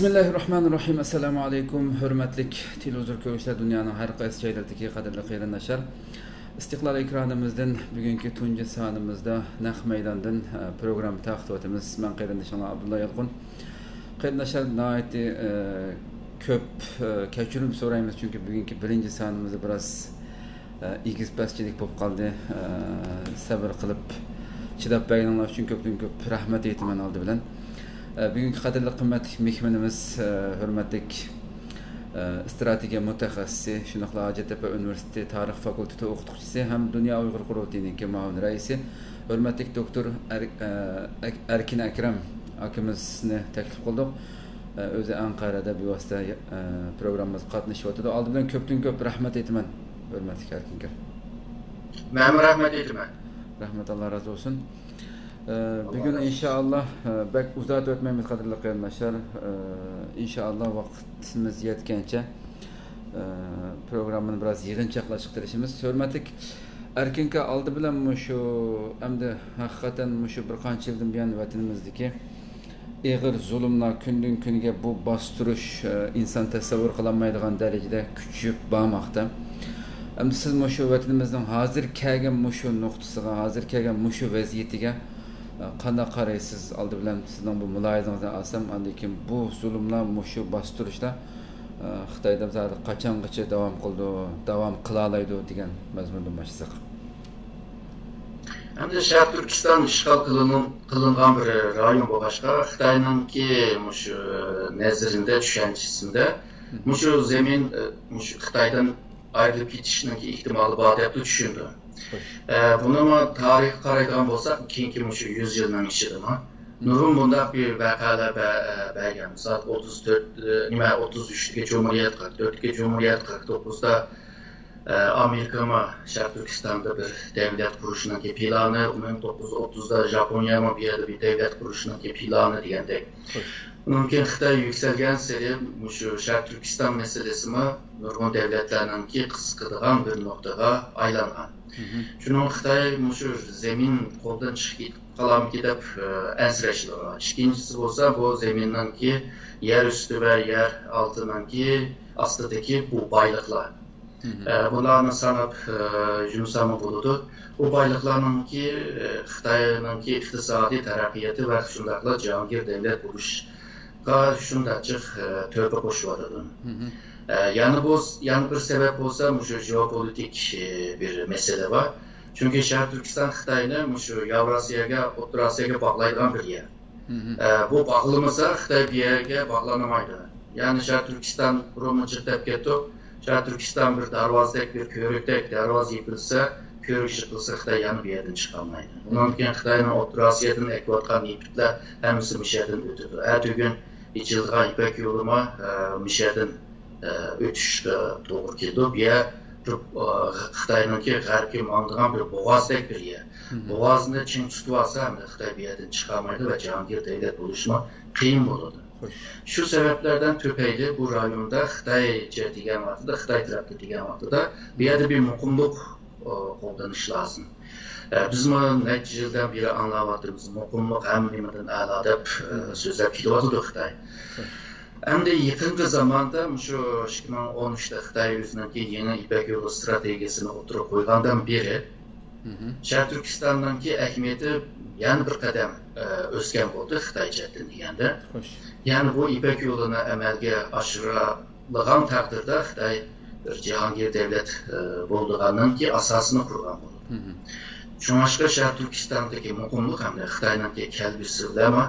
bismillahi rohmanir rohim assalomu alaykum hurmatli televizor ko'ruvchilar dunyoning har qaysi joylaridagi qadrli qarindoshlar istiqlol ekranimizdan bugungi tungi sonimizda naq maydondan e, program taqdiryapmiz man qarindoshim abdulla yolqun qarindoshlar nihoyatda e, ko'p e, kechirim so'raymiz chunki bugungi birinchi sonimiz biroz egiz pastchilik bo'lib qoldi. Sabr qilib chidab beringlar uchun ko'pdan ko'p rahmat aytaman oldi bilan. Bugungi qadrli qimmatli mehmonimiz hurmatli strategiya mutaxassisi shundoqla hojattepa universiteti tarix fakulteti o'qituvchisi ham dunyo uyg'ur qurultiyiniki muavin raisi. Hurmatli doktor erkin akram akamizni taklif qildik. O'zi anqarada bevosita programmamizga qatnashyotidi oldi bilan ko'pdan ko'p rahmat aytaman hurmatli erkin aka man rahmat aytaman. Rahmat alloh rozi bo'lsin bugun inshaalloh e, bak uzatib o'tmaymiz qadrli qarindoshlar e, inshaalloh vaqtimiz yetgancha e, programmani biroz yig'inchoqlashib tirishimiz hurmatli erkinka oldi bilan shu hamda haqiqatan shu bir qancha yildan buyon vatanimizdagi ig'ir zulmlar kundan kunga bu bostirish inson tasavvur qilolmaydigan darajada kuchayib bormoqda endi siz shu vatanimizning hozir kelgan shu nuqtasiga hozir kelgan shu vaziyatiga qanday qaraysiz oldi bilan sizning bu muloyizangizdan olsam andan keyin bu zulmlar shu bostirishlar xitoyda qachongacha davom qildi davom qila oladi degan mazmundan boshlasak endi sharq turkiston ishg'ol qilingan bir rayon bo'lg'achqa xitoyninki shu nazarinda tushanchisida shu zamin shu xitoydan ayrilib ketishning ehtimoli bor deb tushundi buni tarix qaraydigan bo'lsak keyingi shu yuz yilning ichida nurg'un bir vaqalar bergan misol o'ttiz to'rt nima o'ttiz uchga jumuriyat qirq to'rtga jumuriyat qirq to'qqizda amerikama sharq turkistonda bir davlat qurishning plani ming to'qqiz yuz o'ttizda japoniyami bu yerda bir davlat qurishning plani degandek Ümumkən Xitay yüksələn səbəb məşu Şərq Türkistan məsələsimi nurgun dövlətlərinki qısqıdığan bir nöqtəyə aylanğan. Şunun Xitay məşu zemin qoldan çıxıb qalam gedib e, əsrəşdirir. İkincisi bolsa bu zemindanki yer üstü və yer altındanki astıdakı bu baylıqlar. E, bunların sanıb e, yunsamı buludu. Bu baylıqlarınki Xitayınınki iqtisadi tərəqqiyatı və şundaqla cəngir dövlət buluş shundachiq to'pa qo'shyotidi yana bu yana bir sebep bo'lsa shu jeopolitik bir masala bor. Chunki sharq turkiston xitoyni shu yevrosiyaga o'rta osiyoga bog'laydigan bir yer. Bu bog'lamasa xitoy bu yerga bog'lanamaydi. Ya'ni sharq turkiston deb ketdi. Sharq turkiston bir darvozadek bir ko'rikdek darvoza yopilsa ko'rik yiqilsa xitoy yana bu yerdan chiqolmaydi undan keyin xitoyni o'rta osiyodan ekayotgan yigitlar hammasi mishadan o'tadi. Ertugun ichilgan ipak yo'lima mishadan o'tishga to'g'ri keldi. Bu yer xitoyniki g'arbga mondigan bir bo'g'ozdek bir yer. Bo'g'ozni chin tutib olsa xitoy bu yerdan chiqolmaydi va jahongir davlat bo'lishmi qiyin bo'ladi. Shu sabablardan tufayli bu rayonda xitoycha degan vaqtida xitoy tarafga degan vaqtida bu yerda bir muqimlik qo'llanish lozim Bizim neçə ildən beri anlavatır, bizim oxunmaq həm nimədən əla deyib sözlər kidiyatır Xitay. Əmdə yaxın zamanda şu 2013-də Xitay özününki yeni İpək yolu strategiyasını oturub qoyğandan beri Şərq Türkistandanki əhmiyyəti yəni bir qədəm ə, özgən oldu Xitay cəhdin deyəndə. Xoş. Yəni bu İpək yolunu əməlgə aşırılığan təqdirdə Xitay bir cihangir dövlət ə, olduğundan ki, əsasını qurğan oldu. Hı -hı. Sharq turkistondagi muqimlik hamda xitoyniki kalbisi bilama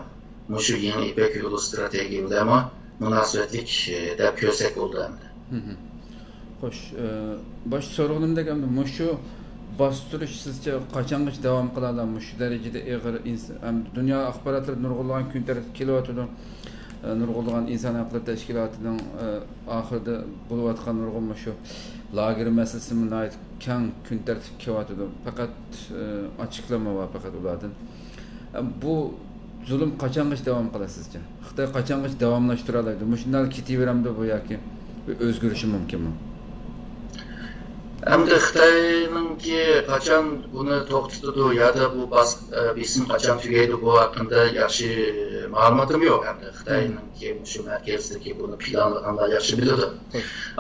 shu yangi ipak yo'li strategiya bilama munosabatlik deb ko'rsak bo'ldi endi xo'sh bosh so'rag'inimdek endi shu bostirish sizcha qachongacha davom qiladi shu darajada ig'ir dunyo axborotlari nurg'unlagan kun tartib kelyotidi nurg'unlagan inson haqlari tashkilotining oxirida bo'layotgan nurg'un shu lager masalasi kang kun tartib kelyotidi faqat ochiqlama bor faqat ulardan. Bu zulm qachongacha davom qiladi sizcha xitoy qachongacha davomlashtira oladi shundan ketaveramdi bu yoki o'zgarishi mumkinmi Endi Xitoyninki qachon buni to'xtatadi yoda bu besim qachon tugaydi bu haqida yaxshi ma'lumotim yo'q endi Xitoyninki shu markazdagi buni planlaganlar yaxshi biladi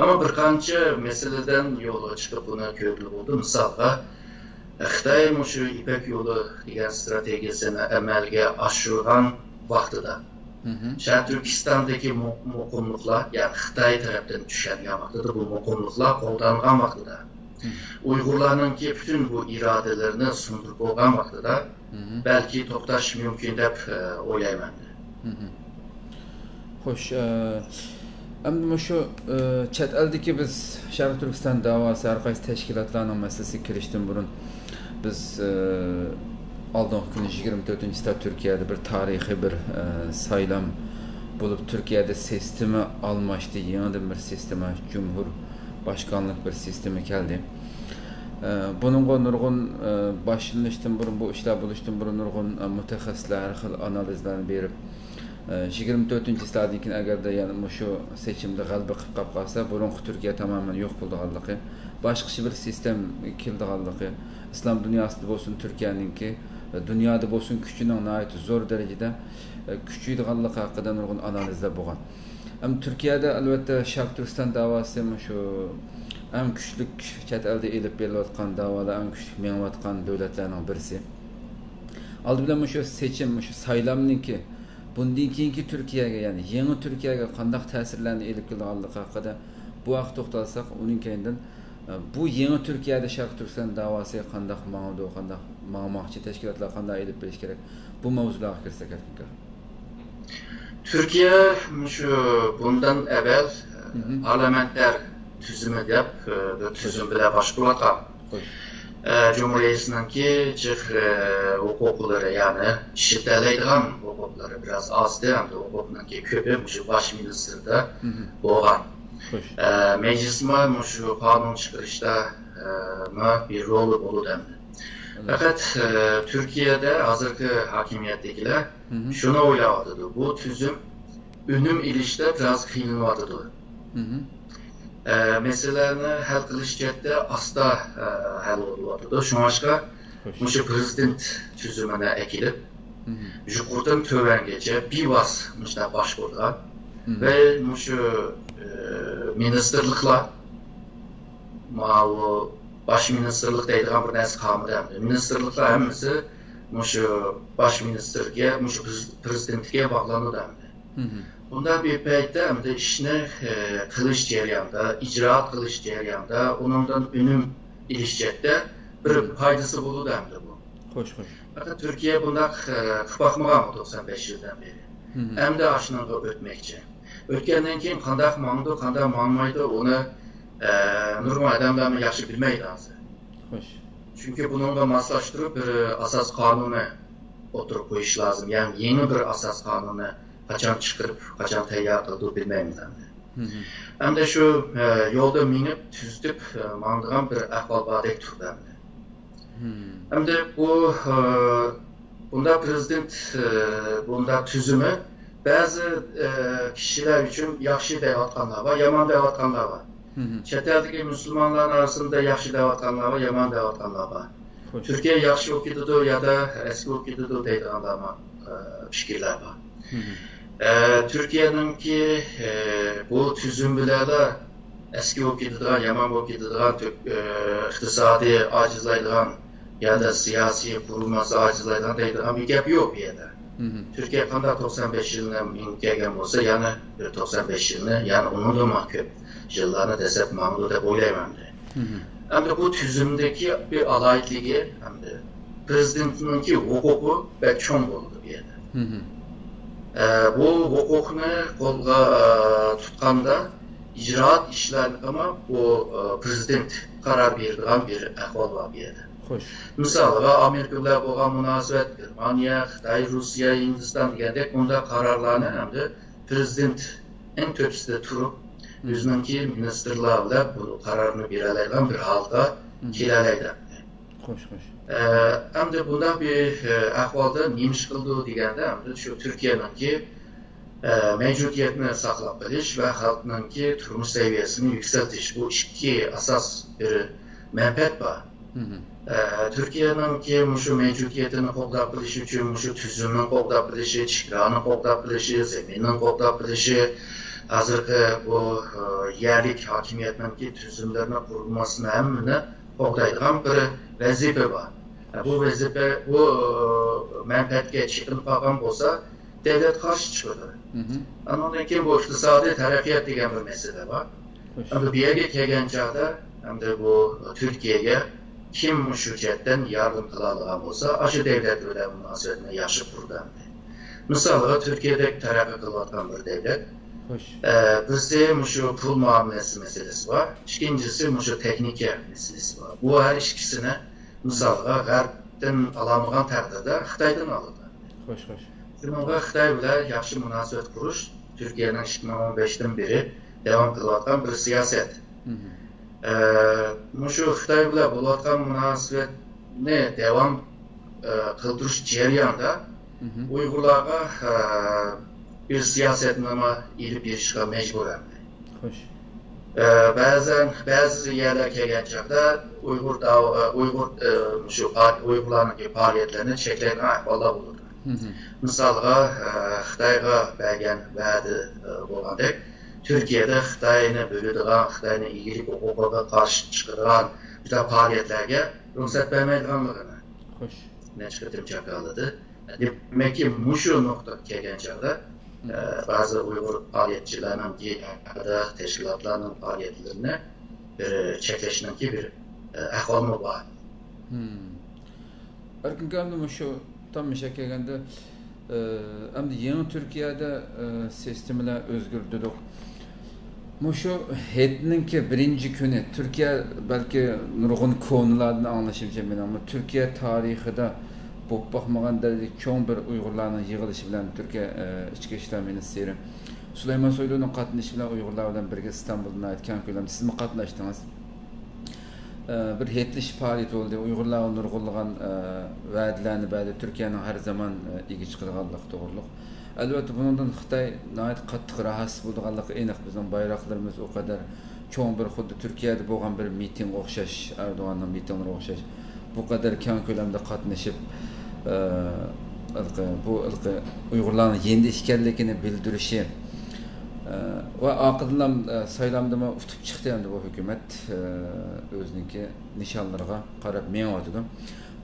ammo bir qancha masaladan yo'lga chiqib buni ko'rilib bo'ldi misolga Xitoy shu ipak yo'li degan strategiyasini amalga oshirgan vaqtida Şəhər Türkistandakı muqimliklar, yəni Xitay tərəfindən düşənən vaxtıda bu muqimliklar qoldanğan vaxtıda Uyg'urlarninki bütün bu irodalarini sindirib bo'lgan vaqtida balki to'xtash mumkin deb o'ylayman xo'sh endi shu chet eldagi biz sharq turkiston davosi har qaysi tashkilotlarning masalasiga kirishdan burun. Biz oldingi kuni yigirma to'rtinchi turkiyada bir tarixiy bir saylam bo'lib turkiyada sistema almashdi yangidan bir sistema jumhur başkanlık bir sistemi geldi. Bunun Bununla nurgun e, başlanıştın burun bu işler buluştum burun nurgun e, mütexessisler analizler xil analizlerini e, berip 24-nji stadiyakin agarda yani şu seçimde galba kapkasa burun Türkiye tamamen yok bolduğanlygy, Başka bir sistem keldiganlygy, İslam dünyasında bolsun Türkiýanyňki, dünyada bolsun güçüniň ait zor derejede küçüýdiganlygy hakkında nurgun analizler bolgan. Hem Türkiye'de elbette Şark Türkistan davası shu ham küçük chet elda elip berilayotgan davolar ham kuchli mengayotgan davlatlarning birisi. oldi bilan shu seçim shu saylamniki bundan keyingi Turkiyaga ya'ni yangi Turkiyaga qanday ta'sirlarni elib kelganligi haqida bu vaqt to'xtalsak uning keyindan e, bu yangi Turkiyada Sharq Turkiston davosi qanday mavdu qanday ma'moqchi tashkilotlar qanday elib berish kerak bu mavzularga kirsak Türkiye şu bundan evvel parlamentler tüzümü dep bir tüzüm bile başkuratan e, Cumhuriyeti'ninki cık e, hukukları yani şiddetleydiğen hukukları biraz az değil mi? Hukukununki köpü şu baş ministrde boğan. E, meclisme şu kanun çıkarışta e, bir rolü olur demdi. Fakat e, Türkiye'de hazırki hakimiyettekiler şunu oylayatıdı. Bu tüzüm ünüm ilişte biraz kıyılmatıdı. E, meselelerini hal kılış cihette asla e, hal. Şu başka Muşu prezident tüzümüne ekilip Jukurtun tövengece bir vas muşta başvurdular ve muşu e, ministerlikler mavu baş ministerlik deydigan bir narsa qolmadi endi ministerliklar hammasi mushu bosh ministerga mushu prezidentga bog'lanadi bunda bir paytda ishni e, qilish jarayonida ijroat qilish jarayonida undan unum ilishchatda bir foydasi bo'ladi bu. Xo'sh xo'sh turkiya bundaq e, qilib boqmagan to'qson besh yildan beri? Endi shunaqa o'tmoqchi o'tgandan keyin qandaq mangdi qandaq mangmaydi uni normal adamlarni yaxshi bilmaydi hozir xo'sh chunki bunga moslashtirib bir asos qonuni o'tirib qo'yish lozim ya'ni yangi bir asos qonuni qachon chiqarib qachon tayyor qildi bilmaymiz endi endi shu yo'lda minib tuzitib mandigan bir ahvol bordek turdi endi endi bu bunda prezident bunda tuzumi ba'zi kishilar uchun yaxshi deyotganlar bor yomon deyotganlar bor Çeterdeki Müslümanların arasında yaxşı devatkanlar var, yaman devatkanlar var. Türkiye yaxşı okududu ya da eski okududu deydiganlar e, fikirler var. E, Türkiye'ninki e, bu tüzümlerde eski okududuğun, yaman okududuğun, e, iktisadi acizlaydıgan ya da siyasi kurulması acizlaydıgan deydigan bir gap yok bir yerde. Türkiye kanda 95 yılına gelgen olsa yani 95 yılını yani onun da mahkum yıllarını desep mamnun deb o'ylayman endi bu tuzumdagi bir alaytligi hamda prezidentninki huquqi bak cho'ng bo'ldi bu yerda bu huquqni qo'lga tutganda ijroat ishlarini ama bu prezident qaror beradigan bir ahvol bor bu yerda misol amerika bilan bo'lgan munosabat germaniya xitoy rossiya hindiston degandek bunda qarorlarni hamda prezident eng tepasida turib Üzünki ministrlərlə bu qərarını verələyən bir halda kirələydi. Xoş, xoş. Həm də bunda bir əhvalda nimiş qıldı deyəndə həm də şu Türkiyəninki mövcudiyyətini saxlab qilish və xalqınınki turmuş səviyyəsini yüksəltiş bu iki əsas bir mənbət var. Hı -hı. Türkiyənin ki, müşu mevcudiyyətini qoğdab bilişi üçün, müşu tüzümünü qoğdab bilişi, çikrani qoğdab bilişi, zeminin qoğdab bilişi, hozirgi bu yerlik hokimiyatninki tuzumlarni qurilmasini hammani qo'llaydigan bir vazifa bor. Bu vazifa bu manfaatga chekinib qolgan bo'lsa, davlat qarshi chiqadi. Andan keyin bu iqtisodiy taraqqiyot degan bir masala bor. Endi bu yerga kelgan chog'da hamda bu Turkiyaga kim shu jihatdan yardım qila oladigan bo'lsa shu davlat bilan munosabatni yaxshi qurdi misolga taraqqiy qilayotgan bir davlat birisi shu pul muomalasi masalasi bor ikkinchisi shu texnika masalasi bor bu har ikkisini misolga g'arbdan ololmagan taqdirda xitoydan oladi xo'sh xo'sh shunga xitoy bilan yaxshi munosabat qurish turkiyaning ikki ming o'n beshdan beri davom qilayotgan bir siyosat shu xitoy bilan bo'layotgan munosabatni davom qildirish jarayonida uyg'urlarga bir siyosatnoma ilib berishga majburman xo'sh ba'zan ba'zi yerlarga kelgan chog'da uyg'ur uyg'ur shu uyg'urlarniki faoliyatlarini cheklaydigan ahvollar bo'ladi misolga xitoyga bergan va'da bo'lgandek Türkiye'de Xitayni bölüdigan, Xitayni iyilik hukukuga karşı çıkıran juda faaliyetlerge ruhsat vermeydiganligini. Hoş. Neçketim çakaladı. Demek ki muşu nokta kelgen çağda bazı Uygur faaliyetçilerinin ya teşkilatlarının faaliyetlerini bir çekleşinin ki bir ahvalma var. Hmm. Erkin gamda muşu tam bir şey kelgende Endi yeni Türkiye'de sistemler özgürdülük Muşu ki birinci günü Türkiye belki nurgun konularını anlaşılacağım ben ama Türkiye tarihinde bo'p boqmagan darajada cho'ng bir uyg'urlarni yig'ilishi bilan turkiya e, ichki ishlar ministri sulaymon soylovni qatnashishi bilan uyg'urlar bilan birga istanbulda kang ko'lamda sizmi qatnashdingiz? E, bir yetilish faoliyat bo'ldi uyg'urlarga nurg'unlagan e, va'dalarni ba'di turkiyani har zaman ega chiqarganlik to'g'riliq. Albatta bundan xitoy nihoyat qattiq rahatsiz bo'lganligi aniq. Bizning bayroqlarimiz u qadar cho'ng bir xuddi turkiyada bo'lgan bir mitingga o'xshash erdo'g'anning mitingiga o'xshash bu qadar kang ko'lamda qatnashib bu Uyg'urlarni yendi ekanligini bildirishi va oqidan saylamdimi utib chiqdi endi bu hukumat o'ziniki nishonlarga qarab menyotidi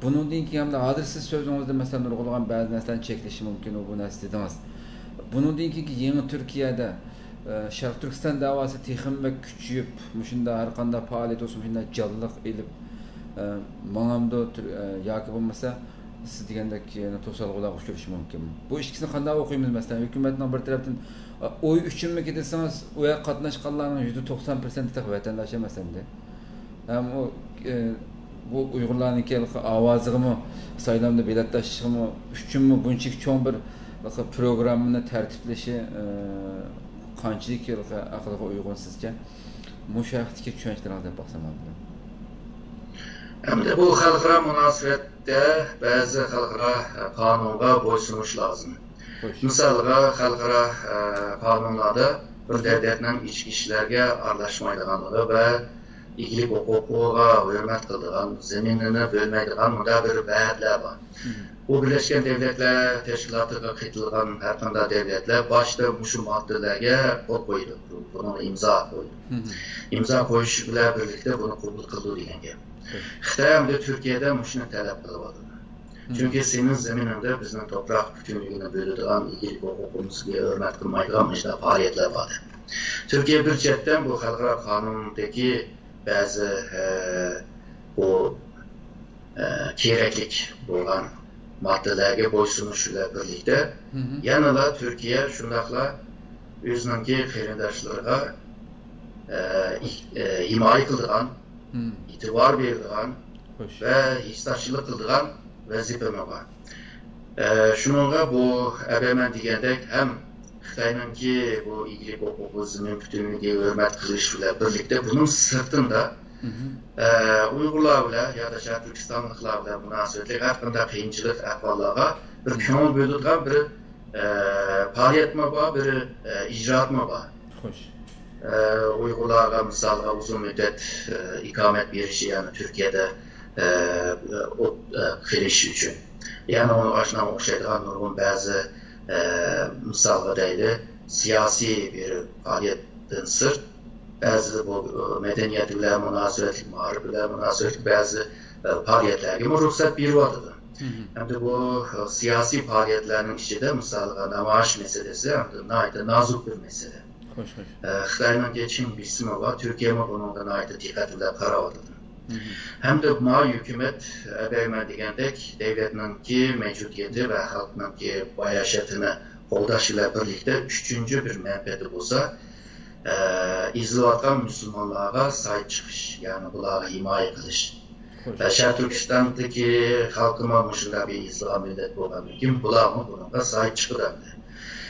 Bunun keyin hamda hozir siz so'zingizda masalan nurg'ulg'an ba'zi narsalarni cheklashi mumkin u bu narsa dedingiz bundan keyingi yangi turkiyada e, sharq turkiston davosi teximma kuchayib shunda har qanday faoliyat bo'lsin shunday jonliq ilib e, manamda e, yoki bo'lmasa siz degandek e, to'salg'ularga uchrashi mumkin. Bu ikkisini qanday o'qiymiz masalan hukumatning bir tarafdan e, o'y uchunmi desangiz u yoqqa qatnashganlarning yuz to'qson persenti vatandosh emas endi ham u e, bu Uyg'urlarniki ovozig'imi saylamda belatlashlashimi uchunmi bunchalik cho'ng bir programmani tartiblashi qanchalik aqlga uyg'un sizcha mushu haqdagi tushunchlarni deb Həm də bu xalqara münasibətdə bəzi xalqara e, qanunğa boysunuş lazımdır. Misalğa xalqara e, qanunlarda bir dövlətin içki işlərə aralashmaydiganlığı və igilik huququğa hörmət qıldığan, zəminini bölməydigan bunda bir vədlər var. Bu Birleşken Devletler Teşkilatı'na katılgan her konuda devletler başta muşu maddelerge o koydu. Bunu imza koydu. Hı hı. İmza koyuş bile birlikte bunu kabul kıldı diyen gibi. Xitayəm də Türkiyədə maşına tələb qılıb Çünki sənin zəminində bizim torpaq bütünlüyünə bölüdüyən il hüququmuzu hörmət qılmayan işte fəaliyyətlər var. Türkiyə bir cəhətdən bu xalqara qanundakı bəzi ə, bu e, ə, keraklik olan maddələrə boysunuşla birlikdə. Yana da Türkiyə şundaqla özününki xeyrindaşlarına e, himayə qılan e'tibor beradigan va hissdorchilik qiladigan vazifami bor shunga bu abaman degandek ham xitoyninki bu iglik huquqimizni butunligiga hurmat qilish bilan birlikda buning sirtida uyg'urlar bilan yoki sharq turkistonliklar bilan munosabatli har qanday qiyinchilik ahvollarga bir ko'ngil bo'ladigan bir faoliyatmi bor bir ijroatmi bor xo'sh e, Uygurlarga misalga uzun müddet e, ikamet berişi yani Türkiye'de e, o e, kiliş üçün. Yani onu aşına okşaydıgan nurgun bazı e, misalga deyli siyasi bir faaliyetten sırt bazı bu e, medeniyet bilen münasebetlik, marif bilen münasebetlik bazı e, faaliyetlerge ruhsat bir vardı. Hem de bu e, siyasi faaliyetlerin içinde misalga namaş meselesi hem de nayda nazuk bir mesele. Hoş hoş. Xitayning geçim bismi var. Türkiye mi bunundan ait dikkat bilen qaravadı. Hı hı. Hem de ma hükümet əbəymə degəndək devletninki mevcudiyeti ve halkınki bayaşetini qoğdaş ile birlikte üçüncü bir mənfəti olsa izlayatqan Müslümanlara sahip çıkış, yani bunlara himaye kılış. Hoş. Ve Şərq Türkistan'daki halkıma mışında bir İslam milleti olan mümkün, bunlar mı bununla sahip çıkıdı.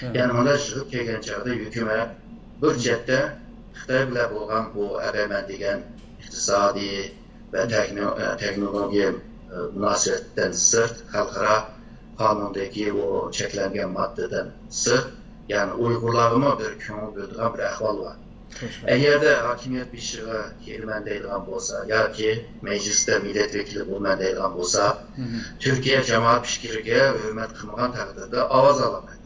Ha. Yani ona çıkıp kelgen çağda hükümet bir chetdə Xitay bilan bo'lgan bu əbəmən degan iqtisodiy va texno- e, texnologiya e, munosabatdan sirt xalqaro qonundagi o cheklangan moddadan sirt ya'ni uyg'urlarga bir ko'ngil bo'ladigan bir ahvol bor agarda hokimiyat beshig'i kelman deydigan bo'lsa yoki majlisda milletvekili bo'lman deydigan bo'lsa turkiya jamoat fikriga hurmat qilmagan taqdirda ovoz olamaydi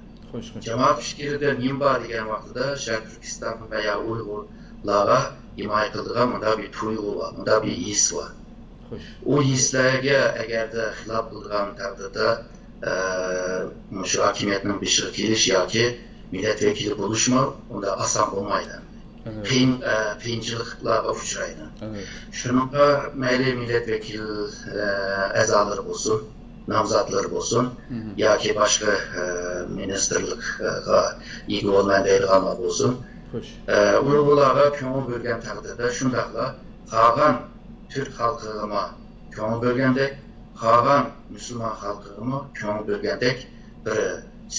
Cəmaat fikirdə nimba deyilən vaxtda Şərq Türkistan və ya Uyğurlara ima qıldığı bunda bir tuyu var, bunda bir his var. Xoş. O hisslərə əgər də xilaf qıldığım təqdirdə e, hakimiyyətin bir şirkiliş ya ki milletvekili buluşma onda asan olmaydı. Evet. Qiyin qiyinçiliklərə e, uçraydı. Evet. Şununla məli milletvekil e, əzaları olsun. Nomzodlar bo'lsin, yoki boshqa e, ministerlikga ega bo'lmaydi deydiganlar bo'lsin e, uyg'urlarga ko'ngil bo'lgan taqdirda shundoqla qolgan turk xalqigami ko'ngil bo'lgandek qolgan musulmon xalqigami ko'ngil bo'lgandek bir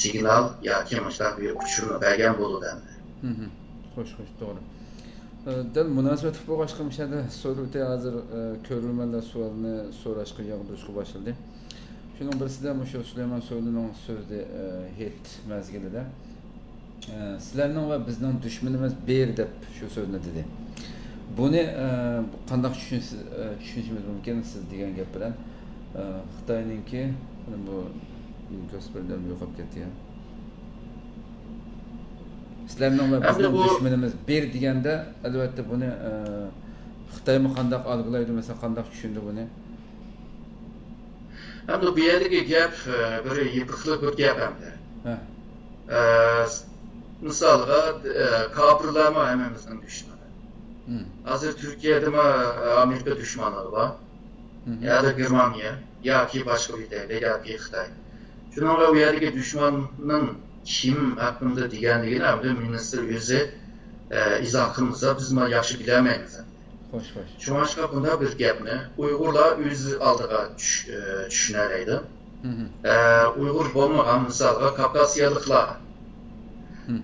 signal yoki mushtaq bir uchurni bergan bo'ludandi Hı hı. Hoş hoş doğru. Ee, Dal münasebet bu başka bir şeyde sorulte Şunun e, e, bir sizden bu şey Süleyman Söylü'nün sözü hit mezgili de. sizlarning va bizning düşmanımız ber deb shu so'zni dedi. Buni kandak e, tushunishimiz mümkün siz degan gap bilan ki, bu birdan yo'qolib ketdi sizlarning va bizning dushmanimiz ber deganda albatta buni xitoymi kandak algılaydı masalan kandak tushundi buni? Hamda bu yerdagi gap e, bir yipiqli bir gap hamda Ha. E, misolga e, kofirlarmi hammamizning dushmani Hı. hozir turkiyadami amerika Hı hı. ya da Germaniya yoki boshqa bir davlat yoki Xitoy. Shunaqa u yerdagi dushmanning kim haqida deganligini hamda ministr o'zi e, izoh qilmasa biz yaxshi bilolmaymiz. Xoş, xoş. Şumaşka bunda bir gəbni Uyğurla üz aldığa düş, e, düşünərəkdi. E, Uyğur olmağan misalğa Kavkasiyalıqlar,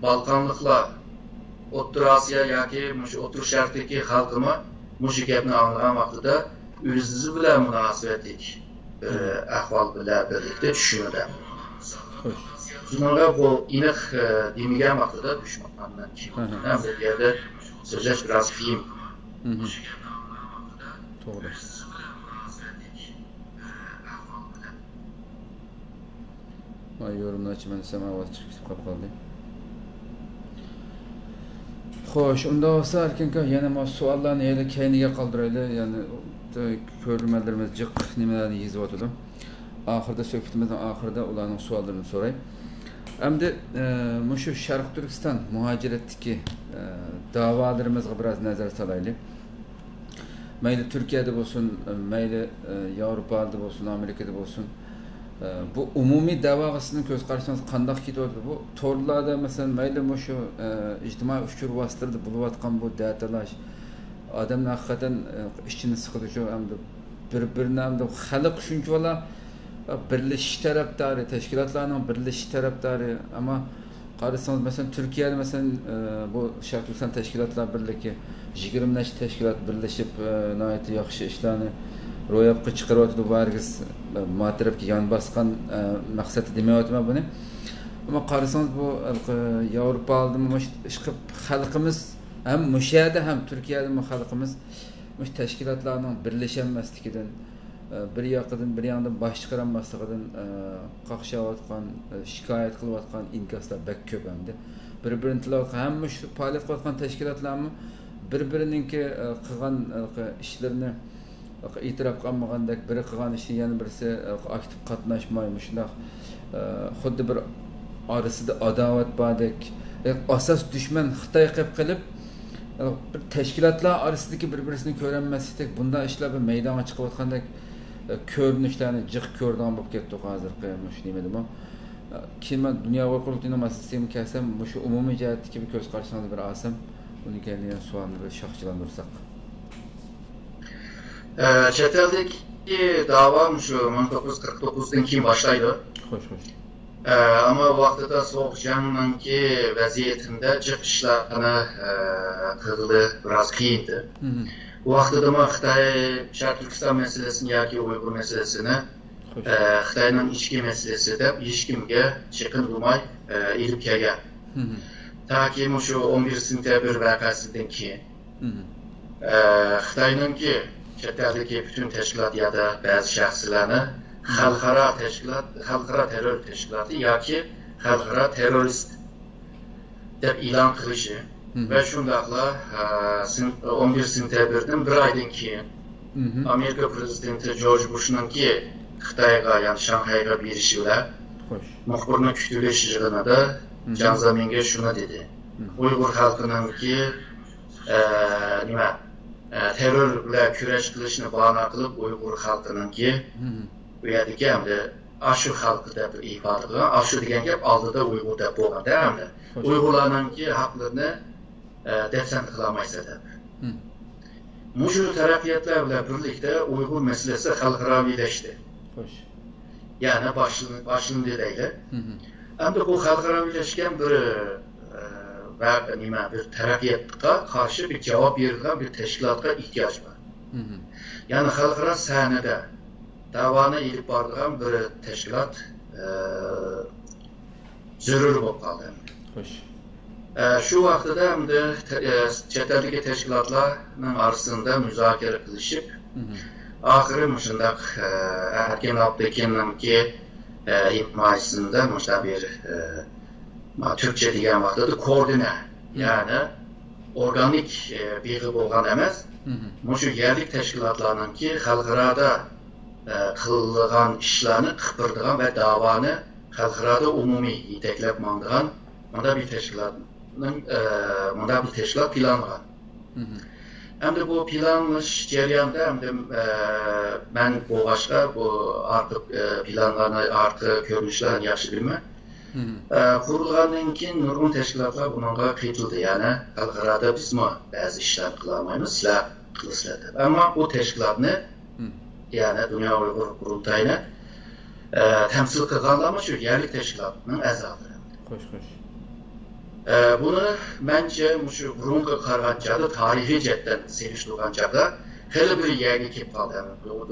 Balkanlıqlar, O'ttur Asiya yoki O'ttur Sharqdagi xalqimi mushu gapni anglagan vaqtida o'zi bilan munosabatlik ahvol e, bilan birlikda tushunadi bunga bu aniq e, demagan vaqtida dushmandan keyin bu yerda so'zlash biroz qiyin Hı hı. To'g'ri. Vay yorumlar için ben chiqib qolib qoldi. Xo'sh, unda bo'lsa Erkinka yana mana savollarni yana keyniga qoldiraylik. Ya'ni ko'rmalarimiz jiq nimalarni yezyotdi. Oxirida suhbatimizning oxirida ularning savollarini so'ray. Əmdi e, məşu Şərq Türkistan mühacirətdəki e, davalarımızğa biraz nəzər salaylı. Məyli Türkiyədə olsun, e, məyli Avropada olsun, Amerikada olsun. Bu ümumi davasının göz qarşısına qandaq gedir bu. Torlarda məsələn məyli məşu ictimai fikir vasitələrdə bulub bu dətalaş adamın həqiqətən içini sıxıdıcı əmdi bir-birinə əmdi xalq şunki vallahi birlashish tarafdori tashkilotlarning birlashishi tarafdori ammo qarasangiz masalan turkiyada masalan e, bu sharq turkiston tashkilotlar birligi yigirma nechta tashkilot birlashib e, yaxshi ishlarni ro'yobga chiqaryotdi bargiz e, matrabga yon bosgan maqsadda demayotman buni ammo qarasangiz bu yevropa oldima ish qilib xalqimiz ham musha yerda ham turkiyada xalqimiz tashkilotlarning birlashamasligidan birleşemezlikinden e, bir yakıdın bir yandan baş çıkaranmaslıkıdan kakşavatkan, e, şikayet kılıvatkan inkaslar bek köp hemdi. Bir-birini tilavatkan hem müş faaliyet kılatkan teşkilatlarımı bir-birininki kılgan işlerini itiraf qilmagandek biri qilgan ishni yana birisi aktiv qatnashmaymi shundoq xuddi bir orasida adovat bordek asos dushman xitoy qilib qilib bir tashkilotlar orasidagi bir birisini ko'ranmaslikdek bunday ishlar bir maydonga chiqayotgandek ko'rinishlarni jiq ko'rdigan bo'lib ketdik hozirgi shu nima deyman keyin man dunyo qurultayini masalasini kelsam shu umumiy jihatdagi bir ko'z qarashingizni bir olsam uni keyin savolni bir shoxchilantirsak Ee, chet eldagi davo shu 1949dan keyin boshlaydi xo'sh xo'sh Ee, ama vaqtida so'q jangninki vaziyatida jiq ishlarni e, qildi biroz qiyin edi Vaxtıdama Xitay, Şərq Türkistan məsələsini yoki Uyğur məsələsini ə, e, Xitayla içki məsələsi də heç kimə çəkin olmay elib gələn. Ta ki şu 11 sentyabr vəqəsindən keyin Xitoyningki chetdagi butun tashkilot yoki ba'zi shaxslarni xalqaro tashkilot xalqaro terror tashkiloti yoki xalqaro terrorist deb e'lon qilishi va shundoqla o'n bir sentyabrdan bir oydan keyin amerika prezidenti jorj bushningki xitoyga ya'ni shanxayga berishi bilan muxbirni kutilish yig'inida janzaminga shuni dedi. Uyg'ur xalqininki nima terror bilan kurash qilishni bahona qilib uyg'ur xalqininki bu yerdagi hamda ashu xalqi deb ifoda qilgan ashu degan gap oldida uyg'ur deb bo'lganda hamda uyg'urlarninki haqlarini dəfsən ixlama etsə Müşür tərəfiyyətlərlə birlikdə Uyğur məsələsi xalqaraviləşdi. Xoş. Yəni başlığını başlığını deyək. Əmdə bu xalqaraviləşən bir və nima bir tərəfiyyətə qarşı bir cavab verilən bir təşkilata ehtiyac var. Hı -hı. Yəni xalqara səhnədə davanı elib bardığan bir təşkilat ə, zərur olub qaldı. Xoş. Shu vaqtida endi chet eldagi tashkilotlarning orasida muzokara qilishib oxiri shundoq erkin abdukinimki himoyasida shunday bir Türkçe degan vaqtida koordina ya'ni organik beg'i bo'lgan emas. Shu yerlik tashkilotlarninki xalqaroda qilgan ishlarni qipirdigan va davoni xalqaroda umumiy yetaklab mandigan bunday bir tashkilotning bunday bir tashkilot planlagan endi bu planlash jarayonida endi man bo'lg'achqa bu ortiq planlarni ortiq ko'rinishlarni yaxshi bilmayman qurilgandan keyin nurg'un tashkilotlar bunga qaytildi ya'ni xalqaroda bizmi ba'zi ishlar qilolmaymiz sizlar qilasizlar deb ammo bu tashkilotni ya'ni dunyo uyg'ur qurultayini tamsil qilganlarmi shu yerlik tashkilotning a'zolari xo'sh xo'sh buni mancha shu burunga qaragan chog'da tarixiy jihatdan selishtirgan chog'da hali bir yangi kelib qoldi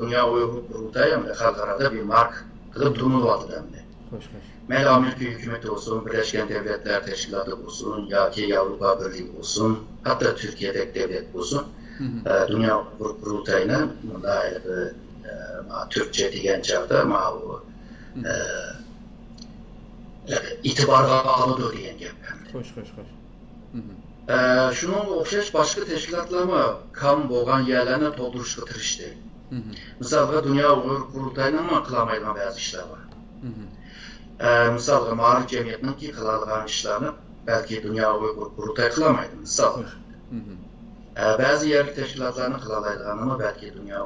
dunyo uyg'ur qurultayi xalqaroda bir mark qilib tunilyapti xo'sh xo'sh mayli amerika hukumati bo'lsin birlashgan davlatlar tashkiloti bo'lsin yoki yevropa birligi bo'lsin hatto turkiyadagi davlat bo'lsin dunyo qurultayini bunday turkcha degan chog'da bu e'tiborga oladi degan gap xo'sh xo'sh xo'sh shunga o'xshash boshqa tashkilotlarmi kam bo'lgan yerlarni to'ldirishga tirishdi misolga dunyo qurultayini qilolmaydigan ba'zi ishlar bor misolga ma'rif jamiyatniki qiladigan ishlarni balki dunyo qurultay qilolmaydi misol ba'zi yerlik tashkilotlarni qilolmaydiganini balki dunyo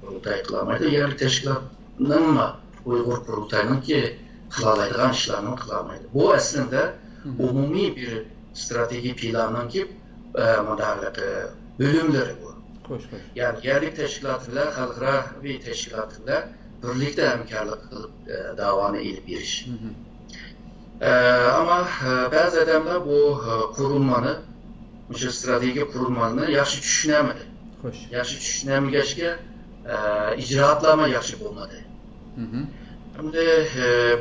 qurultay qilolmaydi yerlik tashkilotnimi uyg'ur qurultayniki qilolmaydigan ishlarni qilolmaydi bu aslida umumiy bir strategik planninki bo'limlari bu. Xo'sh xo'sh ya'ni yerlik tashkilot bilan xalqaro tashkilot bilan birlikda hamkorlik qilib davoni ilib berish ammo ba'zi odamlar bu qurilmani o'sha strategik qurilmani yaxshi tushunamadi xo'sh yaxshi tushunamagachga ijroatlarma yaxshi bo'lmadi endi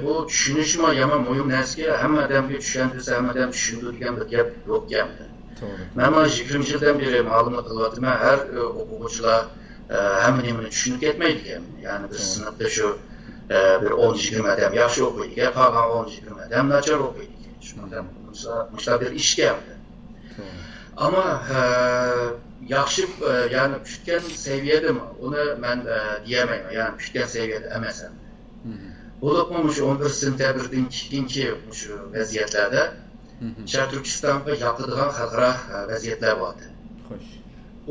bu tushunishmi yomon muhim narsaga hamma odamga tushuntirsa hamma odam tushunadi degan bir gap To'g'ri. Men mana 20 yildan beri ma'lumot qilyapman. Har e, o'quvchilar e, hamma nimani tushunib ketmaydi ekan. Ya'ni biz sinfda shu e, bir 10-20 odam yaxshi o'qiydi qolgan 10-20 odam nachar o'qiydi ekan. Shunda mushta bir ish keldi. E, yaxshi e, yani kutgan saviyadami uni men e, deyamayman yani kutgan saviyada emas shu 11 sentyabrdan keyingi shu vaziyatlarda sharq turkistonga yoqadigan xalqaro e, vaziyatlar bo'ldi Xo'sh.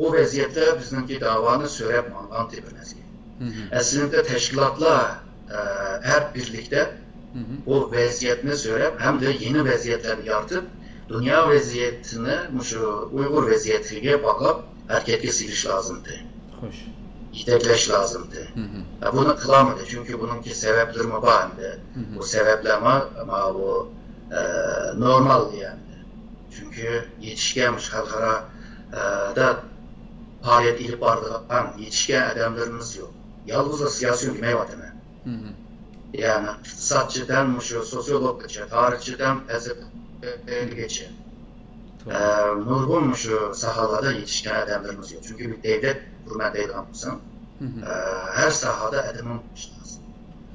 u vaziyatda bizningki davoni so'rab mangan tepirmizga Mhm. aslida tashkilotlar e, her birlikte Mhm. bu vaziyatni so'rab hamda yeni vaziyatlarni yoritib dunyo vaziyatini shu uyg'ur vaziyatiga bog'lab harakatga silish lozimdi Xo'sh. Lozimdi Mhm. Ha, buni qilolmadi chunki buningki sabablarmi bor endi Mhm. bu sabablar ma- ma bu e, normal yani. Chunki yetishgan xalqaro e, da faoliyat ilib boradigan yetishgan odamlarimiz yo'q yolg'iz siyosiy demayapman Mhm. yani iqtisodchidan shu sotsiologgacha tarixchidan gacha To'g'ri. nurg'un shu sohalarda yetishgan odamlarimiz yo'q chunki bir hurmatlaydigan bo'lsam Mhm. e, odamim bo'lishi lozim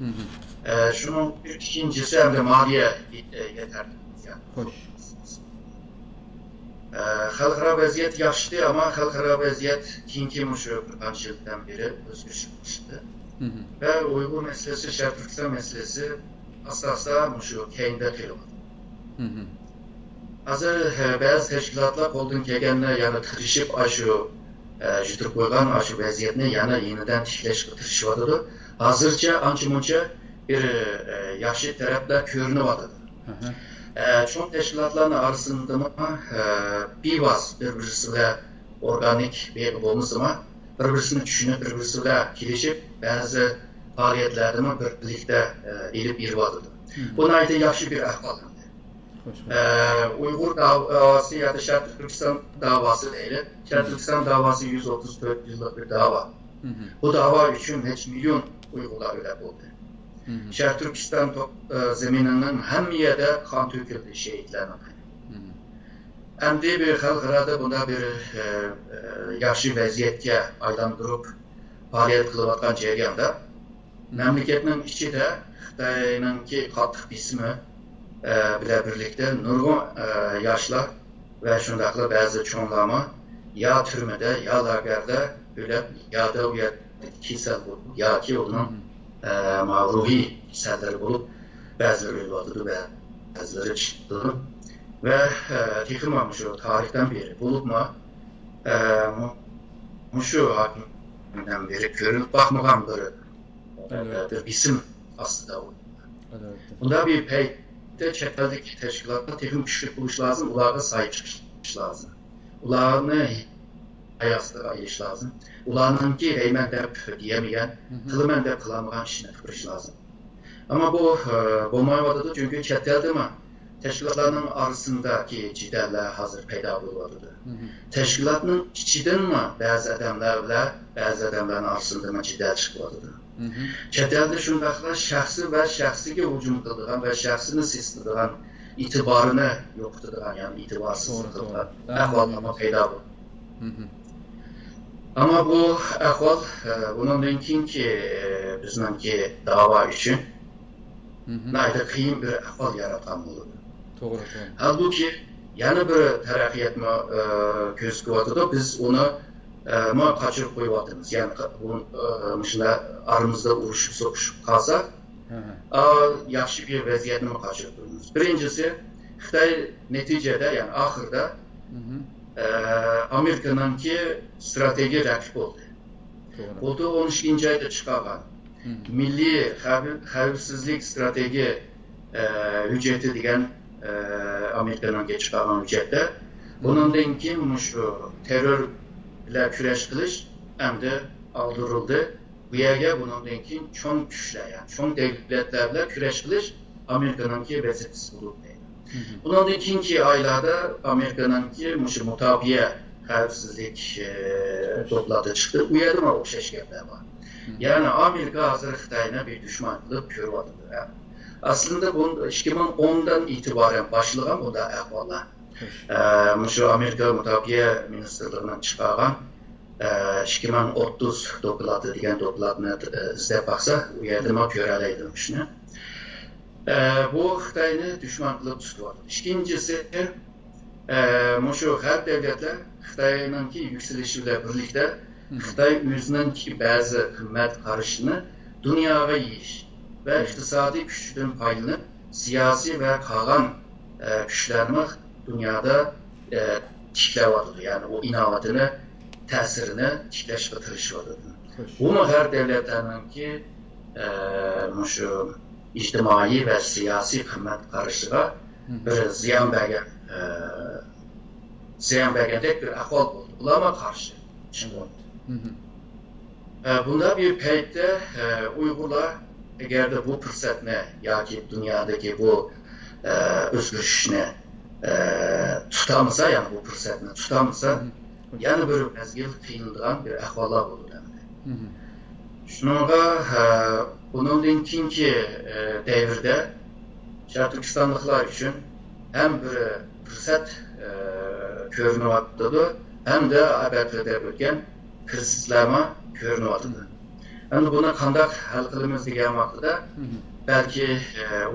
Mhm. E, shuning ikkinchisi hamda moliya yet- yetarli Xo'sh. E, xalqaro vaziyat yaxshi ammo xalqaro vaziyat keyingi bir qancha yildan beri qilishdi Mhm. va uyg'ur masalasi sharq turkiston masalasi asta asta tashkilotlar qo'ldan kelganini yana tirishib ana shu e, jutirib qo'ygan ana shu vaziyatni yana yeniden tiklashga tirishyotidi hozircha ancha muncha bir yaxshi taraflar ko'rinyotidi cho'ng tashkilotlarni orasida e, bevos bir birisi bilan organik bo'lmasimi bir birisini tushunib bir birisi bilan kelishib ba'zi faoliyatlarni birlikda e, ilib beryotidi Mhm. bu nihoyatda yaxshi bir ahvol Ee, Uygur davası ya da Şarkı Türkistan davası değil. Şarkı Türkistan davası 134 yıllık bir dava. Mhm. Bu dava için hiç milyon Uygurlar öyle. Mhm. Şarkı Türkistan e, zemininin hem yerde kan töküldü şehitlerin. Mhm. Endi bir xalqarada bunda bir e, e, yaxshi vaziyatga aylantirib faoliyat qilayotgan jarayonda mamlakatning ichida xitoyninki qattiq bismi e, bilə birlikdə nurgun e, yaşlar və şundaqlı bəzi çonlama ya türmədə, ya laqərdə belə yada uyadı kilsəl olub, ya ki onun e, mağruhi kilsələr olub, bəziləri yuvadıdır, bəziləri çıxdı və e, yıxılmamış o tarixdən beri bulubma Muşu hakimindən beri görünüb baxmağam bir isim aslında o. Bunda bir pey də şəhərdəki təşkilatda texnik güclü quruluş lazım, onlara sahib çıxış lazım. Onlarını ayaqda ayış lazım. Onların ki rəymən də deyəməyən, qılımən də qılamıran işinə fırış lazım. Amma bu e, Bomayvadadır çünki çətilədirmi? Təşkilatların arasındakı cidəllər hazır peyda buluvadır. Təşkilatın içidənmi bəzi adamlarla bəzi adamların arasında cidəl çıxıvadır. Odamlarni orasida jidal chiqyotidi Mhm. chet elda shundaqla shaxsi va shaxsiga hujum qiladigan va shaxsini sisladigan e'tiborini yo'qotadigan ya'ni e'tiborsizlik To'g'ri, qiladigan to'g'ri. ahvollar paydo bo'ldi Mhm. Ama bu ahval e, e, bizningki davo uchun Mhm. nihoyatda qiyin bir ahvol yaratgan bo'ladi. To'g'ri, to'g'ri. Halbuki yana bir taraqqiyotni e, qilyotidi biz e, ma qochirib qo'yyapmiz. Ya'ni qa- bu e, shunda aramizda urushib so'kishib qolsa, Aha. a, yaxshi bir vaziyatni qochirib qo'yamiz. Birinchisi Xitoy natijada ya'ni oxirida e, Amerikaningki strategiya raqib bo'ldi. Bo'ldi 12 oyda chiqargan. Milliy xavf- xavfsizlik strategiya hujjati degan Amerikaning chiqargan hujjatda bundan keyin shu terror bilan kurash qilish endi oldirildi. Bu yerga bundan keyin cho'ng kuchlar, ya'ni cho'ng davlatlar bilan kurash qilish Amerikaningki vazifasi bo'lib deydi. Mhm. Bundan keyingi oylarda Amerikaningki shu mutabiya xavfsizlik e, to'pladi chiqdi. U yerda ham o'xshash gaplar bor. Yani Amerika hazır Xitayına bir düşman kılıp körüyordu. Yani aslında bu 2010'dan itibaren başlayan bu da ahvallar. Şu Amerika Müdafiə Ministerliğinden çıkargan 2030 dokulatı degan doklatni izlab baksa u yerda man ko'ralaydim shuni bu xitoyni dushman qilib tutyapti ikkinchisi shu g'arb davlatlar xitoyninki yuksalishi bilan birlikda xitoy o'zininki ba'zi qimmat qarashini dunyoga yeyish va iqtisodiy kuchidan foydalanib siyosiy va qolgan kuchlarni dunyoda tiklayotdi ya'ni u inovatini ta'sirini tiklashga tirishadi umuman har davlatlarninki shu ijtimoiy va siyosiy qimmat qarashiga bir ziyon bergan ziyon bergandek bir ahvol bo'ldi ularga qarshi bunda bir paytda uyg'urlar agarda bu fursatni yoki dunyodagi bu o'zgarishni tutamasa ya'ni bu fursatni tutamasa. Yana bir mezgil qiynaladigan bir ahvollar bo'ldi. Shuninga bundan keyingi davrda sharq turkistonliklar uchun ham bir fursat ko'rinyotdi hamda abatida bo'lgan krizislarma ko'rinyotdi endi buni qanday hal qilamiz degan vaqtida balki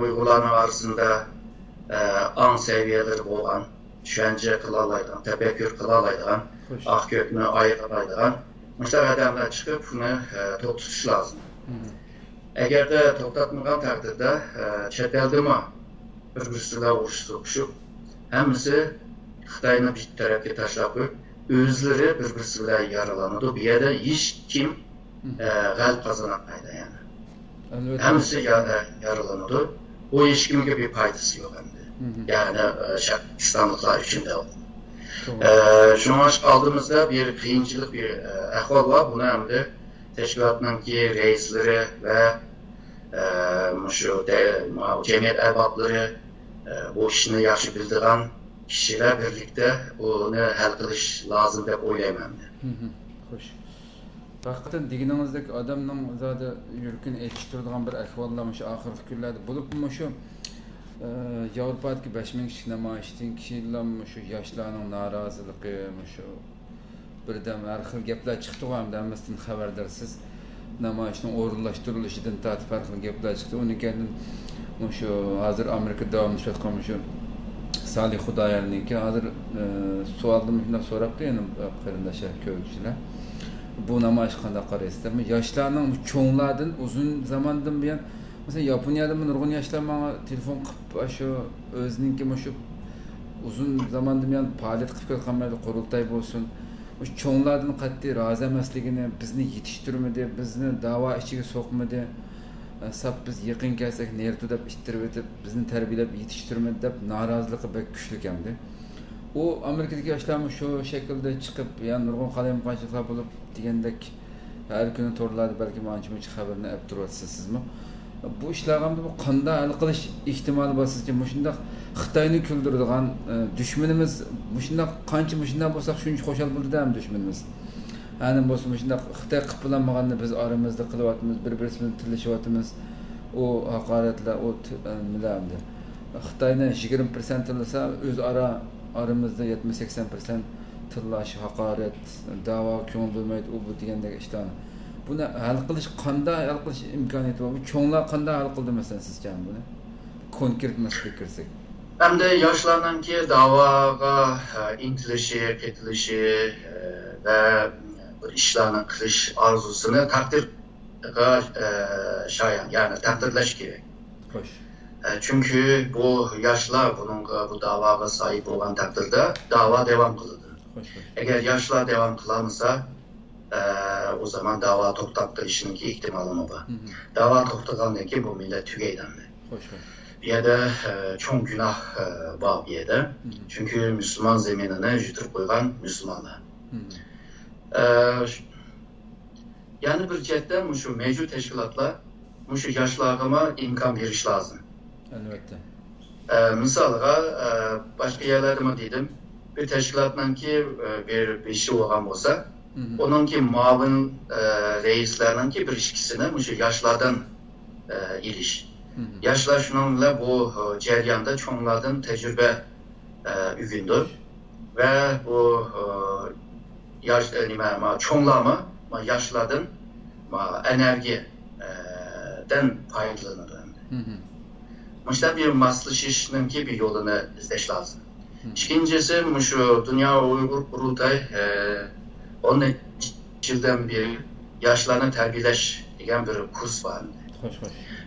uyg'urlarni orasida ağ səviyyədə olan, düşüncə qıla alaydıqan, təfəkkür qıla alaydıqan, ağ kökünü ayıra alaydıqan müştəq adamlar çıxıb bunu e, toxtutuş lazım. Əgər də toxtatmığan təqdirdə e, çətəldimə bir-birisilə uğuşub, həmisi Xitayını bir tərəfə təşlab qoyub, özləri bir-birisilə yaralanır. Bu yerdə heç kim ə, e, qəlb qazanamaydı yəni. Əlbəttə. Həmisi yaralanır. Hammasi yaralanadi bu hech kimga bir foydasi yo'q endi ya'ni sharqistonliklar uchun da Şuna aldığımızda bir kıyımcılık bir ahval var. Buna hem de teşkilatınki reisleri ve şu de, cemiyet erbapları bu işini yaxşı bildiren kişiler birlikte bunu hal qilish lazım deb o'ylayman xo'sh haqiqatan deganingizdek odamning zodi yurkini etishtiradigan bir ahvollar shu oxirgi kunlarda bo'libmi shu Yevropadagi besh ming kishi namoyishdan keyin shu yoshlarning noroziligi shu birdan har xil gaplar chiqdi hamda hammasidan xabardarsiz namoyishning o'rinlashtirilishidan tortib har xil gaplar chiqdi uni keyin shu hozir amerika davom etayotgan shu salih xudoyarniki hozir savolni e, shundoq so'rabdi endi qarindoshlar ko'ruvchilar namoyish qanday qaraysizlar yoshlarning cho'nglardan uzun zamondan buyon Mesela Japonya'da mı nurgun yaşlar bana telefon qilib shu o'zininki shu uzun zamondan buyon faoliyat qilib mayli qurultay bo'lsin cho'nglardan qat'iy rozi emasligini bizni yetishtirmadi bizni davo ichiga so'qmadi sap biz yaqin kelsak nertu deb ittirib o'tib bizni tarbiyalab yetishtirmadi deb noroziligi bek kuchli endi u amerikadagi yoshlarmi shu shaklda chiqib ya'ni nurg'un qalayimqanchiliklar bo'lib? degandek har kuni to'rlarda balki mana shuncha xabarni olib turyapsiz sizmi bu ishlarga bu qanday hal qilish ehtimoli bor sizcha shundoq xitoyni kuldiradigan e, dushmanimiz shundoq qancha shundoq bo'lsak shuncha xo'shal bo'ldida ham dushmanimiz. Ani bo'lsa shundoq xitoy qilib biz oramizda qilyapmiz bir birimiz bilan tillashyapmiz. U haqoratlar u e, nimalarni xitoyni yigirma persent tillasa o'zaro sakson persent tillash haqorat davo ko'ngil bo'lmaydi u bu degandek ishlarni buni hal qilish qanday hal qilish imkoniyati bor bu cho'nglar qanday hal qildi masalan sizcha buni konkret masalaga kirsak hamda yoshlarninki da'voga intilishi ketilishi e, va bir ishlarni qilish orzusini taqdirga e, shoyan ya'ni taqdirlash kerak xo'sh e, chunki bu yoshlar bunga bu da'voga sahib bo'lgan taqdirda da'vo davom qiladi agar yoshlar davom qilolmasa o zaman dava to'xtattirishninki ehtimolimi bor davo to'xtagandan keyin bu millat tugaydi bu yerda cho'ng gunoh bor bu yerda chunki musulmon zaminini yutib qo'ygan musulmonlar yana bir jihatdan shu mavjud tashkilotlar shu yoshlarga imkon berish lozim albatta misolga boshqa yerlarda dedim bir tashkilotniki bir ishi bo'lgan bo'lsa Onunki muavin e, reislerinin bir işkisini şu yaşlardan e, iliş. Hı hı. Yaşlar şununla bu e, ceryanda çoğunlardan tecrübe e, ügündü ve bu e, yaş e, nima ma çoğunlama ma yaşladın ma enerji e, den faydalanır. Hı hı. Müşte bir maslışışının ki bir yolunu izleş lazım. İkincisi şu Dünya Uygur Kurultay e, 10 yıldan beri yaşlarını terbiyeleş degan bir kurs var.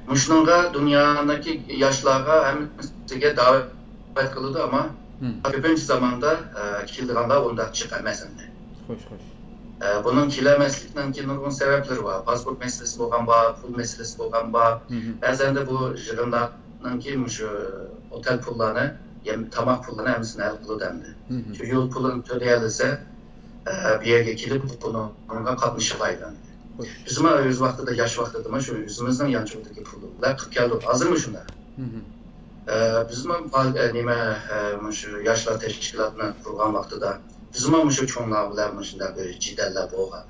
Muşnunga dünyadaki yaşlarga hemisiga davet kılındı ama Hı. köpüncü zamanda e, kildiganda onda çıkamaz endi. Xoş, xoş. E, bunun kilemeslikten ki nurgun sebepleri var. Pasport meselesi bolgan var, pul meselesi bolgan var. Bazen de bu jığınlardan ki şu otel pullarını, yem, tamak pullarını hemsini el kılı dendi. Şu yol pulunu tödeyelise e, bir yerge kilip bunu onunla katmışılaydı. Bizim öz vaxtıda, yaş vaxtıda şu yüzümüzden yançıldaki pulu. La 40 geldi. Hazır mı şunlar? Ee, bizim e, nime e, şu yaşlar teşkilatını kurgan vaxtıda bizim şu çoğunlar bilen şunda böyle ciddeller boğan.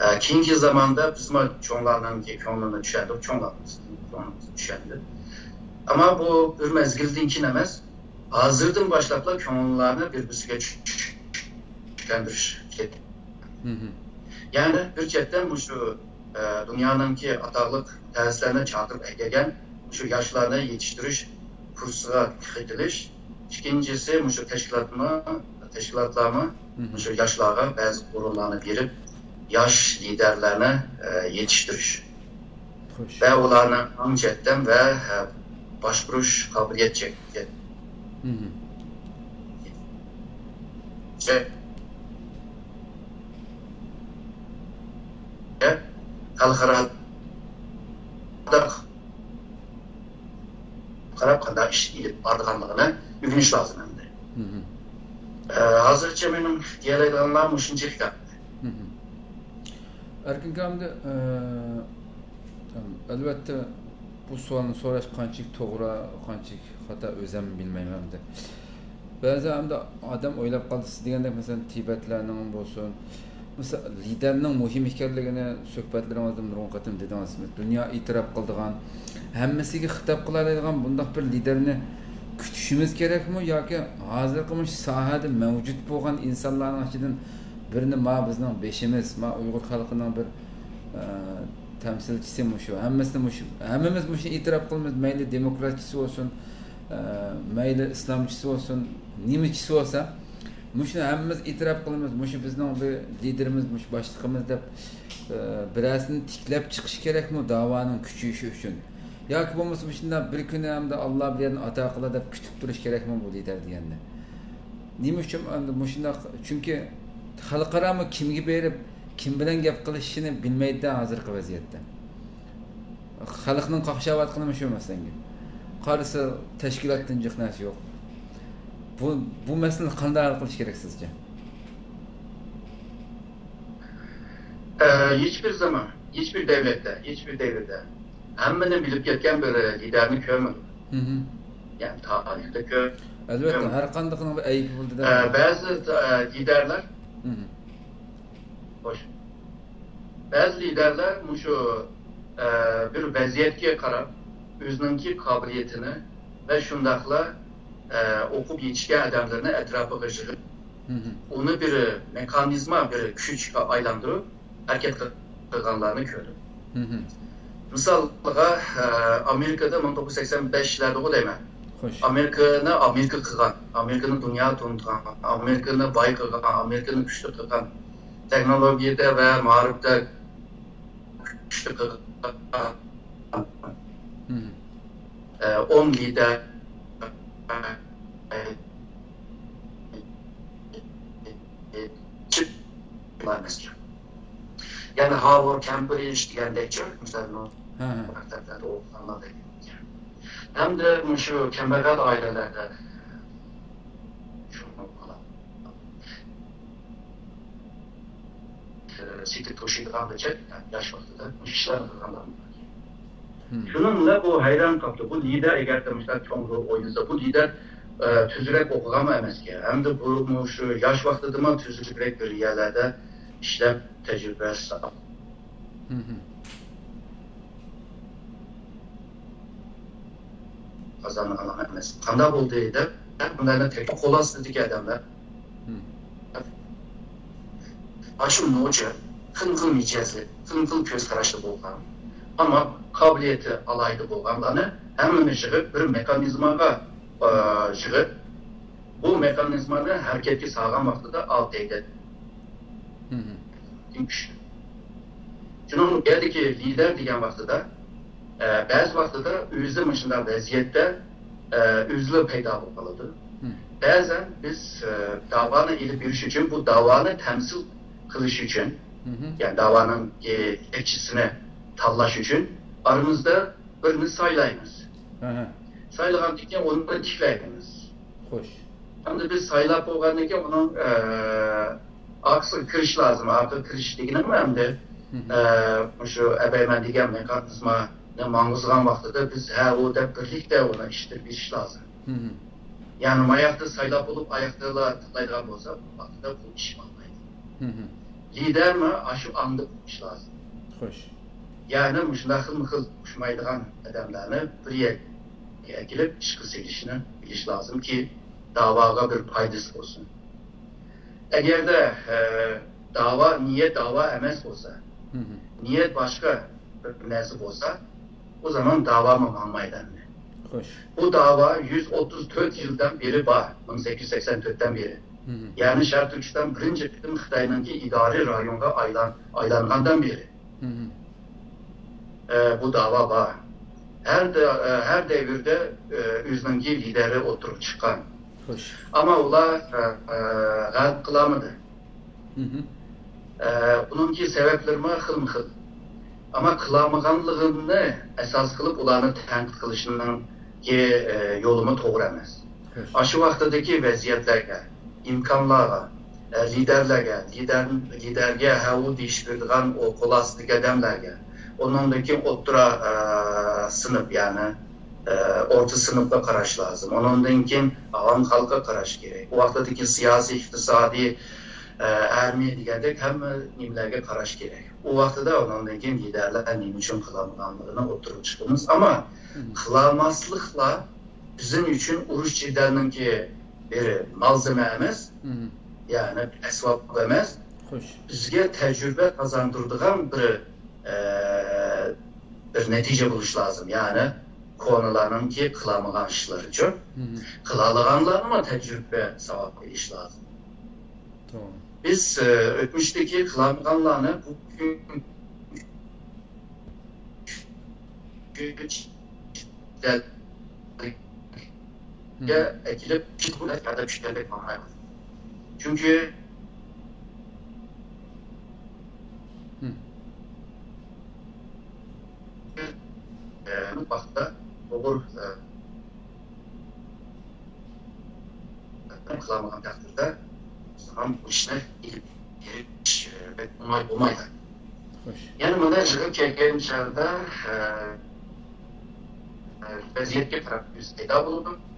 Ee, keyinki zamanda bizim çoğunlarla ki köngülünü düşendik, çoğunlarımız düşendi. Ama bu bir mezgilden kin emas, hazırdan başlapla birbirine düşendiriş. Hı hı. Yani bir chatten bu şu e, dünyanın ki ataqlıq dərslərinə çağırıb əgəgən şu yaşlarını yetiştiriş kursuna xidiliş. İkincisi bu şu teşkilatma teşkilatlarımı Hı hı. bu şu yaşlara bazı kurullarını verip yaş liderlerine e, yetiştiriş Xoş. ve onlarla amcetten ve e, başvuruş kabiliyet çek. Hı hı. Ve ve xalqarada qarab qanday ish ilib borganligini o'rganish lozim endi. Hı hı. E, mening deyoladiganlarim shunchalik gap. Hı hı. Erkin Kam'da eee, tamam, elbette bu sualını soraş qanchalik to'g'ri, qanchalik xato o'zim bilmayman de. Ba'zi hamda odam o'ylab qoldi siz degandek masalan Tibetlarning bo'lsin, mesela liderning muhim ekanligini suhbatlarimizda nurg'un qatim dedingiz. Dunyo e'tirof qildigan, hammasiga xitob qiladigan bundoq bir liderni kutishimiz kerakmi yoki hozirgi sohada mavjud bo'lgan insonlarning ichidan birini ma bizning beshimiz, ma Uyg'ur xalqining bir e, temsilchisi mushu. Hammasini shu Hammamiz shuni e'tirof qilamiz, mayli demokratchisi bo'lsin, e, mayli islomchisi bo'lsin, nimachisi bo'lsa, mushuni hammamiz e'tirof qilamiz. shu bizning bir liderimiz, shu boshliqimiz deb e, birasini tiklab chiqish kerakmi da'voning kuchayishi uchun? yoki bo'lmasa shundoq bir kuni hamda Alloh bilan ato qiladi deb kutib turish kerakmi bu lider deganda nima uchun endi shundoq chunki xalqaro kimga berib kim bilan gap qilishishini bilmaydi hozirgi vaziyatda. Xalqning qaqshavotgani shu masalanga qarasa tashkilotdan jiqnasi yo'q. Bu bu masalani qanday hal qilish kerak sizce E, hiçbir zaman, hiçbir devlette, hiçbir devlette hammani bilib ketgan bir liderni hı. Yani tarixda ko'p. albatta har qanday bir aybi bo'ldi E, bazı e, liderler liderler şu e, bir vaziyetke qarab özününki kabiliyetini ve şundakla e, okup yetişken adamlarını Hı hı. onu bir mekanizma, bir hareket kılganlarını gördüm. Hı hı. Misalға e, Amerikada 1985'lerde o. Xo'sh. Amerikani Amerika qilgan, Amerikani dunyo to'nitgan, Amerikani boy qilgan, Amerikani kuchli qilgan, teknologide ve muharipte hmm. e, 10 lider Yəni Harvard, Cambridge deyəndə çörmüsəlmə. Hə. Məktəblərdə oxuyanlar da. Həm də şu kəmbəğəl ailələrdə siktir toşuyduğun da çek, yani yaş vaxtıda işler kılganlar. Hı. Şununla bu hayran kaptı. Bu lider eğer demişler rol oynasa, bu lider e, tüzürek okuğama emes ki. Hem de bu bu şu yaş vaxtıda mı tüzürek bir yerlerde işlem tecrübesi Hı hı. kazanılan emes. Kanda buldu edip bunlardan tek kol astidagi odamlar Hı. Ana shu nocha xil xil mijozli xil xil ko'z qarashli bo'lgan ammo qobiliyati alayda bo'lganlarni hammani yig'ib bir mexanizmaga e, yig'ib bu mexanizmani harakatga solgan vaqtida olib tegadi Hı hı. kuchli shuning bu yerdagi lider degan vaqtida e, ba'zi vaqtida o'zi mana shunday vaziyatda e, bo'lib qoladi Hı. ba'zan biz e, davoni ilib yurish uchun bu davoni tamsil qilish uchun Hı hı. yani davanın e, ekçisini tanlash uchun aramızda birini saylaymiz. Aha. Saylagandan keyin onu da tiklaymiz. Xo'sh. Endi biz saylab bo'lgandan keyin uni e, aqsi kirish lazım. Aqi kirish degani nima endi? Hı E, hı. shu abayman degan mexanizmani mang'izgan vaqtida biz ha u deb birlikda uni ishtirib berish lozim. Hı hı. Ya'ni oyoqda saylab bo'lib oyoqdalar tiklaydigan bo'lsa, bu vaqtda bu ish bo'lmaydi. Hı hı. Lidermi, shu anda bo'lish lozim. Xo'sh. Yani shunday xilma xil ushmaydigan odamlarni bir yerga kelib ish qilishini bilish lozimki da'voga bir foydasi bo'lsin agarda e, da'vo niyat da'vo emas bo'lsa Hı hı. niyat boshqa bir narsa bo'lsa o zaman da'vo mangmaydi Xo'sh. bu da'vo 134 yildan beri bor 1884dan beri Ya'ni shart turkiston birinchi qitim xitoyninki idoriy rayonga aylan aylangandan beri Hı hı. e, bu dava var. Her de, e, her devirde e, özünki lideri oturup çıkan. Xo'sh. Ama ular e, e, galip kılamadı. Hı hı. E, bununki sebeplerimi xil xil. Ama kılamaganlığını esas kılıp ularını kılışının ki e, yolumu doğru emas. Aşı vaxtdaki vəziyyətlərə, imkonlarga e, liderlarga lider liderga havu deyish berdigan qo'l ostidagi odamlarga undan keyin o'ttira e, sinf ya'ni e, o'rta sinfga qarash lozim. Undan keyin avom xalqqa qarash kerak. U vaqtdagi siyosiy iqtisodiy armiya degandek hamma nimlarga qarash kerak. U vaqtida undan keyin liderlar nima uchun qilolmaganligini o'tirib chiqamiz. Ammo hmm. qilolmasliklar bizning uchun urush jidalninki bir malzeme emas, Hı hı. yani əsvab emas, Xo'sh. bizga təcrübə qazandırdığan bir e, bir nəticə buluş lazım. Yəni konuların ki üçün Hı hı. qılalığanların ama təcrübə savab ediş lazım. Tamam. Biz e, ötmüşdeki qılamıqanlarını bugün Hı ya hı. ekilip bu ya da pişirmek manayı var. Çünkü Hı. e, mutfakta olur e, kılamagan takdirde zaman bu işler gelip gelip e, ve olmay olmaydı. Xo'sh. Yani buna çıkıp kelgen çağda e, e, vaziyetke taraf biz peyda bulundum.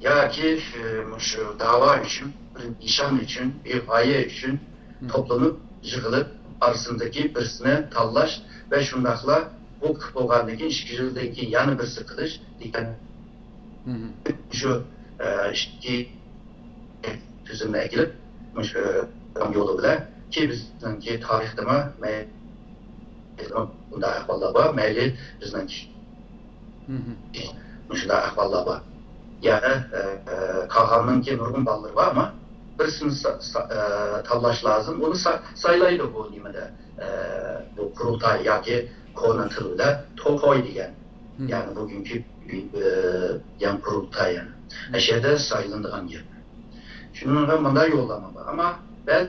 Ya ki e, şu dava için, bir nişan için, bir gaye için toplanıp, yığılıp, arasındaki birisine tallaş ve şundakla bu bolgandaki işkirildeki yanı birisi kılış diken Hı hı. şu e, işte ekilip şu yolu bile ki bizdeki tarihte mi bunda ahvallar var, meyli hı. şunda ahvallar var. Yani e, e, Kahan'ın ki nurgun balları var ama birisini e, tallaş lazım. Onu sa, saylaydı bu nimede e, bu kurultay ya ki konu tırıyla tokoy diyen. Hı hı. Yani bugünkü e, yan kurultay yani. Eşede sayılındığın yer. Şunun da bunda yollama var. Ama ben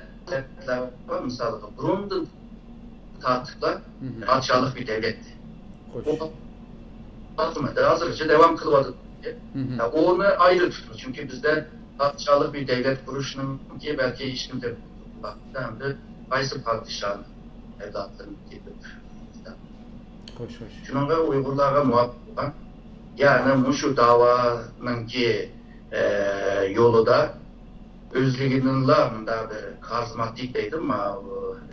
misal Burun'dan hı. padişahlık bir devletti. Xo'sh. O batmadı. Kılmadı. Hı hı. Ya onu ayrı tutun. Çünkü bizde padişahlık bir devlet kuruşunun ki belki baktı hem de Aysı padişahın evlatlarının gibi. Xo'sh. Xo'sh. Şununla Uygurlarga muvaffak olan yani bu şu davanın ki e, yolu da özlüğününla mında bir karizmatik deydim ama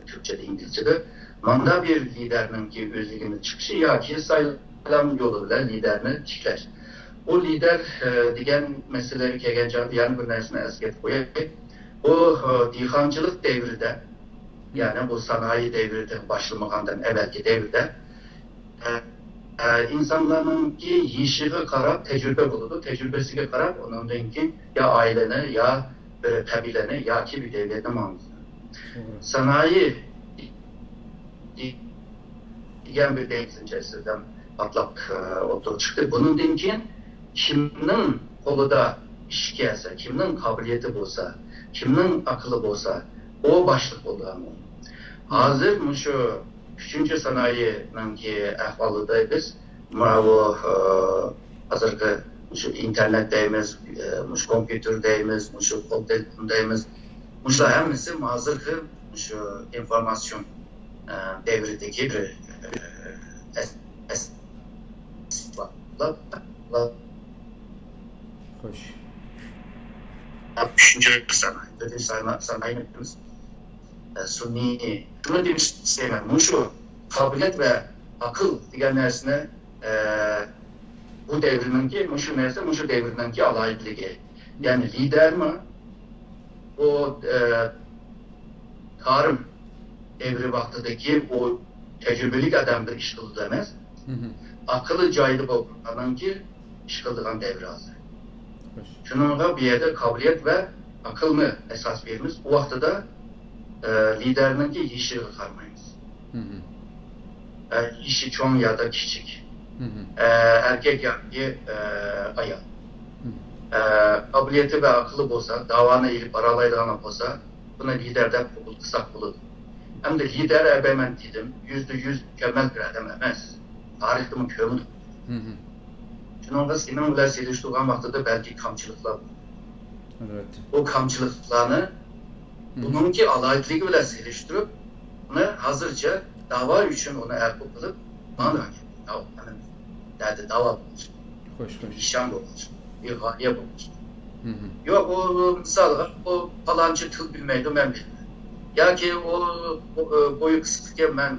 Türkçe'de İngilizce'de manda bir liderinin ki özlüğünün çıkışı ya ki sayılan yolu bilen liderini çıkar. O lider e, degan masalaga yana bir narsani eslatib qo'yay bu e, dehqonchilik davrida ya'ni bu sanoyi davrida boshlamagandan avvalgi davrda e, e, insonlarninki yeyishiga qarab tajriba bo'ladi tajribasiga qarab undan keyin yo oilani yo bir qabilani yoki bir davlatni sanayi degan bir tushunchasidan patlab o'tirib chiqdi bundan keyin kimning qo'lida ish kelsa kimning qobiliyati bo'lsa kimning aqli bo'lsa u boshliq bo'ldi hozir shu uchinchi sanoyiniki ahvolida biz mana bu hozirgi shu internet deymiz shu kompyuter deymiz shu qo'l telefon deymiz shular hammasi hozirgi shu informatsion devridagi bir Xo'sh. Üçüncü sanayi. Dedi sanayi, sanayi metnimiz sunni. Şunu demiş isteyemem. Bu şu kabiliyet ve akıl diyen nersine e, bu devrininki, bu şu nerse, bu şu devrininki alayitligi. Yani lider mi? O e, tarım devri vaktideki o tecrübelik adamdır iş kıldı demez. Akıllı cahili ki iş kıldığın devri hazır. Şununla bir yerde kabiliyet ve akılını esas verimiz. O vaktada e, liderinin işi kalmayız. Hı hı. E, işi çoğun ya da küçük. Hı hı. E, erkek ya da e, ayol. Hı. E, kabiliyeti ve akıllı olsa, davanı eğilip aralaydığı olsa buna liderden kısak bulur. Hem de lider ebemen dedim, yüzde yüz mükemmel bir adam emez. Mi kömür. Hı hı. Şununla senin bilen seliştiğin vaxtıda belki kamçılıklar var. Evet. O kamçılıklarını bununki alaytligi bilan selishtirib uni hozircha davo uchun uni arqu qilib mana dadi davo bo'lishi Xo'sh, xo'sh. ishon bo'lishi g'oya bo'lishi Hı hı. yo'q u misolga u falonchi til bilmaydi man bilmayman yoki u u- u bo'yi qisqa man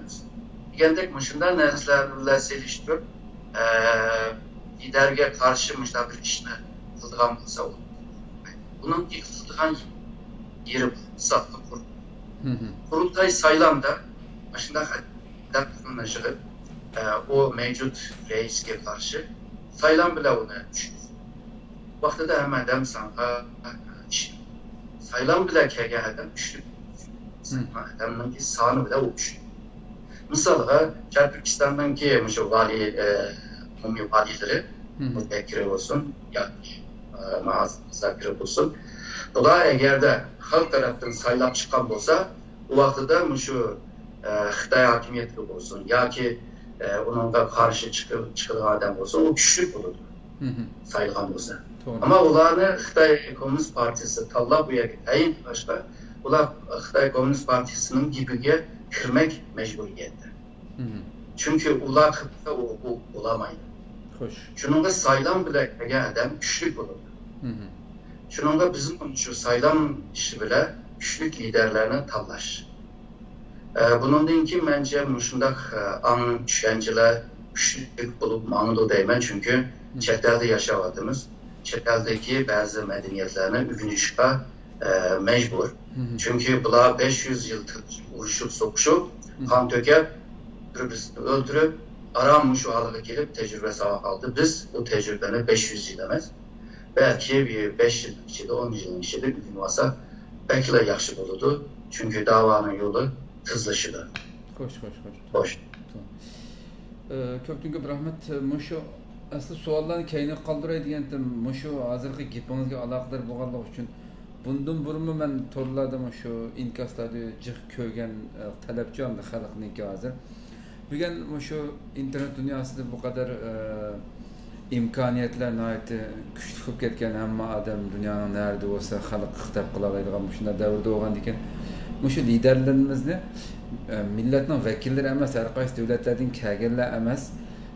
degandek shunday narsalar bilan selishtirib liderga qarshi shunaqa bir ishni qildigan bo'lsa u buniki qildigan yeri saflı kur. Hı hı. Kurultay saylamda başında hatta kılınışı e, o mevcut reiske karşı saylam bile ona düştü. Vakti da hemen dem sanka saylam bile kege hedem düştü. Hedemden ki sağını bile o düştü. Mesela Türkistan'dan ki şu vali e, hı. bu Bekir olsun ya e, Maaz Zakir olsun Ular eğerde halk tarafından saylap çıkan olsa, o vaxtda şu e, Xitay hakimiyyəti olsun, ya ki e, onunla karşı çıkıp çıkılan adam olsun, o güçlük hı. sayılgan olsa. Doğru. Ama onları Xitay Komünist Partisi tallab bu tayin başka, ular Xitay Komünist Partisi'nin dibiga kirmek mecburiyeti. Hı hı. Çünkü ular o olamaydı. Xo'sh. Şununla saylan bile kelgan adam güçlük olurdu. Hı hı. Şununla bizim şu saylam işi bile güçlük liderlerini tanlaş. Ee, bunun ki bence şundaq e, an düşünceler güçlük bulup manıdı değmen çünkü çetlerde yaşavadığımız çetleldeki bazı medeniyetlerini ürünüşe e, hı. Çünkü bunlar 500 yıl uğraşıp sokuşup kan tökep birbirlerini öldürüp aram şu gelip tecrübe sağ kaldı. Biz bu tecrübeni 500 yıl demez. Belki bir 5 yıl içinde, 10 yıl içinde bir gün olsa belki de yaxşı olurdu. Çünkü davanın yolu hızlaşırdı. Xo'sh, xo'sh, xo'sh. Hoş. Ee, Köptün köp rahmet. Muşu asli savollarni keyinga qoldiray degandim. Muşu hozirgi gapingizga aloqador bo'lganligi uchun bundan burunmi men to'rlarda shu inkaslarda jiq ko'rgan e, talabchamdi xalqniki hozir. Bugun shu internet dunyosida bu qadar e, imkoniyatlar nihoyatda kuchli bo'lib ketgan hamma odam dunyoning narida bo'lsa xalq xitob qila oladigan shunday davrda bo'lgan ekan shu liderlarimizni millatni millatning vakillari emas har qaysi davlatlardan kelganlar emas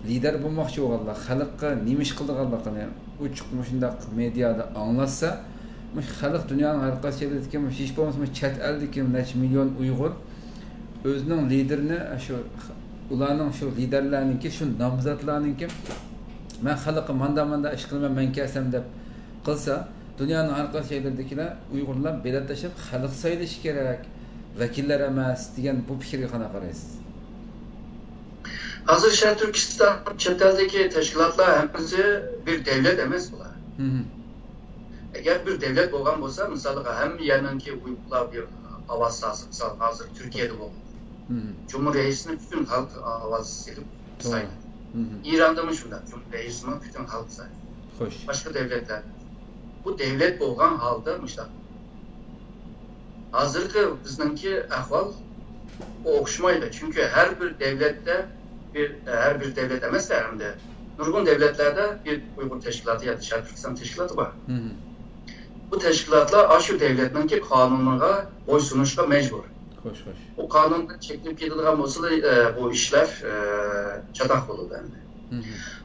lider bo'lmoqchi bo'lganlar xalqqa nima ish qildiganligini uchuq shundaq mediada anglatsa xalq dunyoning har qaysi yerida hech bo'lmasa chet eldagi necha million uyg'ur o'zining liderini shu ularning shu liderlarniki shu nomzodlarniki man xalqqa manda manda ish qilaman man kelsam deb qilsa dunyoning har qaysi joylardagilar uyg'urlar belat tashlab xalq saylashi kerak vakillar emas degan bu fikrga qanaqa qaraysiz hozir sharq turkiston chet eldagi tashkilotlar hammasi bir davlat emas bular agar bir davlat bo'lgan bo'lsa misoliga hamma yananki uyg'urlar bir ovoz misol hozir turkiyada bo'lgan. Cumhur reisini bütün halk Doğru. saydi Hı hı. İran'da mı şunda? Cumhur reisini bütün halk saydı Xo'sh. başka devletler. Bu devlet bo'lgan holda muştaq hozirgi bizningki ahvol o'xshamaydi chunki har bir davlatda bir har bir davlat emasda hamda nurg'un davlatlarda bir uyg'ur tashkiloti yoki sharq turkiston tashkiloti bor bu tashkilotlar shu davlatninki qonuniga bo'ysunishga majbur Xo'sh, xo'sh. bu qonundan chekinib ketadigan bo'lsa e, bu ishlar e, chatoq bo'ladi endi.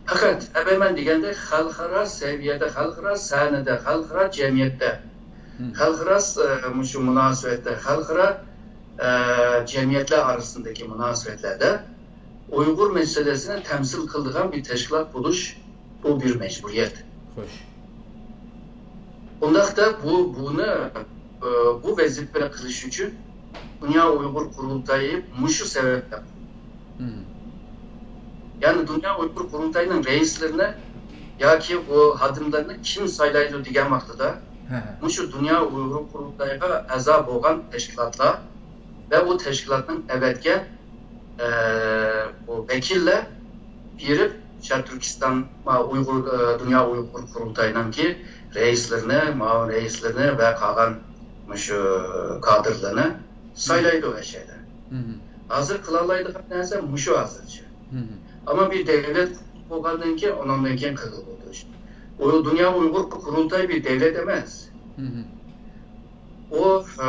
Fakat hemen degende xalqaro seviyede, xalqaro sahnede, Hı hı. xalqaro e, şu münasebette, xalqaro e, cemiyetler arasındaki münasebetlerde Uygur meselesini temsil kıldığan bir teşkilat buluş bu bir mecburiyet. Bundaq da bu bunu e, bu vazifeni kılış için Dünya Uygur Kurultayı muşu sebepten Hı hı. Yani Dünya Uygur Kurultayı'nın reislerine ya ki bu hadimlerini kim saylaydı Ha, ha. Muşu Dünya Uygur Kurultayı'na a'zo bo'lgan tashkilotlar ve bu tashkilotning evatga e, bu vakillar berib Sharq Turkiston ma Uyg'ur e, Dünya Uygur Kurultayı'nınki reislerini, ma reislerini ve qolgan shu kadrlarni saylaydi o şeyler. Hı hı. Hazır mushu hozircha. Hı hı. Ama bir devlet bo'lgandan keyin ondan keyin qilib bo'ldi. O Dünya Uygur Kurultayı bir devlet emas. Hı hı. O e,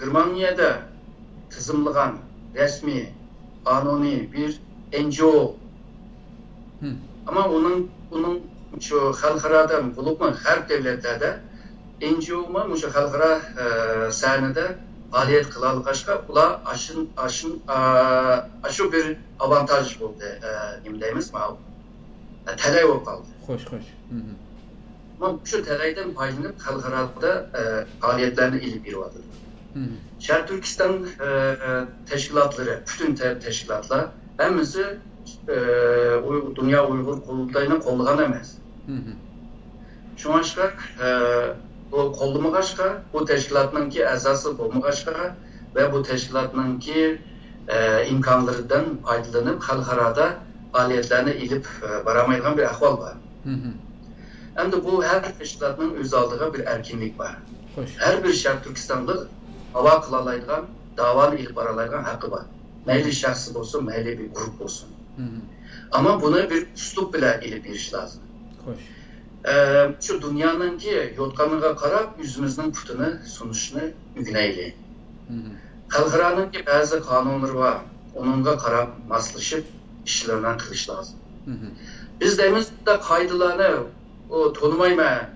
Germaniyada tizimlagan resmi, qonuniy bir NGO. Hı. Ama onun bunun şu xalqarada bo'libmi har davlatlarda NGO mu şu xalqaro e, sahnada faaliyet kılan başka ula aşın aşın aşı bir avantaj buldu nimdeyimiz e, ma e, talay oldu. Hoş hoş. Ama şu talaydan faydalanıp halkaralıkta e, faaliyetlerini ilip bir vardı. Şer Türkistan teşkilatları, bütün teşkilatlar hemisi Dünya Uygur Kurultayı'nı kollayan emez. Şu an şıkak e, bu təşkilatınki əsası bolmağaşqa və bu təşkilatınki e, imkanlarından faydalanıb xalqarada fəaliyyətlərini ilib e, baramaydigan bir ahval var. Hı. Endi bu hər təşkilatın öz aldığı bir erkinlik var. Xo'sh. Her bir Şərq Türkistanlıq hava qılalaydigan, davanı ilib baralaydigan haqqı var. Məyli şəxsi olsun, məyli bir qrup olsun. Hı hı. Ama bunu bir üslup bilə ilib beriş lazım. Xo'sh. Ee, şu dünyanın ki yotqanığa qarab yüzümüzün putunu sunuşunu ügnəyli. Hı hı. Xalqaranın ki bəzi qanunları var. Onunla qarab maslaşıb işlərini qilish hı. Biz deyimiz de kaydılarını o tanımayma,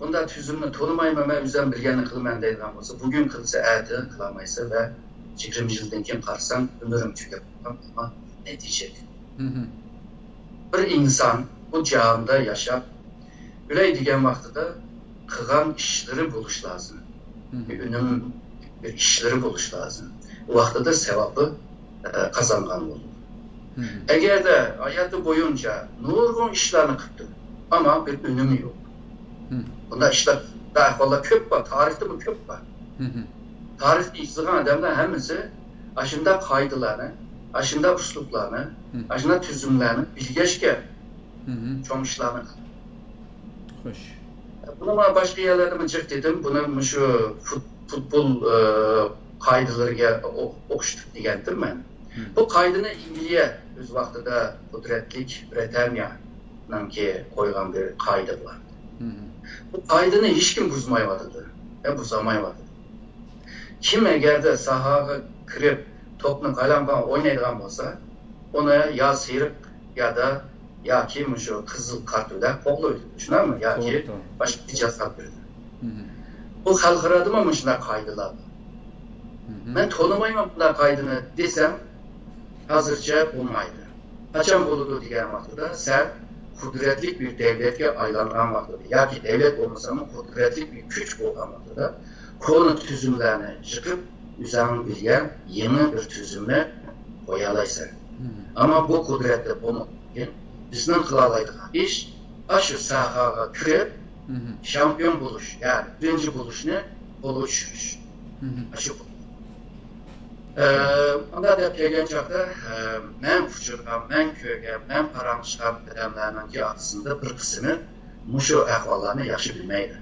bunda tüzümünü tanımayma ve üzerine bilgeni kılmayan deyilgan olsa, bugün kılsa erdi, kılamaysa ve 20 yıldan kim karsan ömürüm tükep ama netice. Hı hı. Bir insan bu çağında yaşap, öyle diyen vakti de kılan işleri buluş lazım. Ünüm bir işleri buluş lazım. Bu vakti de sevabı e, kazangan olur. Eğer de hayatı boyunca nurgun işlerini kıptı ama bir önümü yok. Hı. Bunda işler daha valla köp var, tarihte mi köp var. Tarihte izleyen adamlar hemisi aşında kaydılarını, aşında usluplarını, Hı. aşında tüzümlerini bilgeçke Hı hı. çoğum işlerini Xo'sh. Bunu ben başka yerlerde mi cırt dedim, bunu şu fut, futbol e, kaydılarıga o- okuştuk degendim ben. Hı. Bu kaydını İngiliye öz vaxtida Kudretlik Britaniyanın ki koygan bir kaydı var. Bu kaydını hiç kim buzmayvadı. E buzamayvadı. Kim eğer de sahaga kirip topunu kalamgan oynaydigan bolsa, ona ya sıyrık ya da ya ki şu kızıl kart öder koklaydı. Şuna mı? Ya ki başka bir ceza verdi. Bu xalqarada mı şuna kaydılar? Ben tanımayman bunlar kaydını desem hazırca olmaydı. Kaçan buludu degan vaqtida sen qudratli bir davlatga aylangan vaqtida yoki davlat bo'lmasa ham qudratli bir kuch bo'lgan vaqtida ko'ni tuzumlarni yiqib o'zing bilgan yangi bir tuzumni qo'ya olasan ammo bu qudratda qila oladigan ish shu sohaga kirib şampiyon buluş, yani birinci buluşunu qo'lga tushirish shu unda deb kelgan chog'da man uchirgan man ko'rgan man paramishgan odamlarninki aslida bir qismi mushu ahvollarni yaxshi bilmaydi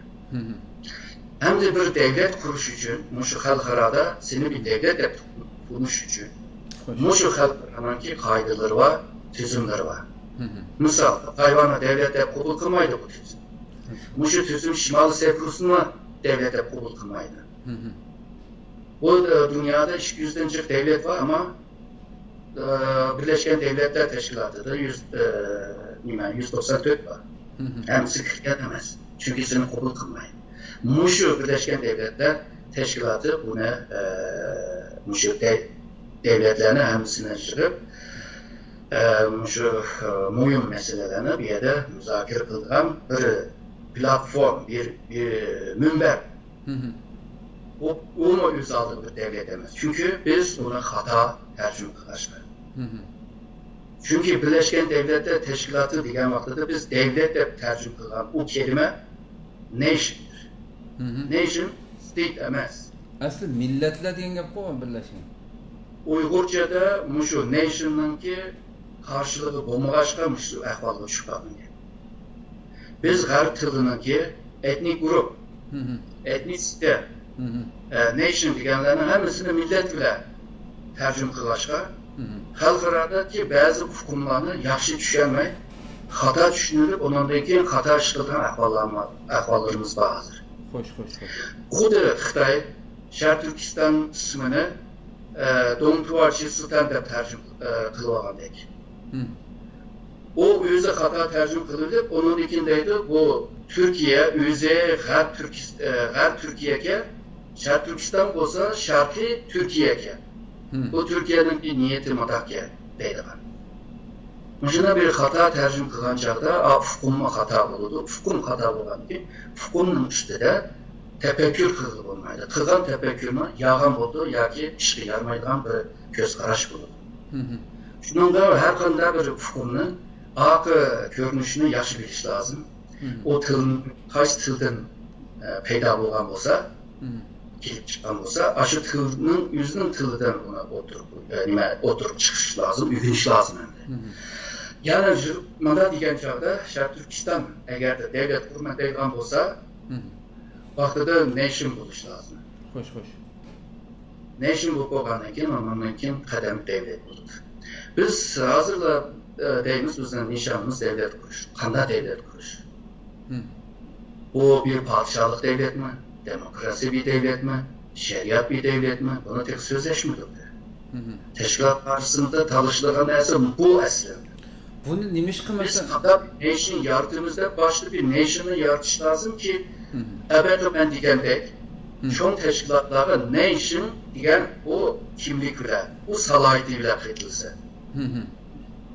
hamda bir davlat qurish uchun mushu xalqaroda seni bir davlat deb tunish uchun mushu xalqaroniki qoidalari va tuzumlari bor misol tayvanni davlat deb qabul qilmaydi bu tuzum mushu tuzum shimoliy seprusni davlat deb qabul qilmaydi bu dunyoda ikki yuzdan jiq davlat bor ammo birlashgan davlatlar tashkilotida yuz nima yuz to'qson to'rt bor hammasi kirgan emas chunki seni qabul qilmaydi mushu birlashgan davlatlar tashkiloti buni mushu davlatlarni hammasini yig'ib shu muhim masalalarni bu yerda muzokara qilgan bir platform bir bir minbar uni o'z oldi bir davlat emas chunki biz uni xato tarjima qilishgan chunki birlashgan davlatlar tashkiloti degan vaqtida biz davlat deb tarjima qilgan u kelima nationdir nation state emas asli millatlar degan gap bormi birlashgan uyg'urchada mushu nationninki bo'lmag'achqa shu ahvolga tushib qolgan biz g'arb tiliniki etnik guruh etnisite nation deganlarni hammasini millat bilan tarjima qilishga xalqarodagi ba'zi hukmlarni yaxshi tushunmay xato tushunilib undan keyin xato ish qilgan ahvollarimiz bor hozir xo'sh xo'sh xo'sh xuddi xitoy sharq turkiston ismini do'ngtuvarchi sulton deb tarjima qilib olgandek u o'zi xato tarjima qilinib undan keyin deydi bu turkiya o'zi g'arb g'arb turkiyaga sharq turkiston bo'lsa sharqiy turkiyaga bu turkiyaninki niyati mudakke deydigan shunday bir xato tarjima qilgan chog'da hukmni xato bo'ladi hukm xato bo'lgandan keyin hukmning ustida tafakkur qilib bo'lmaydi qilgan tafakkurni yog'an bo'ldi yoki ishga yarmaydigan bir ko'z qarash bo'ladi shunga har qanday bir hukmni oqi ko'rinishini yaxshi bilish lozim u til qaysi tildan paydo bo'lgan bo'lsa kelib chiqqan bo'lsa shu tilning o'zining tilidan uni o'tirib nima o'tirib chiqish lozim o'rganish lozim endi yana mana degan chog'da sharq turkiston agarda davlat qurmaydigan bo'lsa vaqtida nation bo'lishi lozim xo'sh xo'sh nation bo'lib bo'lgandan keyin undan keyin qadam davlat bo'ladi biz hozirda deymiz bizni nishonimiz davlat qurish qanday davlat qurish bu bir podshohlik davlatmi demokrasiya bir davlatmi shariat bir davlatmi buni tek so'zlashmadik tashkilot qarshisida talishilgan narsa bu aslida buni nima ish biz qilmasa qanday nation yaratimizda boshqa bir nationni yaratish lozimki abada man degandek cho'ng tashkilotlarga nation degan u kimlik bilan u salohiyati bilan qaytilsa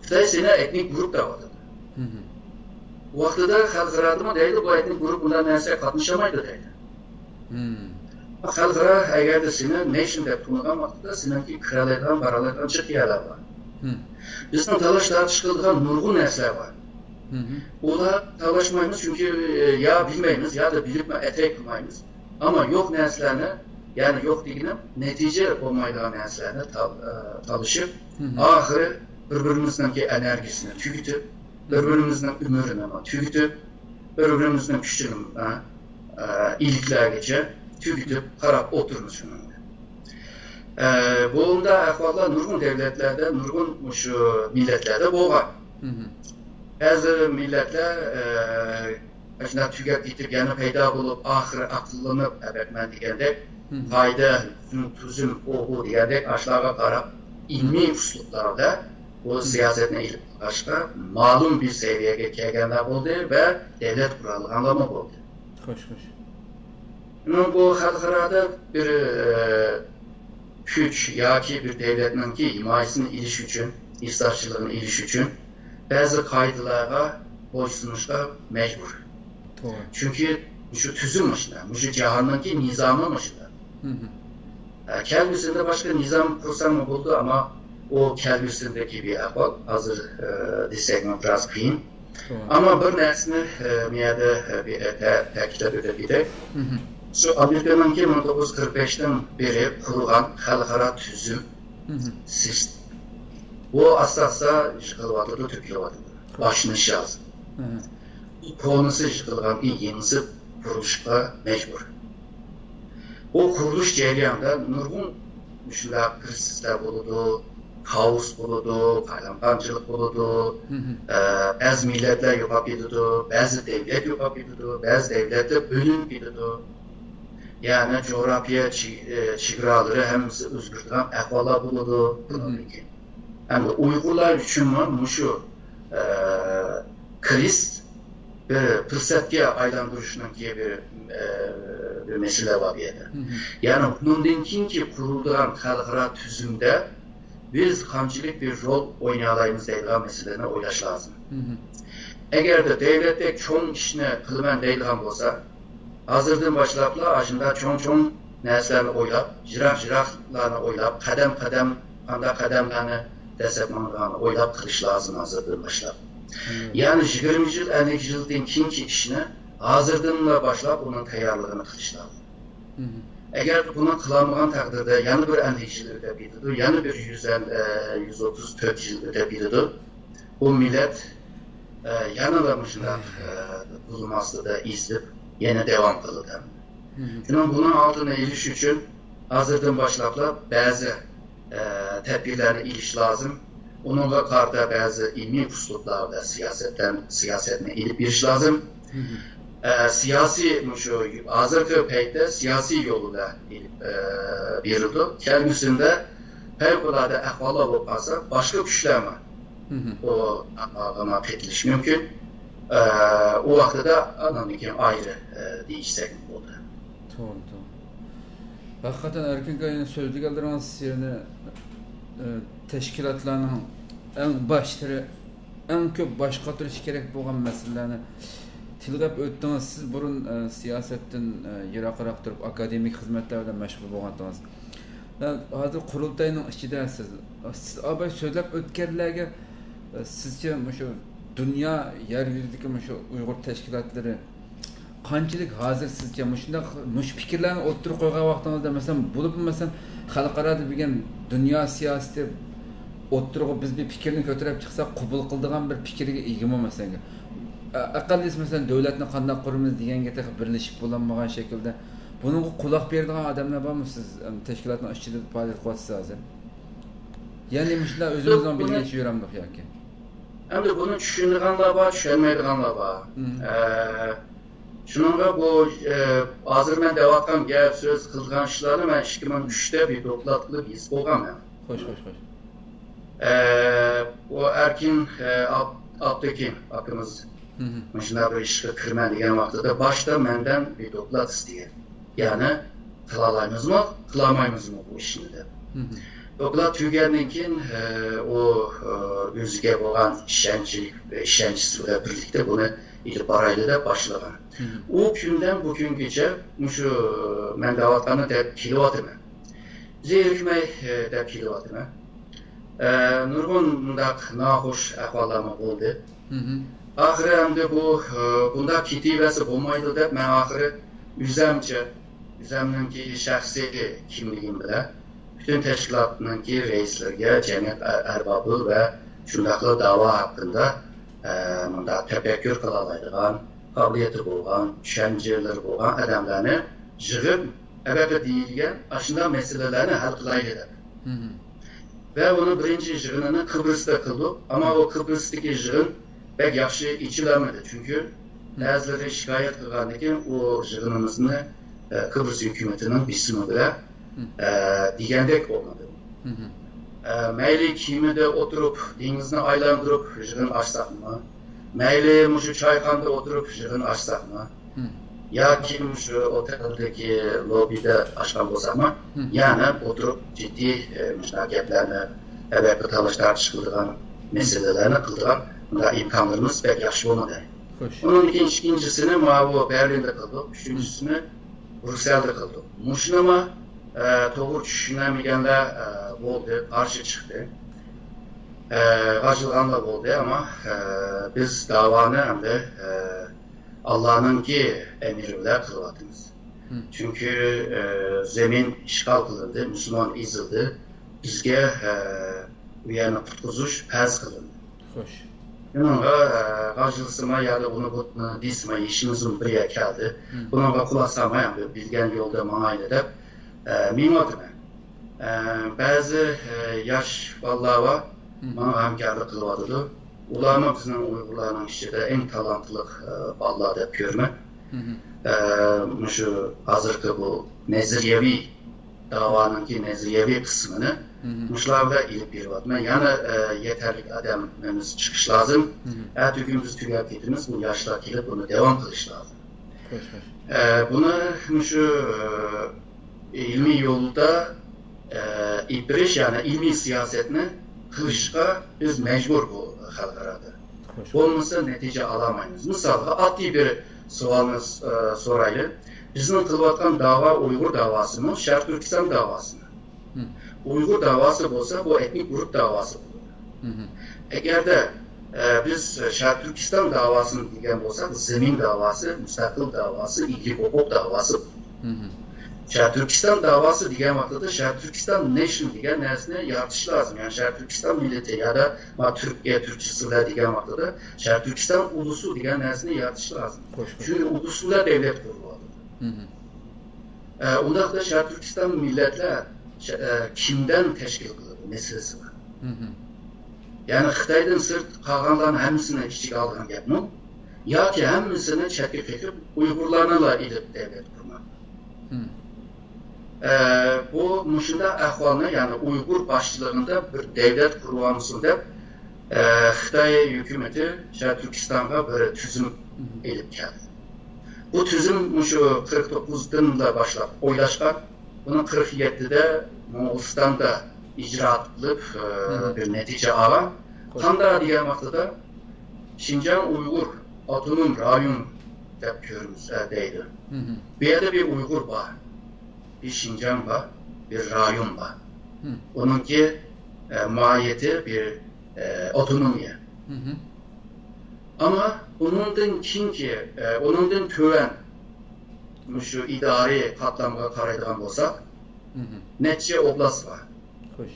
xitoy etnik guruh deyotadi vaqtida xalqarodami deydi bu etnik guruh bunday narsaga qatnashamaydi deydi xalqaro agarda seni nation deb tug'ilgan vaqtida seniki kiralaydigan boroladigan chekiyalar bor bizni talash tartish qiladigan nurg'un narsalar bor ular talashmaymiz chunki yo bilmaymiz yo da bilib etak qilmaymiz ammo yo'q narsalarni ya'ni yo'q degani natija bo'lmaydigan narsalarni talishib oxiri bir birimizniki energiyasini tugitib bir birimizni umrini tugitib bir birimizni kuchini iliklargacha tugitib qarab o'tirmiz shuni bunda ahvollar nurg'un davlatlarda nurg'un shu millatlarda bo'lgan ba'zi millatlar shunaqa tugab ketib yana paydo bo'lib oxiri aqllanib man degandek foyda tuzum u bu degandek shularga qarab ilmiy uslublarda bu siyosatni ilib boshqa ma'lum bir seviyaga kelganlar bo'ldi va davlat qurolg'anlama bo'ldi xo'sh xo'sh bu xalqaroda bir kuch yoki bir davlatninki himoyasini ilish uchun istorchiligini ilish uchun ba'zi qoidalarga bo'ysunishga majbur to'g'ri chunki shu tuzum shu jahonniki nizomi shunday kelgusida boshqa nizom qursam bo'ldi ammo u kelgusidagi bir ahvol hozir desak biroz qiyin ammo bir narsani yerda ta'kidlab o'tib ketay shu qirq beshdan beri qurgan xalqaro tuzum bu asosda ish qilyotidi to'kilyotidi boshlanishi lozim qilgandan keyin yenisi qurilishga majbur o quruluş cərəyanında nurgun müşkülər, krisislər buludu, kaos buludu, qaylanqancılıq buludu, ə, e, bəzi millətlər yoxab gedirdi, bəzi dövlət yoxab gedirdi, bəzi dövlətlər bölünüb gedirdi. Yəni coğrafiya e, çiqraları həm özgürdən əhvala buludu. Həm yəni də Uyğurlar üçün mə bu şu ə, krist bir mesele var bir yerda ya'ni bundan keyingi qurilgan xalqaro tuzumda biz qanchalik bir rol o'ynay olamiz deydigan masalani o'ylash lozim agarda davlatdek cho'ng ishni qilaman deydigan bo'lsa hozirdan boshlabla shunday cho'ng cho'ng narsalarni o'ylab jiroq jiroqlarni o'ylab qadam qadam qanday qadamlarni o'ylab qilish lozim hozirdan boshlab ya'ni yigirma yil ellik yildan keyingi ishni hozirdan boshlab uning tayyorligini qilish lozim agar buni qilolmagan taqdirda yana bir ellik yil o'tib ketadi yana bir yuz yuz o'ttiz to'rt yil o'tib ketadi bu millat yanada shundoq zulm ostida ezilib yana devam qiladi shuning buni oldini olish uchun hozirdan boshlab ba'zi tadbirlarni ilish lozim Onunla qarda bəzi ilmi üsullar və siyasətdən siyasətlə ilişmiş lazım. Hı -hı. E, siyasi şu hazırki peyde siyasi yoluyla e, birdi. Kendisinde fevkulade ehvala olmasa başka güçleme o anlamına petiliş mümkün. E, o vaxtı da anamiki ayrı e, değişsek oldu. Doğru, doğru. Hakikaten Erkin Kaya'nın sözlü geldiğiniz yerine e, teşkilatlarının eng boshlari eng ko'p bosh qotirish kerak bo'lgan masalalarni tilg'ab o'tdingiz. Siz burun e, siyosatdan e, yiroqroq turib akademik xizmatlar bilan mashg'ul bo'lgandingiz. E, hozir qurultayning ichidasiz siz siz obay so'zlab o'tganlarga sizcha shu dunyo yer yuzidagi shu uyg'ur tashkilotlari qanchalik hozir sizcha shundoq mush fikrlarni o'ttirib qo'ygan vaqtingizda masalan bo'lib masalan xalqaro bo'lgan dunyo siyosati o'ttirg'i biz bir fikrni ko'tarib chiqsak qabul qildigan bir fikrga egimi masalan aqallis masalan davlatni qanday quramiz deganga birlashib bo'lolmagan shaklda bunga quloq beradigan odamlar bormi siz? Tashkilotni ichida faoliyat qilyapsiz hozir ya'ni shular o'zimizni bilgancha yuramdiq yoki endi buni tushunadiganlar bor tushunmaydiganlar bor shunga bu hozir man deyotgan gap so'z qilgan ishlarni man ikki ming uchda bir doklad qilib yozib bo'lganman xo'sh xo'sh xo'sh o erkin Abdülkin hakkımız Müşna bir işe kirmen degan vaqtida boshda mendan bir doklad istegan ya'ni qilalaymiz mı qilolmaymizmi bu ishni deb doklad tugagandan keyin u o'ziga bo'lgan ishonchlik ishonchisi bilan birlikda buni ilib borayli deb boshlagan u kundan bu kungacha shu man deyotganni deb kelyaptiman zerikmay deb kelyaptiman nurg'un mundaq noxush ahvollar bo'ldi oxiri endi bu e, bundaq ketaversa bo'lmaydi deb man oxiri o'zimcha o'zimniki shaxsiy kimligim bilan bütün təşkilatınki reislərə, cəmiyyət ərbabı və şundaqlı dava haqqında e, bunda təfəkkür qıla biləcəyin, qabiliyyəti olan, düşüncələri olan adamları yığıb əbədi deyilən aşında məsələlərini həll qılaydı. Ve onu birinci yığınını Kıbrıs'ta kıldı. Ama o Kıbrıs'taki yığın pek yaxşı içilemedi. Çünkü bazıları şikayet kılgandaki o yığınımızın e, Kıbrıs hükümetinin bismi bile e, digendek olmadı. Hı hı. E, meyli kimide oturup denizini aylandırıp yığın açsak mı? Ya kim şu oteldeki lobide mı? Hı. Yani oturup ciddi e, müşnaketlerini, evet talış tartışıldıgan meselelerini kıldıgan bunda imkanlarımız pek yaxşı olmadı. Onun ikinci, ikincisini ma bu Berlin'de kıldık. Üçüncüsünü Brüksel'de kıldık. Muşnama e, doğru düşünemeyenler e, oldu, karşı çıktı. E, karşılanla oldu ama e, biz davanı hem de e, Allah'ın ki emriyle kılmadınız. Hı. Çünkü e, zemin işgal kılındı, Müslüman izildi. Bizge e, uyana kutkuzuş pez kılındı. Xo'sh. Bununla e, karşılısıma ya da bunu bunu disme işimizin bir geldi. Hı. Bununla kulaksama bilgen yolda bana edip e, mimadım. E, bazı e, yaş. Hı. Bana hemkarlık kılvadıdı. Ulama bizden Uygurların içinde en talantlık e, vallahi da görme. Hı hı. E, şu hazırki bu Nezriyevi davanın ki Nezriyevi kısmını. Muşlarda ilip bir vatma. Yani e, yeterli adamımız çıkış lazım. Eğer tükümüz tüyap etimiz bu yaşlar gelip bunu devam kılış lazım. E, bunu şu e, ilmi yolda e, ittiriş yani ilmi siyasetini kılışqa biz mecbur bu halkarada. Xo'sh. Olmasa netice alamayız. Mesela adli bir sualınız e, soraylı. Bizim kılvatkan dava Uygur davası mı, Şark Türkistan davası mı? Hı. Uygur davası olsa bu etnik grup davası olur. Hı hı. Eğer de e, biz Şark Türkistan davasını diyen olsak zemin davası, müstakil davası, ilgi hukuk davası. Şark Türkistan davası diyen vakitte Şark Türkistan Nation diyen nesne yartış lazım. Yani Şark Türkistan milleti ya da ma Türkiye Türkçesiyle diyen vakitte Şark Türkistan ulusu diyen nesne yartış lazım. Xo'sh. Çünkü ulusuyla devlet kurulu. E, onda da Şark Türkistan milletler e, kimden teşkil kılır meselesi var. Hı hı. Yani Xitaydan sırt kalganların hemsini kichik algan gapmi? yoki hammasini chetga qekib Uyg'urlarni ilib devlet kurmak. Hı. Ee, bu mushunda ahvolni ya'ni Uyg'ur boshchiligida bir davlat quryapmiz deb Xitoy hukumati Turkistonga bir tuzum ilib keldi. Bu tuzum shu 49dan da boshlab o'ylashgan. Buni 47da Mo'g'ulistonda ijro qilib e, bir natija olgan. Qanday degan vaqtida Şinjan Uygur Otonom Rayon deb ko'ramiz e, deydi. Bu yerda bir Uygur var. Bir Şincan var, bir rayon var. Hı. Onunki e, mahiyeti bir e, otonomiya. Hı hı. Ama onundan kinki, e, onundan töven şu idari katlamga qaraydigan bo'lsak, neçe oblast var.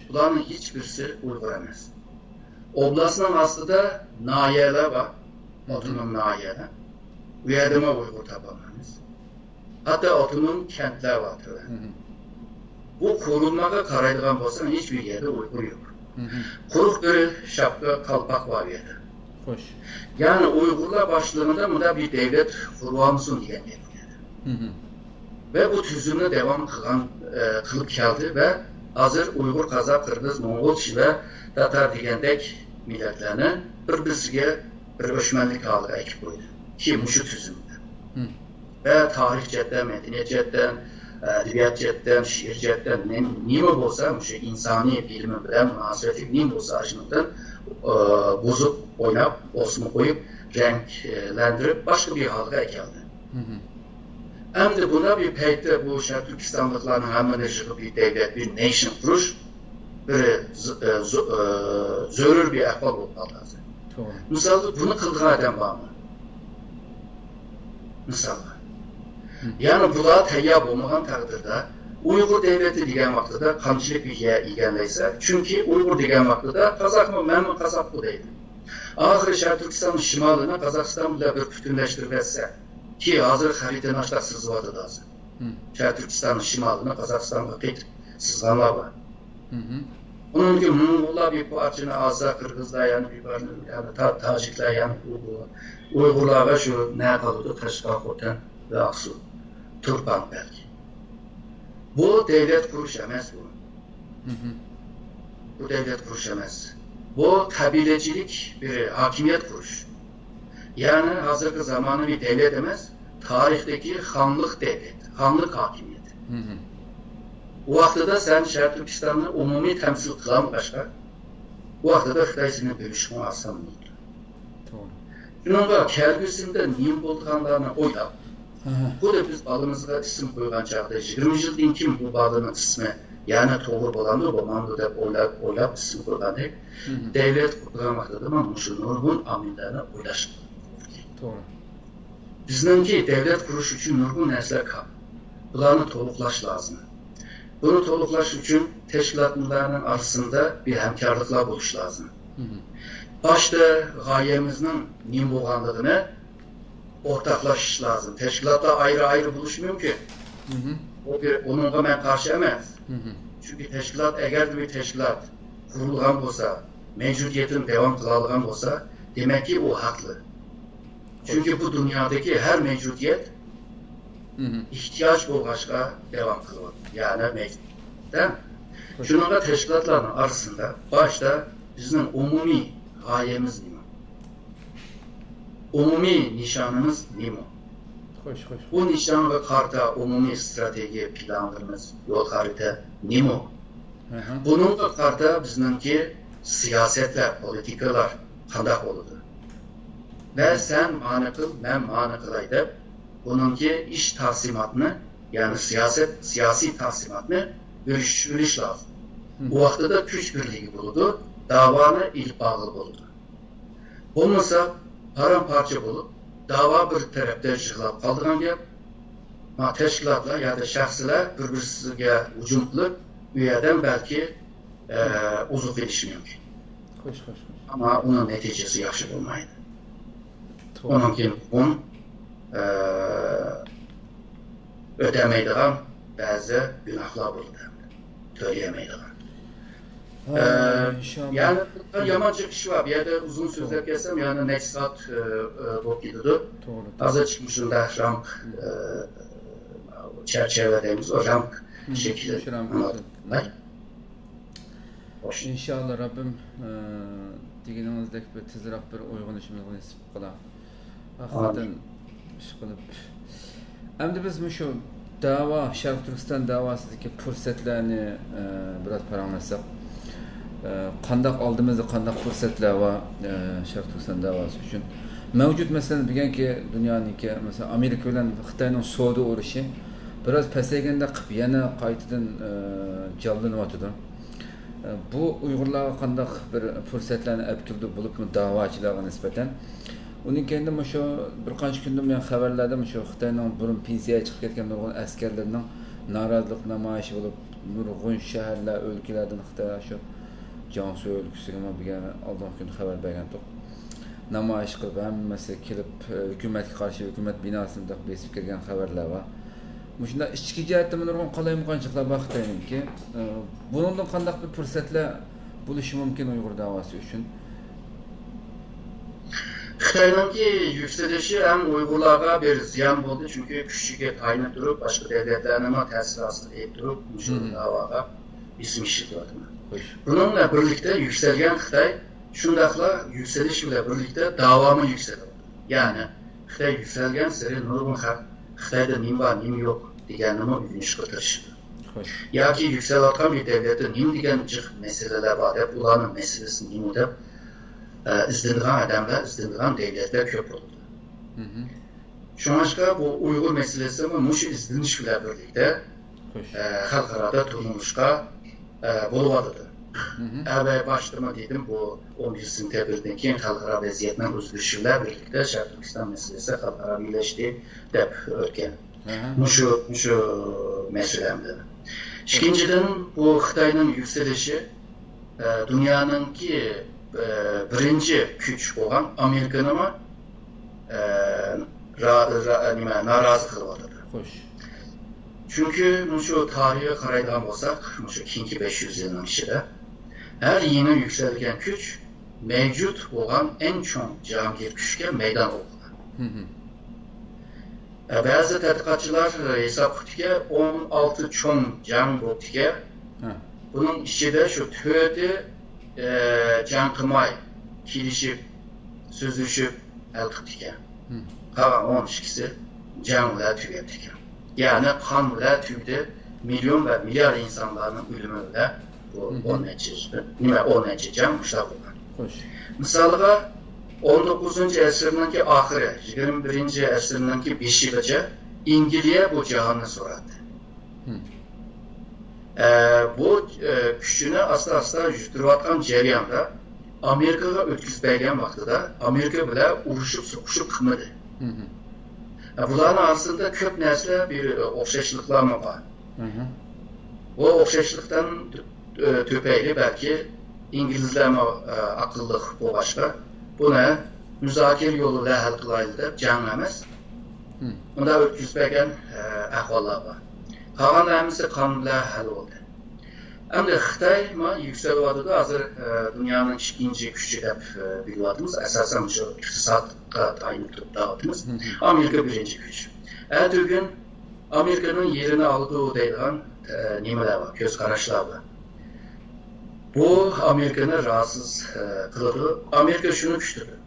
Bularning hech birisi Uyg'ur emas. Oblastning ostida nahiyalar var, otonom nahiyalar. Bu yerda ham Uyg'ur topolmaymiz. Hatto otonom kentlar var. töven. Hı hı. Bu qurilmaga qaraydigan bo'lsam hech bir yerda Uyg'ur yo'q. Hı hı. Quruq bir shapka qalpoq bor bu yerda. Xo'sh. Ya'ni Uyg'urlar boshlig'ida bunda bir quryapmiz degan gap. Hı hı. Ve bu tüzümünü devam kılan, e, kılıp geldi ve hazır Uygur, Kazak, Kırgız, Mongol, Şive, Tatar degandek milletlerini bir birisiga bir öşmenlik halıga ekip koydu. Ki muşu tüzümünde. Hı. Ve tarih cetten, medeniyet cetten, edebiyat cetten, şiir cetten, ne, nime bolsa, muşu insani bilimi bilen, münasebeti nime bolsa aşınıktan e, bozup, oynap, osmu koyup, renklendirip başka bir ekildi. Hı hı. Endi buna bir paytda bu Şarq Turkistonliklarni hammani yig'ib bir davlat, bir nation qurish bir e, z- e, zarur bir qoldi. hozir. To'g'ri. Misol buni qilgan odam bormi? Misol. Ya'ni bular tayyor bo'lmagan taqdirda Uyg'ur davlati degan vaqtida qanchalik bir yer egallaysa, chunki Uyg'ur degan vaqtida Qozoqmi, manmi Qozoqmi deydi. Oxiri Sharq Turkiston shimolini Qozog'iston bilan bir butunlashtirib etsa, ki hozir xaritani ashlab sizyapti hozir. Hı. Sharq Turkiston shimolini Qozog'istonga qaytib sizganlar bor. Hı. Uningki Mo'ng'ullar bir parchani olsa, Qirg'izlar yana bir parchani, yani Ta- Tojiklar yana Uyg'ur. Uyg'urlarga shu na qildi Qashqarqo'rdan va Aqsu, Turpan balki. Bu davlat qurish emas bu. Hı hı. Bu devlet kuruş emas. Bu kabileçilik bir hakimiyet kuruş. Yani hazırki zamanı bir devlet emas, tarihteki hanlık devlet, hanlık hakimiyeti. Hı hı. Bu vaqtida sen Şərq Türkistan'ı umumi temsil kılan başka, bu vaqtida Xitay seni bölüşme asan oldu. Şununla kelgüsündə neyim bolğanlarını oylap, Aha. Bu da biz balımızga isim koygan çağda 20 yıldan kim bu balının ismi yani doğru bolandı bu mandı da oylap, oylap isim hı. devlet kurgan vaxtıda ama şu nurgun amillərini oylaş. Doğru. Bizninki devlet kuruş için nurgun nəslər kal. Bunlarını toluqlaş lazım. Bunu toluqlaş üçün teşkilatlarının arasında bir həmkarlıqlar buluş lazım. Hı hı. Başta gayemizin nim bolğanlığını ortaklaşış lazım. Teşkilatlar ayrı ayrı buluşmuyor ki. Hı hı. O bir onunla ben karşı emas. Hı hı. Çünkü teşkilat eğer bir teşkilat kurulgan olsa, mevcudiyetin devam kılalgan olsa demek ki o haklı. Çünkü bu dünyadaki her mevcudiyet Hı hı. ihtiyaç bolğaçqa devam kılıyor. Yani mevcut. Değil mi? Şununla teşkilatların arasında başta bizim umumi gayemiz nima? Umumi nişanımız nima? Hoş hoş. Bu nişan ve karta umumi strateji planlarımız, yol harita nima? Hı hı. Bunun da karta bizimki siyasetler, politikalar qandaq oldu. Ve sen mani kıl, ben mani kılay deb, bununki iş tahsimatını, yani siyaset, siyasi tahsimatını görüşülüş lazım. Bu vaxtda da güç birliği buldu, davanı ilk bağlı buldu. Olmasa paramparça olub, dava bir tərəfdə işıqlab qaldığan gəl, təşkilatlar, yəni şəxslər bir-birisiga hücum qilib, bu yerdən bəlkə e, uzuq edishi mumkin. Xo'sh, xo'sh. Amma uning nəticəsi yaxşı bo'lmaydi. Ondan keyin bun e, ödəməydiğən bəzi günahlar bo'ladi. To'layamaydigan. Ha, Ee, inşallah. Yani bundan yaman çıkış var. Bir yerde uzun sözler kessem yani next saat e, e, bok gidiyordu. Doğru. Azı çıkmışında ramp e, çerçevedeyimiz o ramp şekilde. Şu. Hoş. İnşallah Rabbim e, degenimizdek bir tezroq bir uyg'onishimizni nasib qila. Haqiqatan ish qilib. Endi biz shu da'vo Sharq Turkiston da'vosidagi fursatlarni e, biroz paranglashsak, e, Э, qandaq oldimizda qandaq fursatlar va e, Sharq Turkiston da'vosi uchun mavjud masalan bilganki dunyoniki masalan Amerika bilan Xitoyning savdo urushi biroz pasayganda qilib yana qaytadan e, jonlanyotidi. E, bu Uyg'urlarga qandaq bir fursatlarni olib turdi bo'libmi da'vochilarga nisbatan. undan keyin shu bir qancha kundan buyon xabarlarda shu Xitoyning burun pensiyaga chiqib ketgan nurg'un askarlarning norozilik namoyishi bo'lib, nurg'un shaharlar, o'lkalardan Xitoy shu Jonsu o'lkasiga bugun oldingi kuni xabar bergandik namoyish qilib hammasi kelib e, hukumatga qarshi hukumat binosini besib kirgan xabarlar bor. Shunda ichki jihatda nurg'un qalaymqonchiqlar bor xitoyniki e, bundan qandaq bir fursatlar bo'lishi mumkin uyg'ur davosi uchun? Xitoyninki yuksalishi ham uyg'urlarga bir ziyon bo'ldi chunki kuchiga tayanib turib boshqa davlatlarni ta'sir ostida turib shu hmm. davoga ism ishlatyapman Bununla birlikte yükselgen Xitoy şundakla yükseliş ile birlikte davamı yükseliyor. Yani Xitoy yükselgen seri nurgun hak Xitoyda nim var nim yok deganini uyunish qildirishdi. Xo'sh. yoki yuksalayotgan bir davlatda nim degan jiq masalalar bor deb ularni masalasi nima deb izlangan odamlar izlangan davlatlar ko'p bo'ldi shunga bu uyg'ur masalasi mushu izlanish bilan birlikda xalqaroda turmushga hı. avval boshidama dedim bu 11 sentyabrdan keyin xalqaro vaziyatning o'zgarishi bilan birlikda sharq turkiston masalasi xalqaroylashdi deb o'tgan Aha. Mushu mushu meselemdi. İkinciden bu Xitoyning yükselişi e, dünyanınki e, birinci güç olan Amerika'nın mı e, ra, ra, nima, Çünkü mushu tarihe qaraydigan bo'lsak, mushu keyingi 500 yilning ichida her yeni yükselgen güç mevcut olan en çok cangir güçke meydan hı. E, Ba'zi tadqiqotchilar e, hisob qildiga 16 cho'ng jang bo'ldiga Ha. buning ichida shu to'rti e, jang qilmay kelishib so'zlashib hal qildi ekan Hı. qolgan o'n ya'ni qon bilan tugdi million va milliard insonlarning o'limi bilan bu o'n necha nima o'n necha jang ushlab bo'lgan Xo'sh. Misalga 19 asrninki oxiri 21 asrninki beshigacha ingiliya bu jahonni so'radi e, bu kuchini asta asta yurtirayotgan jarayonda amerikaga o'tkazib vaqtida amerika bilan urushib so'qishib qilmadi bularni orasida ko'p narsa bir o'xshashliklar bor bu o'xshashlikdan tupayli balki inglizlarmi aqlli bo'lg'achqa buni muzokara yo'lida hal qilaylik deb jang emas unda o'tkazmagan ahvollar bor qolgan hammasi qonun bilan hal bo'ldi endi xitoy yukselyotidi hozir dunyoning ikkinchi kuchi deb bilyapmiz asosan shu iqtisodga tayinib turibdimiz amerika birinchi kuch bugun amerikaning yerini oldi deydigan nimalar bor ko'z qarashlar bor bu Amerika'nı rahatsız e, kıldı. Amerika şunu küştürdü.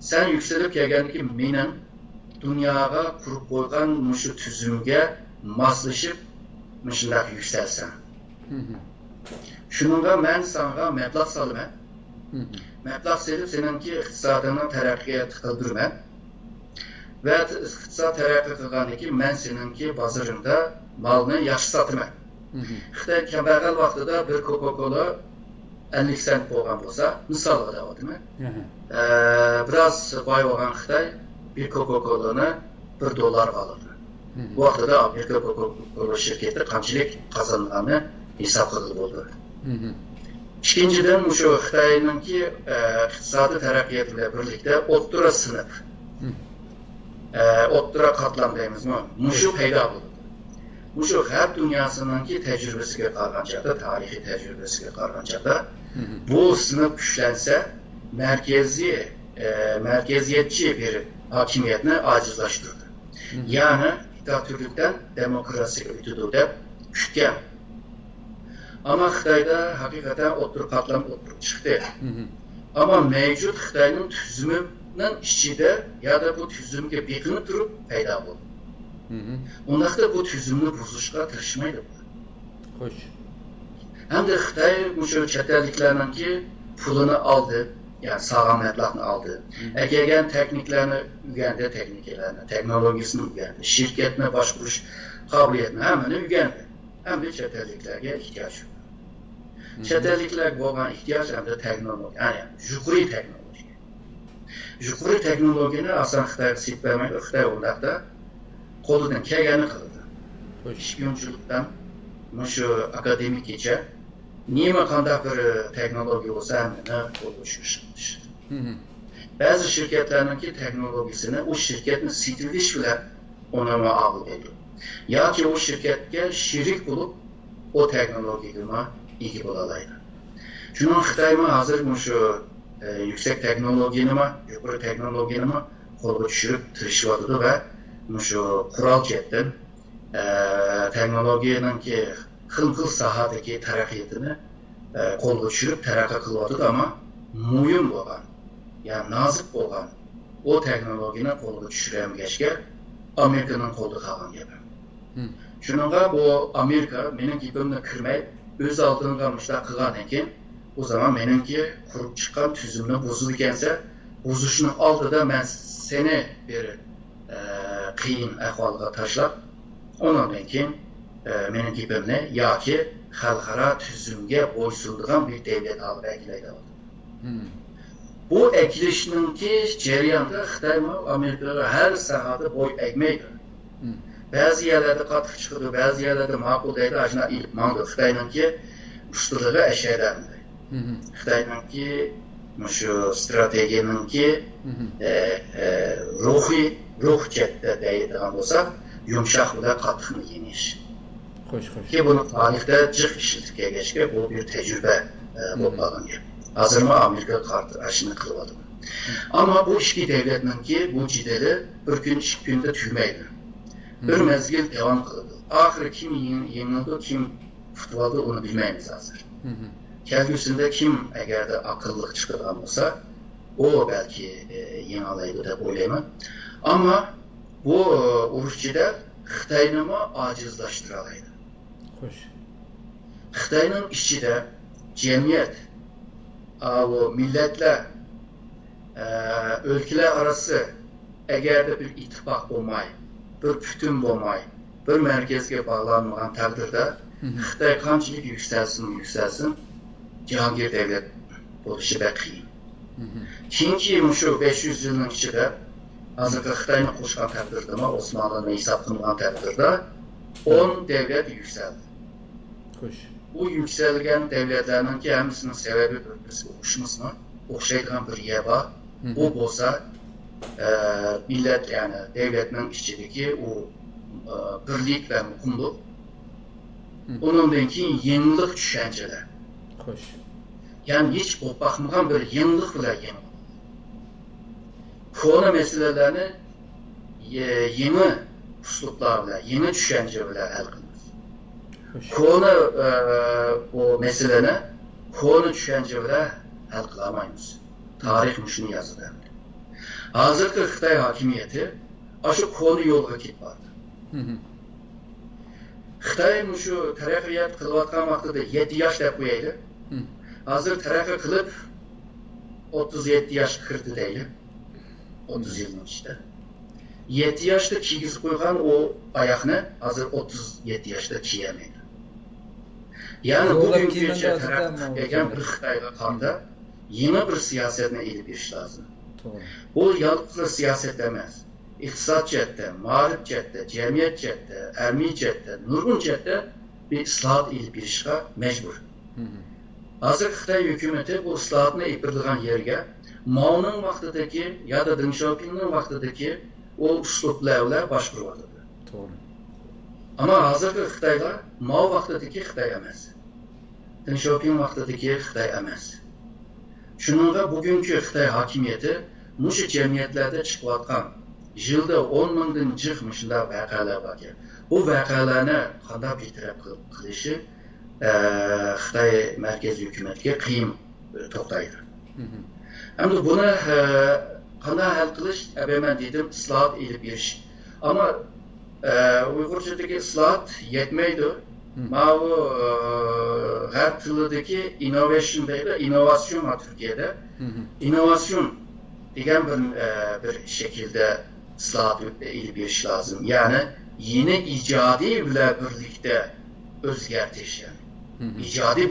Sen yükselip kelgandiki menen dünyaya kurup koygan muşu tüzümge maslaşıp muşundak yükselsen. Şununda mən sana məbləğ salımən. Məbləğ salıb səninki iqtisadının tərəqqiyə tıqıldırmən. Və iqtisad tərəqqi qılğanı ki, mən səninki bazarında malını yaxşı satırmən. Xitay kəmbəğəl vaxtıda bir Coca-Cola 50 sent bolğan bolsa, misalga da oldum. biraz boy olğan Xitay bir Coca-Cola'nı 1 dollarga alırdı. Bu vaxtıda Amerika Coca-Cola şirkəti qamçılıq qazanğanı qozonganini hisob qilib bo'ldi ikkinchidan shu xitoyninki iqtisodiy taraqqiyot bilan birlikda o'ttira sinf o'ttira qatlam deymizmi mushu paydo bo'ldi o'sha g'arb dunyosiniki tajribasiga qaragan chog'da tarixiy tajribasiga qaragan chog'da bu sinf kuchlansa markaziy e, markaziyatchi bir hokimiyatni ojizlashtirdi ya'ni diktatorlikdan demokrasiyaga o'tadi deb kutgan ammo xitoyda haqiqatan o'tir qatlam o'tirib chiqdi ammo mavjud xitoyning tuzumining ichida yoda bu tuzumga beqinib turib paydo bo'ldi undaqda bu tuzumni buzishga tirishmaydi xo'sh hamda xitoy o'sha chet elliklarninki pulini oldi ya'ni sog'lom mablag'ni oldi kelgan texniklarni o'rgandi texnikalarni texnologiyasini o'rgandi shirkatni boshqarish qobiliyatini hammani o'rgandi hamda chet elliklarga ehtiyoj chet elliklarga bo'lgan ehtiyoj hamda texnologiya ya'ni yuqori texnologiya yuqori texnologiyani asosan xitoyga sepmaydi xitoy undaqda qo'lidan kelganini qildi ishgunchilikdan shu akademikgacha nima qanday bir texnologiya bo'lsa hammani qo'lga tushirishdi ba'zi shirkatlarniki texnologiyasini u shirkatni setilish bilan muobil edi yoki u shirkatga sherik bo'lib o texnologiyaga ega bo'la oladi shuning xitoymi hozir shu yuksak texnologiyani yuqori texnologiyani qo'lga tushirib tirishyotidi va shu qurol jihatdan texnologiyaniki xil xil sohadagi taraqqiyotini qo'lga tushirib taraqqiy qilyotidi ammo mo'yin bo'lgan ya'ni nozik bo'lgan u texnologiyani qo'lga tushirolmagachga amerikaning qo'lida qolgan gapi shuninga bu amerika mening gapimni kirmay o'z oldiga mushtaq qilgandan keyin o zaman meningki qurib chiqqan tuzumni buzib ekansa buzishni oldida man seni bir qiyin ahvolga tashlab undan keyin meni gapimni yoki xalqaro tuzumga bo'ysundigan bir davlat olib aklaydi bu akilishninki jarayonida xitoy amerikaga har sohada bo'y egmaydi ba'zi yerlarda qattiq chiqadi ba'zi yerlarda ma'qul deydi ana manda xitoyninki ustunligi ashadamdi xitoyninki shu strategiyaningki ruhiy ruh chetda deydigan bo'lsak yumshoq bilan qattiqni yengish xo'sh xo'sh ki buni tarixda jiq ishlatib kelgachga bu bir tajriba bo'lib qolgan gap hozirmi amerika shuni qilyapti ammo bu ikki davlatninki bu jidali bir kun ikki kunda tugmaydi bir mezgil devam kıldı. Ahir kim yanıldı, kim futbolda onu bilmemiz hazır. Kelgüsünde kim eğer de akıllı çıkıran olsa o belki e, yanılaydı da oylayman. Ama bu e, uruşçıda Xitay'nımı acizlaştıralaydı. Hoş. Xitay'nın işçi de cemiyet, o milletle e, ülkeler arası eğer de bir ittifak olmayı bir bütün olmay, bir mərkəzə bağlanmayan təqdirdə Xitay qançalik yükselsin, yükselsin, Cihangir devlet oluşu da qiyin. Keyinki şu 500 yılın içinde hazırda Xitayni qo'shgan taqdirda, Osmanlıni hisob qilgan taqdirda 10 devlet yükseldi. Xo'sh. Bu yükselgen devletlarninki hammasinin sebebi biz o'qishimizmi? O'xshaydigan bir yer bor. Bu bo'lsa millet yani devletinin ichidagi u e, birlik ve muqimlik undan keyin yenilik tushunchalar Xo'sh. ya'ni hech bo'lib boqmagan bir yenilik bilan yangi ko'na masalalarni ye- yeni uslublar bilan yeni tushuncha bilan hal qilamiz ko'na e, bu masalani ko'na tushuncha bilan hal qilolmaymiz tarix shuni yozadi ana shu ko'na yo'lga ketib bordi Hı hı. xitoy shu taraqqiyot qilayotgan vaqtida yetti yosh deb qo'yaylik hozir taraqqiy qilib o'ttiz yetti yoshga kirdi deylik o'ttiz yilning ichida yetti yoshda kiygizib qo'ygan u oyoqni hozir o'ttiz yetti yoshda kiyolmaydi ya'ni Zo'rlab bugungacha kiymaganda taraqqi ham qilgan bir xitoyga qanda yeni bir siyosatni ilib berish lozim. Bu yalnız siyasətləməz. İqtisad cəhətdə, maarif cəhətdə, cəmiyyət cəhətdə, əlmi cəhətdə, nurgun cəhətdə bir islahat ilə bir işə məcbur. Hazır Xitay hökuməti bu islahatını ipirdiğən yerə Mao'nun vaxtıdakı ya da Deng Xiaoping'in vaxtıdakı o üslublarla başvuruyordu. Doğru. Amma hazırki Xitayda Mao vaxtıdakı Xitay emas. Deng Xiaoping vaxtıdakı Xitay emas. Şununla bugünkü Xitay hakimiyyəti mushu jamiyatlarda chiqayotgan yilda 10 mingdan jiq shunday voqealar bor ekan. Bu voqealarni qanday betaraf qilishi e, Xitoy markaziy hukumatiga qiyin e, to'xtaydi. Hı. Endi buni e, qanday hal qilish abaman dedim islohot ilib berish. Ammo Uyg'urchadagi islohot yetmaydi. Hı. Mana bu g'arb tilidagi innovation deydi, innovatsion Turkiyada. Hı degan bir e, bir şekilde ilib berish lozim. Ya'ni yeni ijodiy bilan birlikda o'zgartish yani. Hı hı.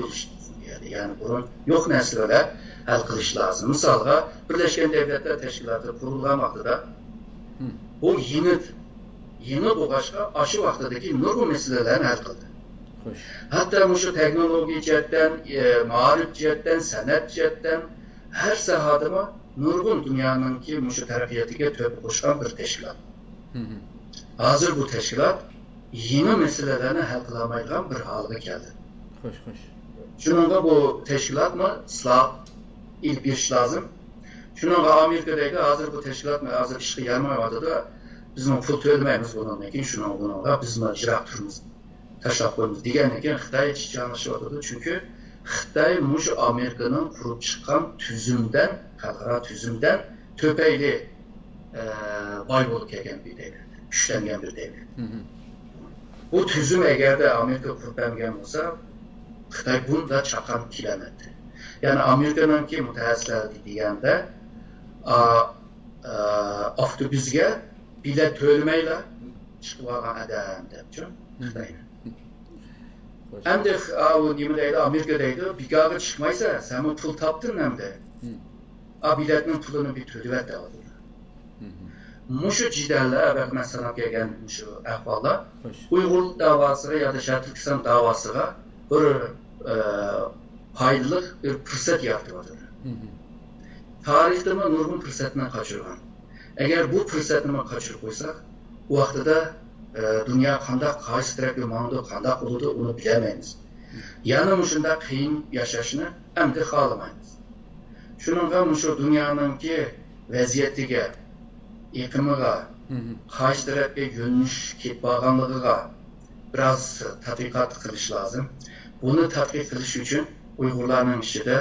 lozim deyadi. Ya'ni burun yo'q narsalar hal qilish lozim. Misolga Birlashgan Davlatlar Tashkiloti qurilgan vaqtida Hı. bu yeni yeni bo'lg'achqa shu vaqtidagi nurg'un masalalarni hal qildi. Xo'sh. Hatto shu texnologiya jihatdan, e, ma'rif jihatdan, san'at jihatdan har sohada nurg'un dunyoninki shu taraqqiyotiga to'p qo'shgan bir tashkilot. Hı hı. Hozir bu tashkilot yeni qila olmaydigan bir keldi. Xo'sh, xo'sh. Shuningga bu tashkilotni isloh ilib berish lozim. Shuningga Amerikadagi hozir bu tashkilotni hozir ishga yarmayotdi biz uni pul to'lamaymiz bundan keyin shuni bunga biz uni ijroq turimiz tashlab qo'yamiz degandan keyin Xitoy chichanlashyotdi chunki Xitoy mush Amerikaning qurib chiqqan tuzumdan, xalqaro tuzumdan to'payli e, boy bo'lib kelgan bir davlat, kuchlangan bir davlat. Bu tüzüm eğerde Amerika kurtarmayan olsa Xitoy bunda chaqan kilometr. Ya'ni Amerikanınki mutaxassislar deganda a, avtobusga bilet to'lamaylar chiqib olgan odam debchi Xitoyni. Həm də o niyə deyir, Amerikadaydı, biqağa çıxmaysa, sən bu pul tapdın həm də. A biletinin pulunu bir tödüvət də aldın. Muşu cidəllər, bax mən sənə gələn muşu əhvallar, Uyğur davasına ya da Şərqi Türkistan davasına bir e, paylılıq bir fürsət yaratdı. Tarixdə mən nurgun fürsətindən qaçırğan. Əgər bu fürsətini mən qaçırıb qoysaq, o vaxtda dunyo qanday qaysi tarafga mandi, qanday qiludi uni bilmaymiz. Yana shunday qiyin yashashni endi xohlamaymiz. Shuningga shu dunyoninki vaziyatiga, iqimiga, qaysi tarafga yo'nalish ketib qolganligiga biroz tadqiqot qilish lozim. Buni tadqiq qilish uchun Uyg'urlarning ichida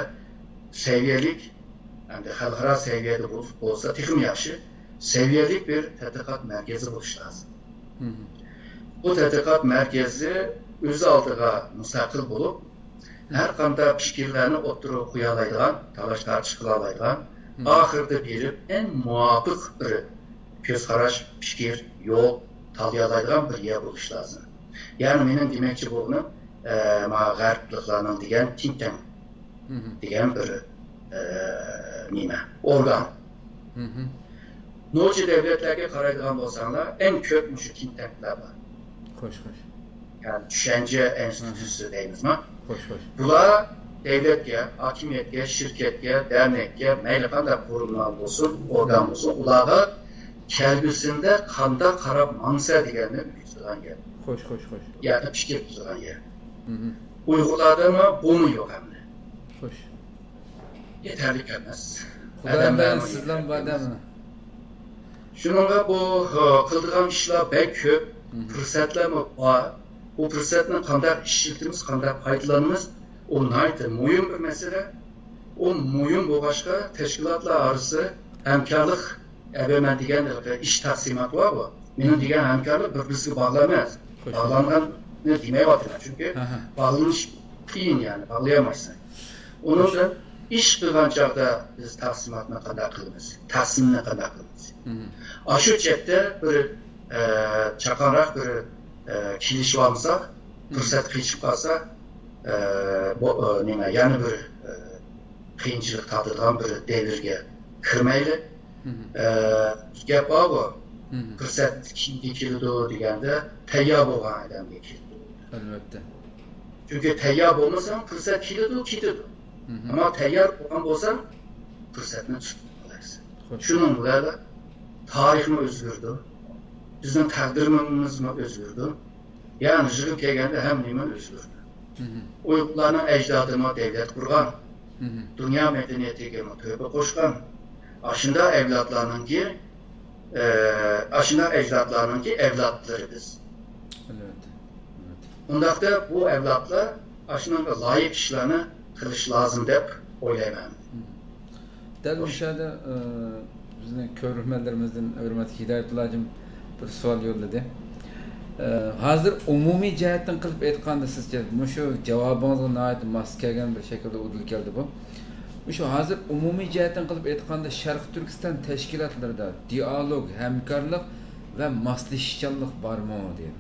saviyalik, endi xalqaro saviyada bo'l- bo'lsa, texim yaxshi, saviyalik bir tadqiqot markazi bo'lishi lozim. Hı hı. Bu tadqiqot markazi o'z oldiga mustaqil bo'lib, har qanday fikrlarni o'ttirib qo'ya oladigan, talash tartib qila oladigan ahırda berip en muvafiq bir göz fikir, yol tanıyalaydigan bir yer bo'lish lozim. Ya'ni mening demoqchi bo'lganim, e, ma g'arbliklarning degan think tank degan bir e, nima, organ. Hı hı. Nochi davlatlarga qaraydigan bo'lsanglar, eng ko'p mushu think tanklar bor. Hoş hoş. Ya'ni tushuncha institutsiyasi deymizmi? Hoş hoş. Bular davlatga, hokimiyatga, shirkatga, dernekka, mayli qanday qurumlar bo'lsin, organ bo'lsin, ularga kelgusida qanday qarab mansa deganni tuzilgan gap. Hoş hoş hoş. Ya'ni fikr tuzilgan gap. Uyg'urlardami bumi yo'q hamda. Hoş. Yetarli emas. Xudoyim bilan Odamlarni emas. Shuningga bu qildigan ishlar bek ko'p, fursatlar bor. Bu fursatni qanday ishlatamiz, qanday foydalanamiz, u nihoyatda muhim bir masala. U muhim bo'lg'achqa tashkilotlar orasida hamkorlik abaman degan bir ish taqsimot bor bu. Mening degan hamkorlik bir-birisiga bog'liq emas. Xo'sh. Bog'langanni demayapman, chunki bog'lanish qiyin ya'ni bog'layolmaysan. Onun uchun ish qilgan chog'da biz taqsimotni qanday qilamiz, taqsimni qanday qilamiz. Aşı chetda bir e, chaqanroq bir e, kelishib olmasak, fursat qichib qolsa, e, bu e, nima yana bir e, bir davrga kirmayli. Hı hı. E, gap bor bu, fursat kimga keladi deganda tayyor bo'lgan odamga keladi. Elbette. Chunki tayyor bo'lmasang, fursat keladi, ketadi. Ammo tayyor bo'lgan bo'lsang, fursatni tutib qolarsan. Hoş. Şunun bilan tarixmi o'zgardi, bizning taqdirimizmi o'zgardi. Ya'ni yig'ib kelganda ham nima o'zgardi. Uyg'urlarning ajdodimi davlat qurgan, dunyo madaniyatiga to'ba qo'shgan. Ashunda avlodlarninki ashunda ajdodlarninki avlodlari biz. Undaqda bu avlodlar ashunga loyiq ishlarni qilish lozim deb o'ylayman. Dal o'shada bizning ko'rurmanlarimizdan hurmatli Hidoyatullahjim bir savol yo'lladi. E, hozir umumiy jihatdan qilib aytganda sizcha shu javobingizga nihoyat mos kelgan bir shaklda udil keldi bu. Shu hozir umumiy jihatdan qilib aytganda Sharq Turkiston tashkilotlarida dialog, hamkorlik va moslashishchanlik bormi deydi.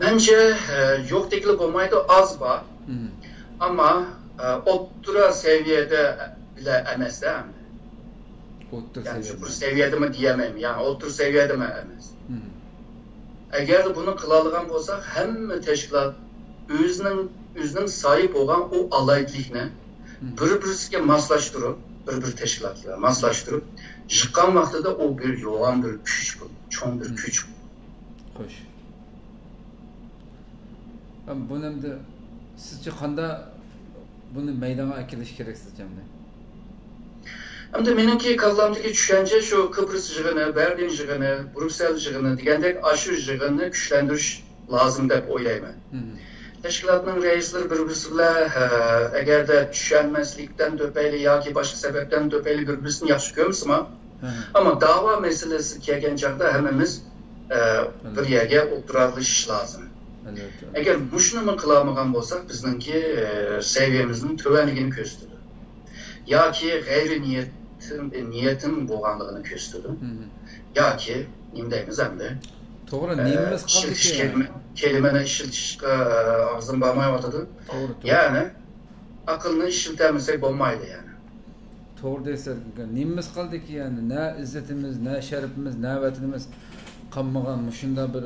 Bence e, yo'q degili bo'lmaydi, oz bor. Hı hı. Ama e, o'rta seviyede bile emasda O'ttir Yani seviyada. şu seviyede mi diyemem. Yani o'rta seviyede mi. Agar buni qila olgan bo'lsak, hamma tashkilot o'zining o'zining sahip bo'lgan u alaylikni bir-birisiga moslashtirib, bir-bir tashkilotlar moslashtirib, chiqqan vaqtida u bir yo'g'on bir kuch bu, cho'ng bir kuch. Xo'sh. Buni endi sizcha qanday buni maydonga akilish kerak sizcha endi? Hamda meningki kallamdagi tushuncha shu Kıbrıs yig'ini, Berlin yig'ini, Bruksel yig'ini degandek ashu yig'ini kuchlantirish lozim deb o'ylayman. Tashkilotning raislari bir-birisi bilan agarda tushunmaslikdan tufayli yoki boshqa sababdan tufayli bir-birisini yaxshi ko'rmasmi, ammo da'vo masalasi kelgan chog'da hammamiz bir yerga o'tiralishish lozim. Albatta. Agar shuni qila olmagan bo'lsak, bizningki e, saviyamizning tuvanligini ko'rsatadi. Yoki g'ayri niyatim niyatim bo'lganligini ko'rsatadi. Yoki nima deymiz endi To'g'ri, e, qoldiki. kelima- kelimani ishiltishga og'zim bormayotadi. Ya'ni aqlni ishiltamasak bo'lmaydi yani. To'g'ri deysiz. Nemimiz qoldiki yani na izzatimiz, na sharafimiz, na vatanimiz qolmagan shunda bir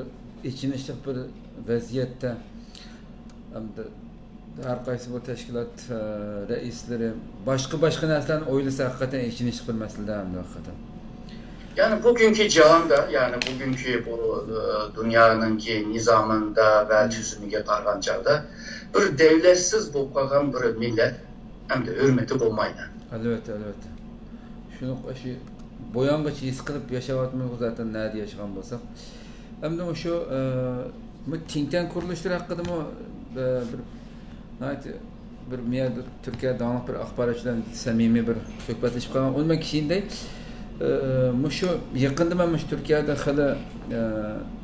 ichinishli bir vaziyatda har qaysi bir tashkilot e, raislari boshqa boshqa narsalarni o'ylasa haqiqatan ichinishli bir masala hamda haqiqatan. Yani bugünkü cihanda yani bugünkü bu e, dünyanınki nizamında ve tüzümüge qargan çağda bir devletsiz bo'lib qolgan bir millet hem de hürmeti bo'lmaydi. Albatta, albatta. Shuni shu bo'yong'ich his qilib yashayotmiz zaten nada yashagan bo'lsak. Hamda o'sha e, bu Tinktan qurilishlar haqidami e, bir bir miyada Turkiya davomli bir axborotchidan samimiy bir suhbatlashib qolgan. Undan keyinday shu yaqinda mana shu Turkiyada hali e,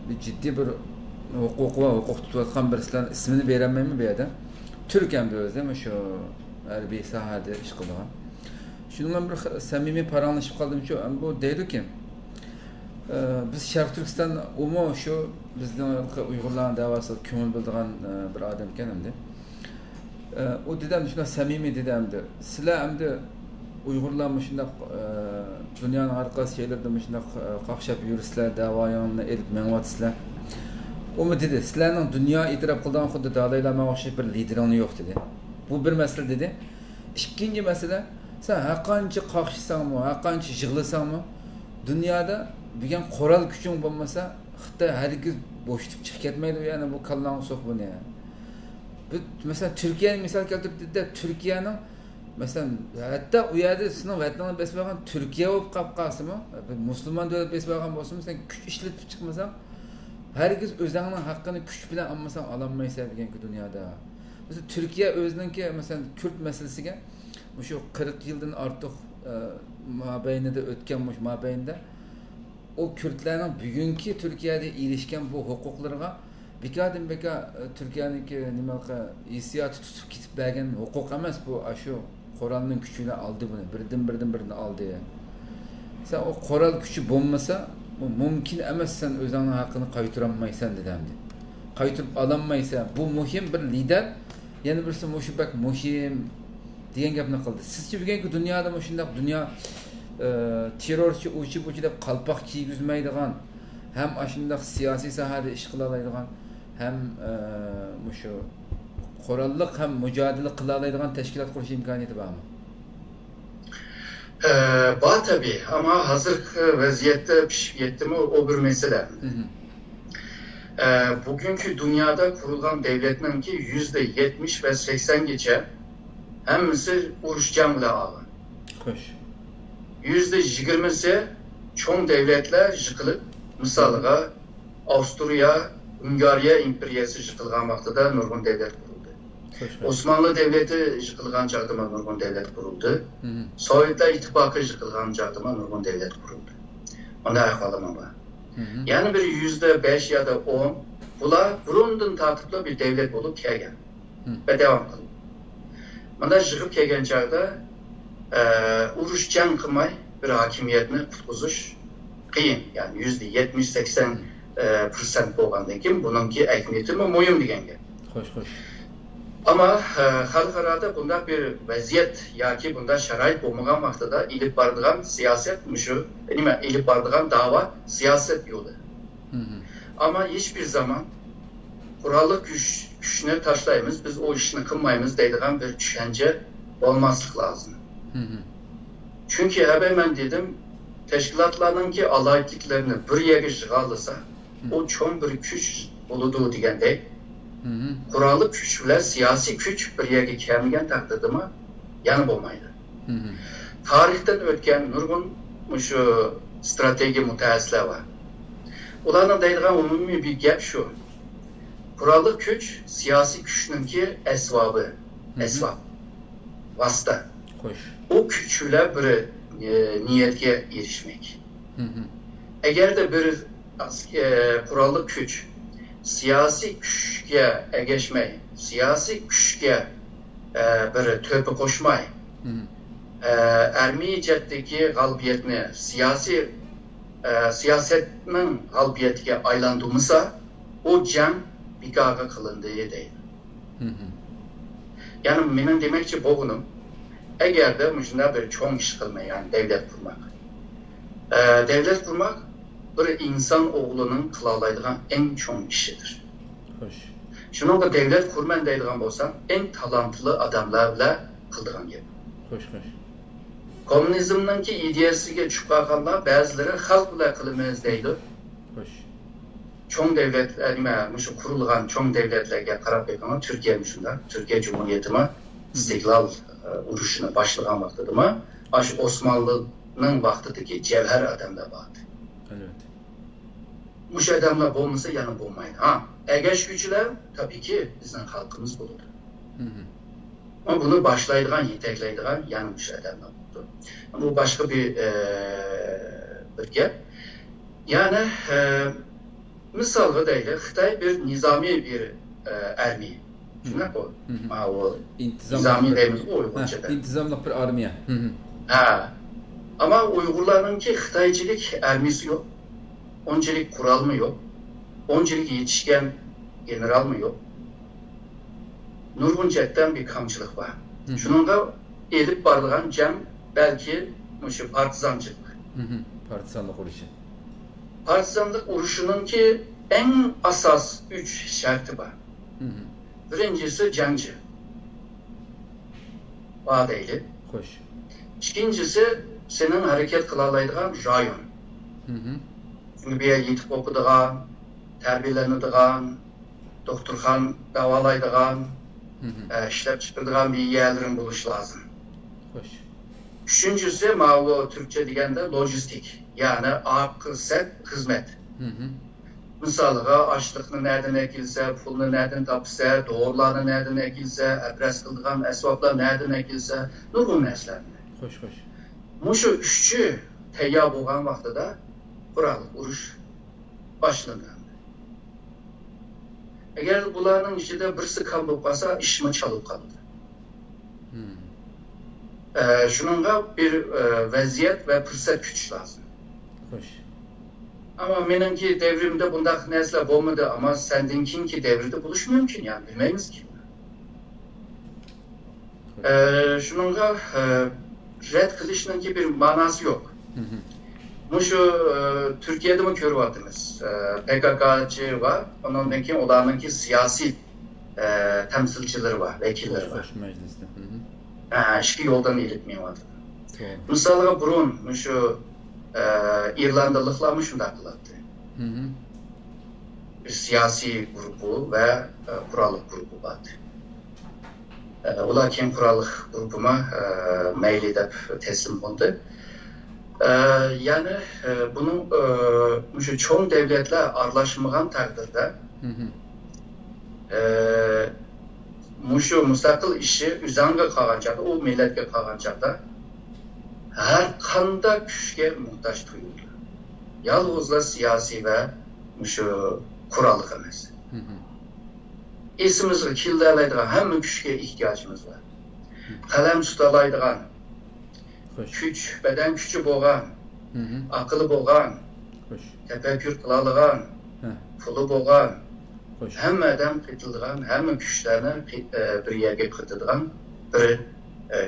bir bir huquq va huquq tutayotgan birislarni ismini berolmayman bu yerda. Turk ham o'zi mana shu harbiy sohada ish qilgan. Şundan bir samimiy paranglashib qoldim-chu. Bu deydi-ki, biz Sharq Turkiston umo shu bizning Uyg'urlarning davosida ko'ngil bildigan bir odam ekan endi. U dedam shunday samimiy dedamdi. Sizlar endi Uyg'urlar shunday e, dunyoning har qaysi joylarida shunday e, qaqshab yursizlar, davoyonni elib menyotsizlar. Umi dedi, sizlarning dunyo e'tirof qilgan xuddi Dalaylarga o'xshab bir lideriniz yo'q dedi. Bu bir masala dedi. Ikkinchi masala, sen har qancha qaqshisangmi, har qancha yig'lasangmi, dunyoda degan qoral kuching bo'lmasa, Xitoy hargiz bo'shitib chiqib ketmaydi, ya'ni bu kallang so'q buni. masalan turkiyani misol keltirdida turkiyani masalan hatto u yerda seni vataningni besmay qolgan turkiya bo'lib qolib qolsinmi musulmon davlat besmay qolgan bo'lsinmi sen kuch ishlatib chiqmasang hargiz o'zingni haqqini kuch bilan olmasang ololmaysan deganku dunyoda masalan turkiya o'ziniki masalan kurd masalasiga shu qirq yildan ortiq mabaynida o'tgan mabaynda u kurdlarning bugungi turkiyada erishgan bu e, huquqlarga bekadan bekor e, turkiyaniki nimaqa hissiyoti tutib ketib bergan huquq emas bu shu qurolning kuchini oldi buni birdan birdan birini oldi. San u qurol kuchi bo'lmasa u mumkin emas san o'zingni haqqini qaytarolmaysan dedamdi qaytirib ololmaysan bu muhim bir lider yana birisi shu muhim degan gapni qildi. Sizchi bugungi dunyoda shundoq dunyo e, terrorchi o'chi buchi deb qalpoq kiygizmaydigan ham shundoq siyosiy sohada ish qila oladigan ham shu qurolliq ham mujodala qila oladigan tashkilot qurish imkoniyati bormi Ee, var tabii ama hazır vaziyette pişip yetti mi o bir mesele. Hı hı. Ee, bugünkü dünyada kurulan devletlerin ki yüzde yetmiş ve seksen geçe hemisi uğraşacağım bile. Hoş. Yüzde yigirmisi çoğun devletler yıkılıp, misalıga Avusturya, Ungariya imperiyası yıkılgan vaxtıda nurgun devlet kuruldu. Osmanlı devleti yıkılgan çağdıma nurgun devlet kuruldu. Sovyetler ittifakı yıkılgan çağdıma nurgun devlet kuruldu. Onda ahvalama var. Yani bir yüzde beş ya da on bular burundan tartıplı bir devlet olup kelgen ve devam kılın. Bunda yığıp kelgen çağda e, uruş can kılmay bir hakimiyetini kutkuzuş kıyın. Yani yüzde yetmiş seksen persent bo'lgandan keyin buningki ahamiyati muhim degan gap xo'sh xo'sh ammo xalqaroda bunday bir vaziyat yoki bunday sharoit bo'lmagan vaqtida ilib boradigan siyosat shu nima ilib boradigan davo siyosat yo'li ammo hech bir zaman qurolli kuch kuchni tashlaymiz biz o ishni qilmaymiz deydigan bir tushuncha bo'lmaslik lozim chunki habe man dedim tashkilotlarninki aloyidliklarini bir yerga yig'olasa o çoğun bir güç uludu degandek qurolli kuch bilan siyosiy kuch bir yerga kelmagan taqdirdami yana bo'lmaydi tarixdan o'tgan nurg'un shu strategiya mutaxassislar bor ularning deydigan umumiy bir gap shu qurolli kuch siyosiy kuchniki asbobi asbob vosita o kuch bilan bir e, niyatga erishmak agarda bir qurolli kuch siyosiy kuchga ergashmay siyosiy kuchga bir to'pi qo'shmay armiy jihatdagi g'albiyatni siyosiy siyosatning g'albiyatiga aylantirmasa u jang bekorga qilindi deydi ya'ni mening demoqchi bo'lganim agarda shunday bir cho'ng ish qilmay ya'ni davlat qurmak davlat qurmak bir insan oğlunun kılalaydıgan en çoğun işidir. Hoş. Şunun da devlet kurman deydigan bolsam, en talantlı adamlarla kıldırgan gibi. Hoş, hoş. Komünizmninki ideyasiga tushib qolganlar ba'zilari xalq bilan qilamiz deydi. Xo'sh. Cho'ng davlatlar nima, shu qurilgan cho'ng davlatlarga qarab Turkiya shunday, Turkiya Cumhuriyetimi istiqlol urushini boshlagan vaqtidami, shu Osmonlining vaqtidagi javhar odamlar. Evet. Muş adamlar olmasa yanı bulmayın. Ha, egeş güçler tabii ki bizden halkımız bulur. Hı hı. Ama bunu başlaydıgan, yetekleydigan yanmış adamlar buldu. Bu başka bir e, gap. Yani e, misal değil, Xitay bir nizami bir e, ermi. Şuna hı. Ha, o nizami deyimiz o uygunca da. İntizamlı bir hı. Ha. Ama Uygurlarınki Xitaycılık ermisi yok. Oncelik kural mı yok. Oncelik yetişken general mı yok. Nurgun cetten bir kamçılık var. Hı hı. Şununla edip barılan cem belki şu partizancılık. Hı hı. Partizanlık uruşu. Partizanlık uruşunun ki en asas üç şartı var. Birincisi cancı. Vadeyli. Hoş. İkincisi senin hareket kılalaydıgan rayon. Yer yetip okuduğun, davalaydıgan, Hı hı. e, işlep çıkırdığın bir yerlerin buluş lazım. Hoş. Üçüncüsü mavu Türkçe degende lojistik. Yani akılset hizmet. Misalıga açlıkны nereden ekilse, pulunu nereden tapsa, doğrularını nereden ekilse, Muşu üççü teyya bolgan vaqtida qurol urush boshlangan. Agar bularning ichida birsi kam bo'lib qolsa, ishmi chalib. E, shuningga bir vaziyat va fursat kutish lozim. Hoş. Ama menimki devrimde bundaq narsalar bo'lmadi, ama sendinkinki devrida bo'lishi mumkin, yani bilmaymiz ki. Hoş. E, shuningga red qilishninki bir ma'nosi yo'q. Hı hı. Muşu e, Türkiye'de mi körüvatımız? E, PKK'cı var. Ondan keyin ularninki siyasi e, temsilcileri var, vekilleri var. mecliste. Hı hı. İşki yoldan iletmeyevatı. Doğru. Misalga burun muşu e, İrlandalıklar mı şunda kılattı? Hı hı. Bir siyasi grubu ve e, kurallık grubu vardı. E, ular keyin kurallık grubuma e, mail edip teslim oldu. E, yani e, bunun e, muşu çoğun Hı hı. e, muşu müstakil işi üzanga kalgan çağda, o milletke kalgan çağda her kanda güçke muhtaç duyuldu. Yalnızla siyasi ve muşu kurallık emas. Hı hı. Esimizni kildalaydigan hamma kuchga ehtiyojimiz bor. Qalam tutalaydigan, kuch, badan kuchi bo'lgan, aqli bo'lgan, tafakkur qila olgan, puli bo'lgan, hammadan qitilgan, hamma kuchlarni e, bir yerga qitadigan bir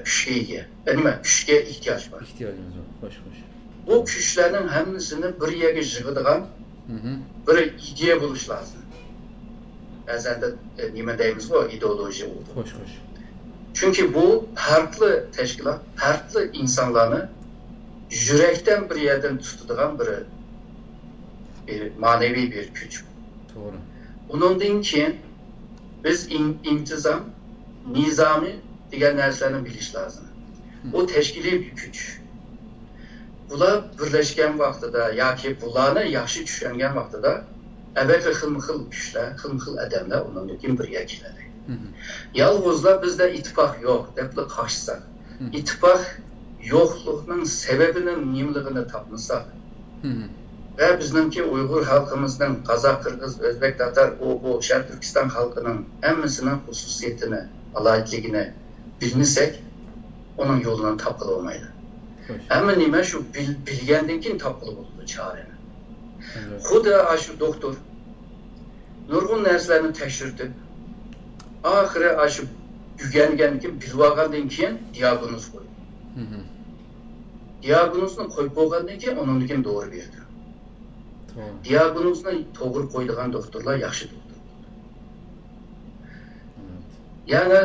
kuchga ega. Nima? Kuchga ehtiyoj bor. İhtiyacımız var. Hoş hoş. Bu kuchlarning hammasini bir yerga yig'adigan bir ideya bo'lishi lozim. Ba'zanda e, nima deymiz bu ideologiya bo'ldi. Hoş hoş. Çünkü bu farklı teşkilat, farklı insanlarını yürekten bir yerden tutadigan bir, bir manevi bir güç. Doğru. Bundan keyin biz in, intizam, nizami degan narsani bilish lazım. O teşkili bir güç. Bular birleşken vaqtida yoki bularni yaxshi tushungan vaqtida avvalgi kuchlar, xilma-xil odamlar undan keyin birga keladi. Hı hı. Yalnızla depli karşısak. Hı. İttifak yokluğunun sebebinin nimliğini tapmasak Hı hı. ve bizimki Uygur halkımızın Kazak, Kırgız, Özbek, Tatar, o bu Şark Türkistan halkının hemmisinin hususiyetini, alayetliğini bilmesek onun yolundan tapılı olmaydı. Ama nime şu bil, bilgenden keyin tapılı buldu çareni. Xuda şu doktor nurgun narsalarni tekshirdi. Oxiri shu tugangan keyin bilib olgandan keyin. Hı hı. Diagnozni qo'yib bo'lgandan keyin undan keyin dori berdi. Doğru. Diagnozni to'g'ri qo'ydigan doktorlar yaxshi doktor. Ya'ni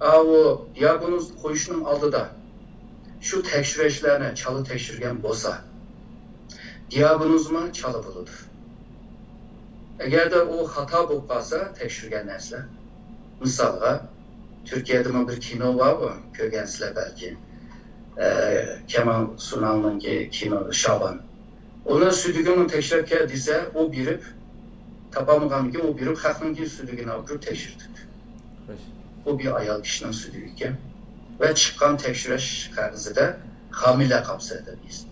o diagnoz qo'yishning oldida shu tekshirishlarni chala tekshirgan bo'lsa, diagnozmi chala bo'ladi. Agarda u xato bo'lib qolsa, tekshirgan narsa, misolga Turkiyada bir kino var bu, ko'rgansizlar balki. E, Kemal Sunal'nınki kino Şaban. Onu südügünün tekshirib kel desa, u berib topolmaganligi u berib haqninki südügünü olib tekshirdi. Hoş. Bu bir ayol kişinin iken ve çıkan tekşireş kağızıda hamile kapsadı bizdir.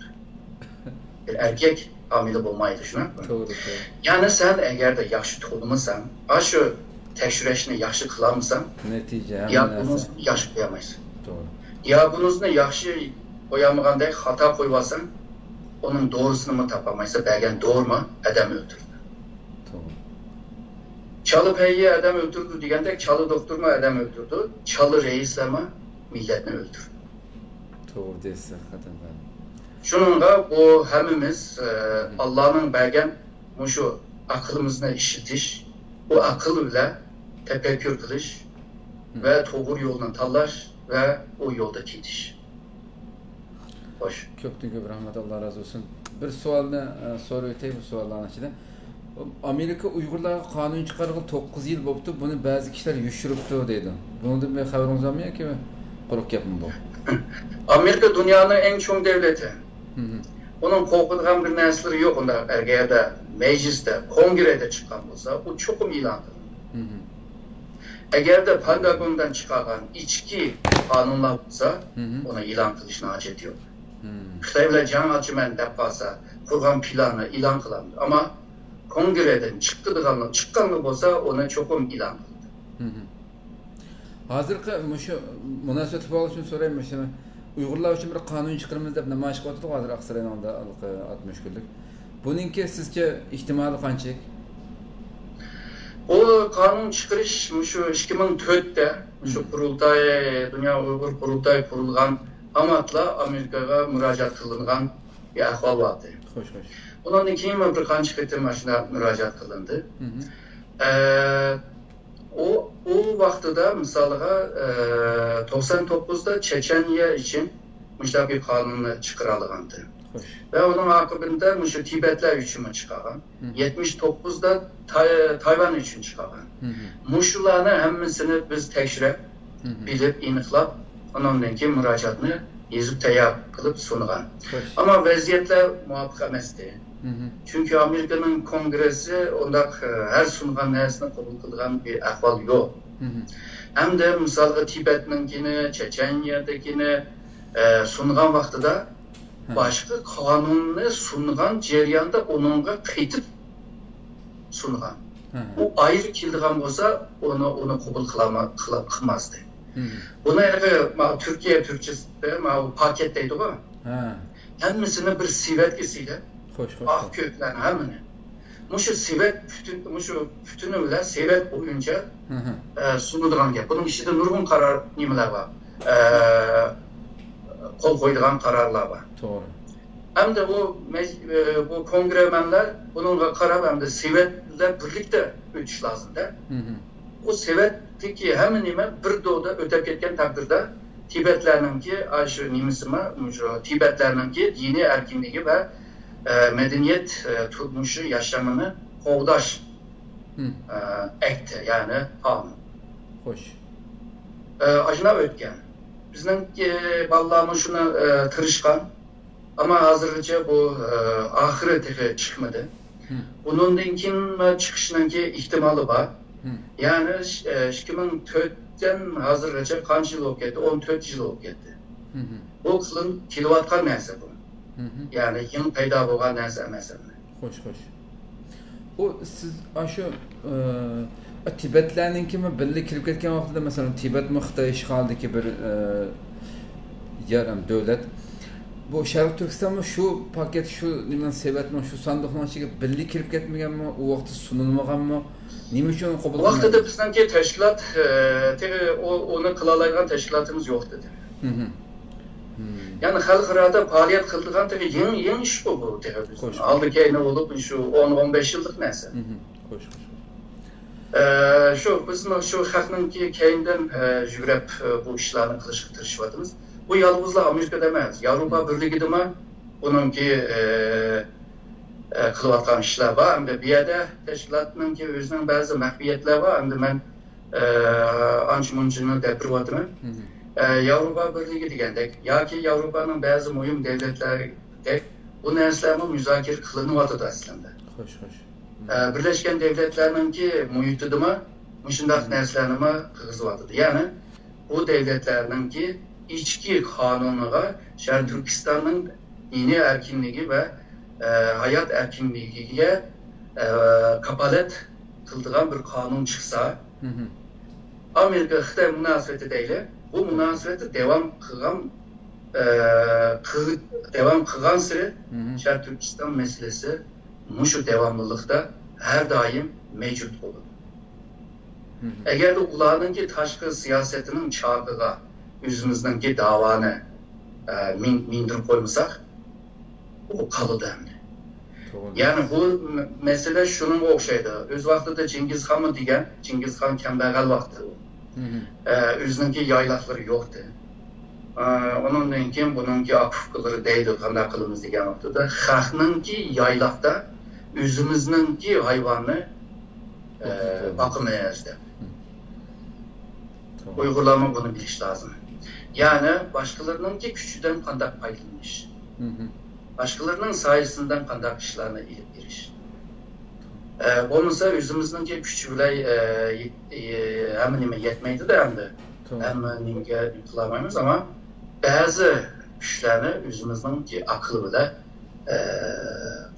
Bir erkek hamile. Doğru doğru. Yani sen eğer de yaxşı tolmasan, aşı tekşireşini yaxşı hemen diagnoz neresi? yaxşı koyamayız. Doğru. Diagnozni yaxşı koyamagandek hata koyvasan onun doğrusunu mu tapamaysa belgen doğru mu adam öldürdü. Çalı peyye adam öldürdü degandek çalı doktor mu adam öldürdü. Çalı reisler mi milletini öldürdü. To'g'ri deysiz haqiqatan. Şununla bu hemimiz e, Allah'ın bergen şu aklımızla işitiş, bu akıl ile tefekkür kılış ve doğru yoldan tallaş ve o yolda gidiş. Hoş. Köpten köp rahmat Allah razı olsun. Bir savolni e, so'rab o'tay bu savollarni ichida. Amerika Uyg'urlarga qonun chiqarg'ili 9 yil bo'libdi, buni ba'zi kishilar yushiribdi deydi. Bundan bir xabaringiz bormi yoki quruq gapmi bu? Amerika dünyanın en çok devleti. Onun korkulan bir nesleri yok onda ergeyede, mecliste, kongrede çıkan olsa bu çok ilandır. Hı hı. Eğer de Pentagon'dan çıkan içki kanunlar olsa Hı hı. ona ilan kılışına hacet yok. Hı. Xitoy can açımen depasa kurgan planı ilan kılandı. Ama kongreden çıktığını, çıkanı olsa ona çokum ilan kıldı. Hı hı. Hozirgi mushu munosabat uchun so'rayman uyg'urlar uchun bir qonun chiqiramiz deb namoyish qilyotdi hozir aqsarayonda oltmish kunlik? Buninki sizcha ehtimoli qancha ол қанун шығарыш мүшу екі мың төртте мүшу құрылтай дүния ұйғыр құрылтай құрылған аматла америкаға мұражат қылынған ахвал барды хош хош одан кейін машина мұражат қылынды o o vaqtida misaliga e, 99'da Çeçenya için müştak bir kanunu çıkarılgandı. Ve onun akıbında müşu Tibetler için çıkargan. Hı. 79'da Tay Tayvan için hı. Muşularni hammasini biz hı. bilib, aniqlab, ondan tayyor qilib sungan. Xo'sh. Ammo vaziyatlar muvofiq emasdi. Hı hı. Chunki Amerikaning kongressi undaq e, har sungan narsani qabul qilgan ahvol yo'q. Hamda misolga Tibetninkini, Checheniyadagini e, sungan vaqtida boshqa qonunni sungan jarayonda uningga qaytib sungan. U ayrı kildigan bo'lsa uni uni qabul qilmasdi buni turkiya u paket deydiku Ha. hammasini bir sivetga silib Xo'sh, xo'sh. oq ko'klarni hammani mushu sivet bütün bilan sivet bo'yicha Hı hı. e, sunadigan gap buning ichida nurg'un qaror nimalar bor e, qo'l qo'yilgan qarorlar bor To'g'ri. hamda bu mec- e, bu kongremenlar bunga qarab hamda sivetlar birlikda o'tish lozimda Hı hı. o Tibet'teki hemen hemen bir doğuda ötep ketken takdirde Tibetlerninki aşı nimisime şu Tibetlerninki dini erkinliği ve e, medeniyet e, tutmuşu yaşamını kovdaş Hı. e, ekti yani kanun. Xo'sh. E, ajına ötken. Bizdenki ballarımız şuna e, tırışkan ama hazırlıca bu e, ahirete çıkmadı. Hı. Bunun kim çıkışınınki ihtimali var. Hı. Yani e, 2004'ten hazırlıca kaç yıl ketdi? 14 yıl hı. Bu kılın kilovatkan nerse bu. Yani yeni payda bolgan nerse emas. Xo'sh, xo'sh. O siz ashu e, Tibetlarninkimi birga kirib ketgan vaqtida masalan Tibetmi Xitoy ishg'olidagi bir e, yarim davlat bu Sharq Turkistonmi shu paket shu nimani sevatmi shu sandiqning ichiga birga kirib ketmaganmi u vaqtda sunilmaganmi nima uchun qabul Bu vaqtda bizningki tashkilot e, tegi o- onu qılalaydigan tashkilotimiz yo'q dedi. Hmm. Yəni xalqarada fəaliyyət qıldığın təbii yeni yeni iş bu bu təbii. Aldı keynə olub şu 10-15 illik nəsə. Xoş xoş. Ee, şu bizim şu xalqınki keyindən e, jürəb e, bu işlərini qılışıq tırışıbatımız. Bu yalnızla Amerika deməz. Avropa Birliyi demə bununki e, e, qılıyatqan işlər var. Həm də bir yerdə təşkilatının ki özünün bəzi məhviyyətləri var. Həm də mən e, ançı-muncunu dəpirvatımı. Hı -hı. E, Yevropa birligi degandek yoki Yevropaning ba'zi muhim davlatlaridek bu narsalarni muzokara qilinyapti aslında. Xo'sh, xo'sh. Ee, Birleşken Devletler'inki muhitidimi muşundaq narsalarni qilg'izyapti. Ya'ni bu devletlarninki ichki qonuniga Sharq Turkistonning diniy erkinligi va e, hayot erkinligiga e, kapolat qildigan bir qonun chiqsa, Hı hı. Amerika Xitoy munosabati deyli, bu munosabatni davom qilgan e, kı- devam Hı hı. Şark Türkistan meselesi muşu devamlılıkta her daim mevcut olur. Hı hı. Eğer de ularınki taşkı siyasetinin çağrıga yüzümüzdeki davanı e, min, mindirip koymasak o kalıdı hem de. Yani bu mesele şunun okşaydı. Öz vaxtida Cengiz Han mı diyen, Cengiz Han kembeğel vakti hı. Ee, özününki yaylaqları yoktu. Ee, onundan keyin bununki akıfqıları deydi, qanday qilamiz degan vaqtida xalqninki yaylaqda o'zimizninki hayvonni e, boqmaymiz deb. Doğru. Uyg'urlarni buni bilish lozim. Ya'ni boshqalarninki kuchidan qanday foydalanish, Hı bo'lmasa o'zimizniki kuch bilan hamma nima yetmaydida endi hamma nimaga qilolmaymiz ammo ba'zi ishlarni o'zimizniki aql bilan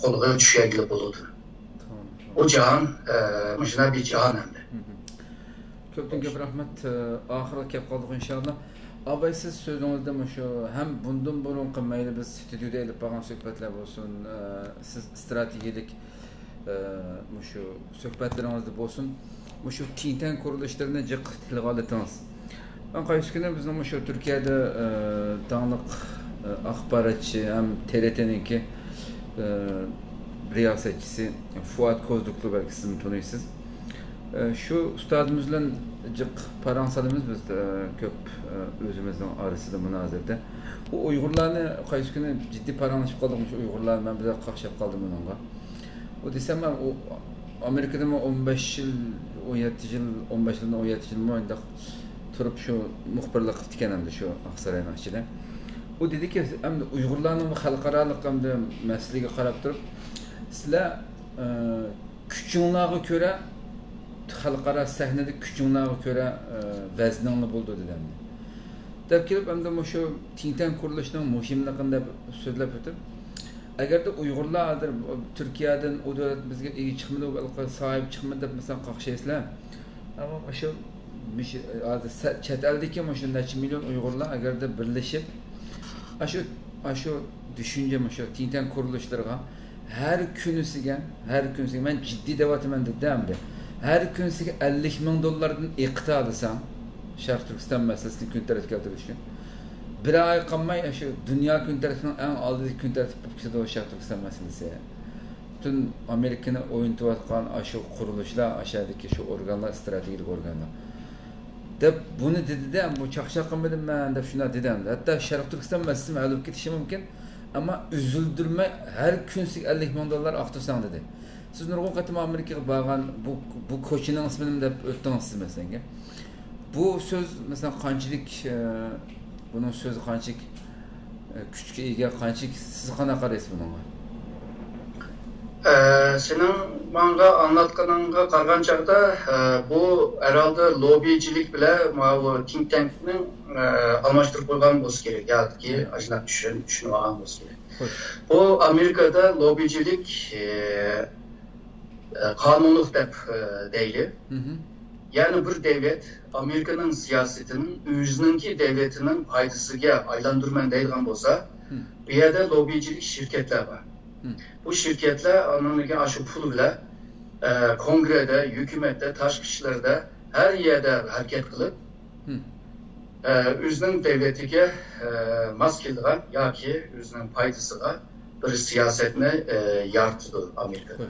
qo'lga tushagili bo'ladi u jahon mana shunaqa jahon endi ko'pdan ko'p rahmat oxiri kelib qoldik inshaalloh obay siz so'zingizda mana shu ham bundan burunqi mayli biz studiyada ilib qolgan suhbatlar bo'lsin siz strategiyalik e, mu şu söhbetlerinizde olsun, mu şu tinten kuruluşlarına cık tilga alıtınız. Ben kayıs günü bizim mu şu Türkiye'de e, e, akbaratçı hem TRT'ninki e, riyasetçisi Fuat Kozluklu belki sizin tanıyorsunuz. Şu ustadımız bilan jiq paransalimiz biz e, ko'p e, o'zimizning orasida munozirda u uyg'urlarni qaysi kuni jiddiy paranglashib qoldik shu uyg'urlar man bilan qaqshab qoldim unga O desəm mən o Amerikada mən 15 il, 17 yil, 15 ildən 17 il oyunda turub şu müxbirlik tikənəmdə şu Aksarayın içində. O dedi ki, həm də Uyğurların xalqaralıq həm də məsələyə qarab durub sizlər e, küçünlərə görə xalqara səhnədə küçünlərə görə e, vəznanlı buldu dedim. Dəb kilib həm də məşə Tintan quruluşunun mühimliyini dəb sözləb ötüb. agarda uyg'urlardir turkiyadan u davlat bizga ega chiqmadi sohib chiqmadi deb masalan qoqshaysizlar ammo o'sha hozir chet eldagi mana shu necha million uyg'urlar agarda birlashib shu shu düşünce şu tinten kuruluşlarına her künüsüge her künüsüge ben ciddi devatimden dedim de her künüsüge 50 bin dolardan ikta alsam Şark Türkistan meselesini gün tarif geldi bir oy qolmay shu dunyo kun tartibining eng oldingi kun tartib bo'lib ketadi o turkiston masalasi. Butun amerikani o'ynatayotgan ana shu qurilishlar ashadagi shu organlar strategik organlar. Deb buni dedida bu chaqchaq qilmadim man deb shunday dedim hatto sharq turkiston masalasi hal bo'lib ketishi mumkin ammo uzildirmay har kunsiga ellik ming dollar oqtirsang dedi. Siz nurg'un qatim amerikaga borgan bu bu ko'chaning ismini deb o'tdingiz siz masalan bu so'z masalan qanchalik e, e, buning so'zi qanchalik e, kuchga ega qanchalik siz qanaqa qaraysiz bunga Ee, senin bana anlatkanınga qargan çağda e, bu herhalde lobicilik bile bu think tank'nin e, almashtırıp koygan bolsa gerek. Ya ki ajnab düşün, düşünüp algan bolsa. Hoş. Bu Amerika'da lobicilik e, e, kanunluk Yani bir devlet Amerika'nın siyasetinin özününki devletinin faydasıga aylandırman deyilgan bolsa, bu yerde lobicilik şirketler var. Hı. Bu şirketler anlamındaki aşı pul bile e, kongrede, hükümette, taş kişilerde her yerde hareket kılıp Hı. e, devletiga e, mas kelgan yoki o'zining foydasiga bir siyosatni yoritildi amerikada.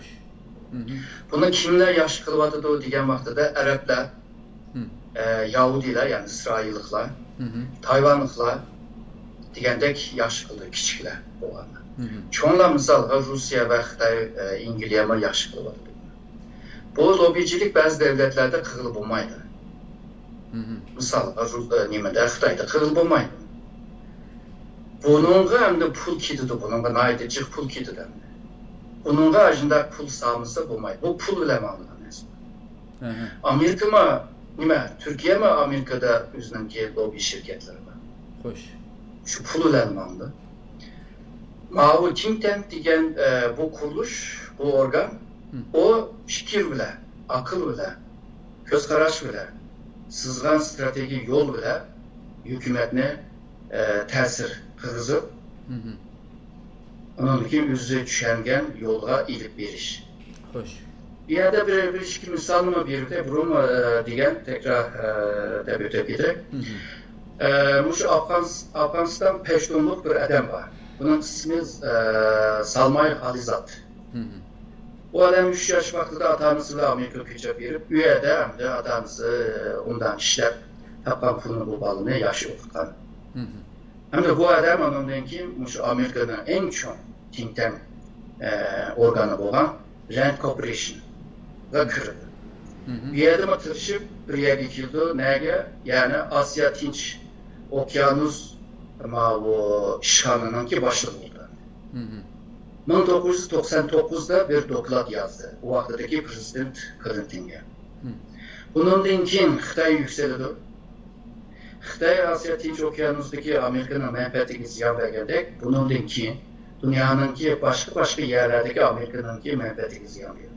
Buni kimlar yaxshi qilyotidi degan vaqtida arablar e, yahudiylar ya'ni isroilliklar tayvanliklar degandek yaxshi qildi kichiklar bo'lganlar cho'nglar misolga rossiya va xitoy e, angliya ham yaxshi qilyotidi bu lobiychilik ba'zi davlatlarda qilib bo'lmaydi misol Ru- nimada xitoyda qilib bo'lmaydi bununga hamda pul ketadi jiq pul ketadi bununga shunday pul solmasa bo'lmaydi bu pul emas Hı hı. amerikami nima turkiyami amerikada o'ziniki lobby shirkatlari bor Hoş. shu pul ma'lum bu think tank degan e, bu qurilish bu organ o fikr bilan aql bilan ko'z qarash bilan sizgan strategik yo'l bilan hukumatni e, ta'sir qirg'izib Keyin o'zi tushungan yo'lga ilib berish Xo'sh. bu yerda bir bir ikki misolni berdi burun e, degan tekrar e, Hı hı. e, shu Afg'oniston Afg'oniston peshtunliq bir odam bor buning ismi e, Salmay Xalizat Hı hı. Bu adam 3 yaş vaxtında atanızı Amerika köçüb berib, u yerda hamda atanızı e, undan ishlab tapqan pulni bu balını yaxshi o'qitgan. Hı hı. Hamda bu adam shu Amerikaning eng chong think tank e, organi bo'lgan Rand Corporation yerda tirishib bir yerga keldi, nega? Ya'ni Osiyo Tinch Okeanus ma bu ishxonaninki boshlig'i bo'ldi. Hı hı. 1999'da bir doklad yazdı. O vaxtdaki prezident Clinton'ga. Hı. Bundan keyin Xitoy Xitay Asiyatik Okyanusdakı Amerikanın mənfəətini ziyan verərək, bununki dünyanınki başqa-başqa yerlərdəki Amerikanınki mənfəətini ziyan verir.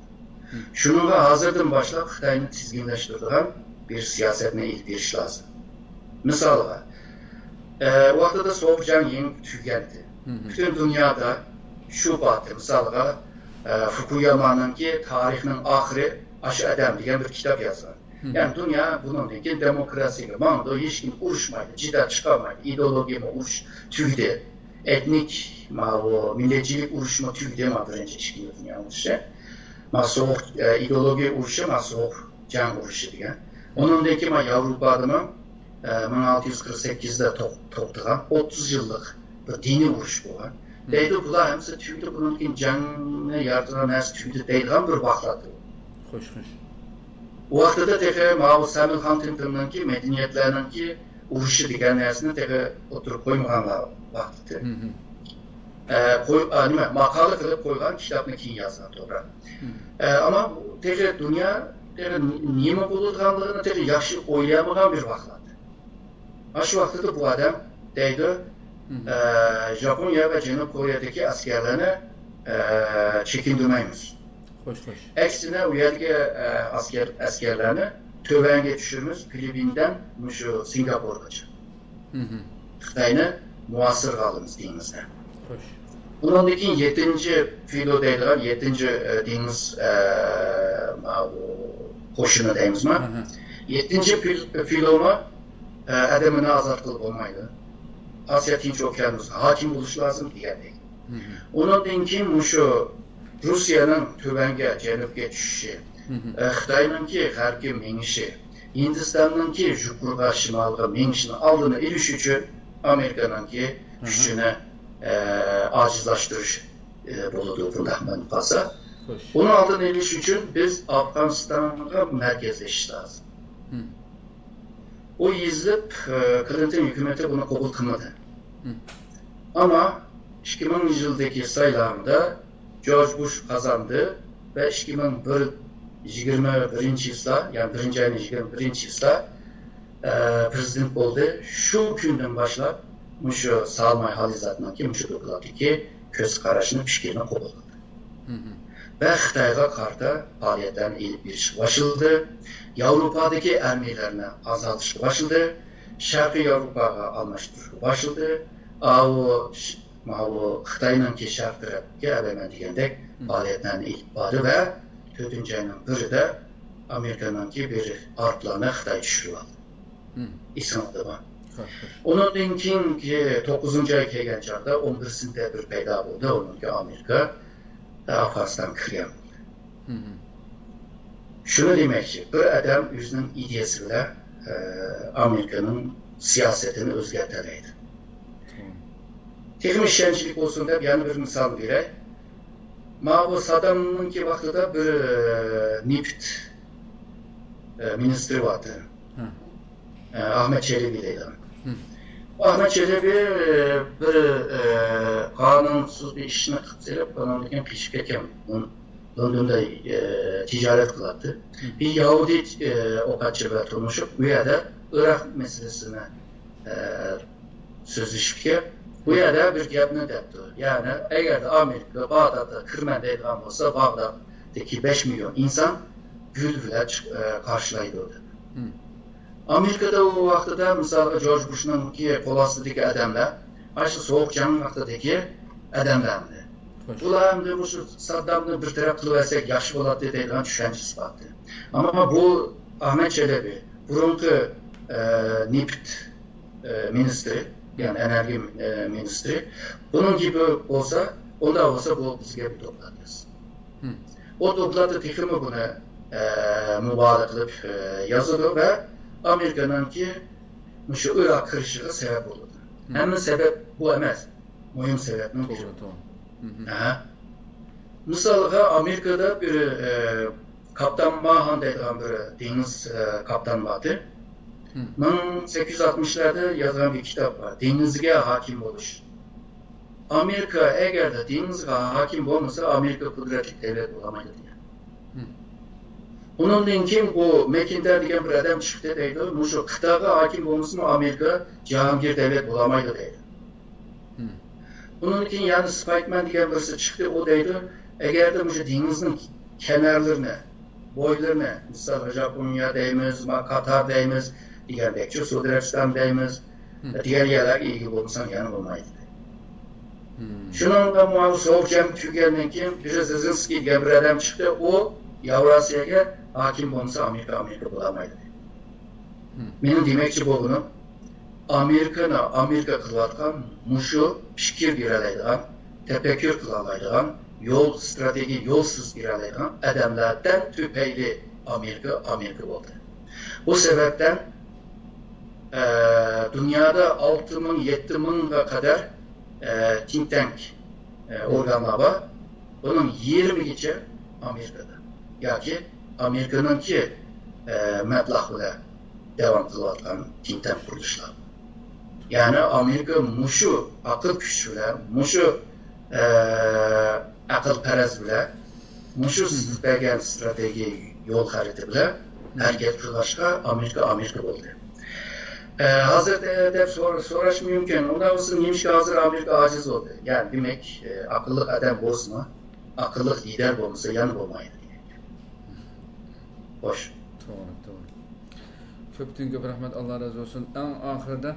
Şununla hazırdan başlayıb Xitayın çizginləşdirdiyi bir siyasətini ilgiliş lazım. Misalға, e, vaxtında soğuq can yeni tükəndi. Bütün dünyada şu batı, misalға, e, Fukuyamanın ki, tarixinin axırı aşı ədəm deyən bir kitab yazılır. Yani dünya bunun ki demokrasiga, manda hiç kim uruşmaydı, cida çıkamaydı, ideologiyama uruş tüydü. Etnik, ma o milletçilik uruşma tüydü ma birinci işkiyi dünya uruşu. Ma soğuk e, ideologiya uruşu, ma soğuk can uruşu degan. Onun ki ma Avrupa'da e, 1648'de to- to'xtagan 30 yıllık bir dini urush bo'lgan. Deydi bular hamsi tüydü bunun ki jangni yardıran narsa tüydü deydigan bir vaqtlar. Xo'sh, xo'sh. Mao Samuel Huntington'ninki medeniyatlarninki urushi degan narsani tehi o'tirib qo'ymaganlar vaqtida. Hı hı. E, qo'y, nima maqola qilib qo'ygan kitobni keyin yozgan to'g'ri. Ama tehi dunyo nima bo'ladiganligini tehi yaxshi o'ylamagan bir vaqtlar. Ana shu vaqtida bu odam deydi Hı hı. Ee, Japonya ve Cenub Xo'sh, xo'sh. Aksine asker askerlerini tövenge düşürmüz Filipin'den şu Singapur'gacha. Hı hı. Xitoyni muasir qilamiz deymizda. Xo'sh. Undan keyin 7 filo deydigan 7 e, dengiz ma- bu qo'shini deymizmi? Hı hı. 7 fil, filoma e, adamini ozod qilib bo'lmaydi. Osiyo Tinch okeanusiga hokim bo'lish lozim degandek. Undan keyin shu Rusiyaning tuvanga janubga tushishi, Hı hı. e, Xitoyninki g'arbga mengishi, Hindistonninki juqurg'a shimolga mengishini oldini olish uchun Amerikaninki kuchini e, ojizlashtirish e, bo'ladi bunday bo'lib qolsa. Buni oldini olish uchun biz Afg'onistonga markazlashish lozim. Hı. O yezilib e, Clinton hukumati buni qabul qilmadi. Hı. Ama 2000 yıldaki sayılarında George Bush kazandı ve 2001 21 yılda yani birinci ayın 21 yılda e, prezident oldu. Şu günden başlap şu Salmay Halizat'ın ki şu dokladı ki köz karışını. Hı hı. ve Xitoyga qarta faoliyatlarni ilib berish başladı. Yevropadagi armiyalarni azaltish başladı. Sharqiy Yevropaga almashtirish başladı. O bu Xitoyninki sharq tarafga alaman degandek faoliyatlarni ilib bordi va to'rtinchi ayning birida Amerikaninki bir ortlarni Xitoy tushirib oldi. Xo'sh. Undan keyingi 9 oy kelgan chog'da 11 sentyabr paydo bo'ldi. Unga Amerika Afg'oniston kirgan. Şunu demekçi, bir adam özünün ideyasıyla e, Amerika'nın siyasetini özgerteleydi. Texnik işençilik olsun deb yani bir misal vereyim. Ma bu Saddam'ınki vaxtida bir neft ministri vardı. Hı. E, Ahmet Çelebi deydi. Çelebi e, bir kanunsuz bir işini qilib, qonundan pishib ketgan. Londonda ticaret qiladi. Bir Yahudi e, ovqatchi bilan turmushib, u yerda Iroq masalasini e, so'zlashibga bu yerda bir gapni debdi. Ya'ni agarda Amerika Bag'dodda kirman deydigan bo'lsa, Bag'doddagi 5 million inson gul bilan chiq- e, dedi. Hı. Amerikada u vaqtida misol George Bushning qo'l ostidagi odamlar aşı soğuk vaqtidagi odamlarni Xo'sh. bular endi shu saddamni bir taraf qilib olsak yaxshi bo'ladi deydigan tushuncha sifatida ammo bu ahmad chalabi burungi e, neft e, ministri ya'ni energiya e, ministri bunun gibi olsa onda olsa bu bizga bir to'xtatamiz Hı. o to'xtatdi texmi buni e, mubolag'a qilib e, yozadi va amerikaniki shu iroq kirishiga sabab bo'ladi Hı. hamma sabab bu emas muhim sababni bu. Misalga Amerika'da bir e, Kaptan Mahan deydigan bir deniz e, kaptan vardı. Hı. 1860'larda yazgan bir kitap var. Denizge hakim oluş. Amerika eğer de denizge hakim olmasa Amerika kudretli devlet olamaydı diye. Hı. Onundan kim bu Mekinder degan bir adam çıktı deydi. Muşu Xitayga hakim olmasa mı Amerika Cihangir devlet olamaydı deydi. Hı. Bunun için yani Spikeman degan birisi çıktı o deydi. Eğer de bu denizin kenarlarını, boylarını, misal Japonya deymiz, Arabiston deymiz, Hı. diğer yerlerge ilgi bo'lmasan yani bo'lmaydi. Shuningda muavin sovuq jang tugagandan keyin Brzezinskiy degan bir odam chiqdi, u Yevrosiyaga hokim bo'lmasa Amerika Amerika bo'lolmaydi. Hı. Mening demoqchi bo'lganim Amerikani Amerika qilayotgan mushu fikr beroladigan, tafakkur qila oladigan, yo'l strategiya yo'lsiz beroladigan odamlardan tupayli Amerika Amerika bo'ldi. Bu sababdan e, dunyoda 6 ming 7 mingga qadar e, think tank e, organlar var. Bunun 20gicha Amerikada. yoki Amerikanınki e, mablag' bilan davom qilayotgan think tank qurilishlar. Ya'ni Amerika aql kuch bilan, mushu e, aql paraz bilan, mushu sizlagan strategiya yo'l xariti bilan harakat qilishga Amerika Amerika bo'ldi. E, hozir de- deb so'ra- so'rash mumkin. Unda bo'lsa nimishga hozir Amerika ojiz bo'ldi? Ya'ni demak, e, aqlli odam bo'lsa, aqlli lider bo'lmasa, yana bo'lmaydi. Xo'sh. To'g'ri, to'g'ri. Ko'pdan ko'p rahmat, Alloh razı olsun. Eng oxirida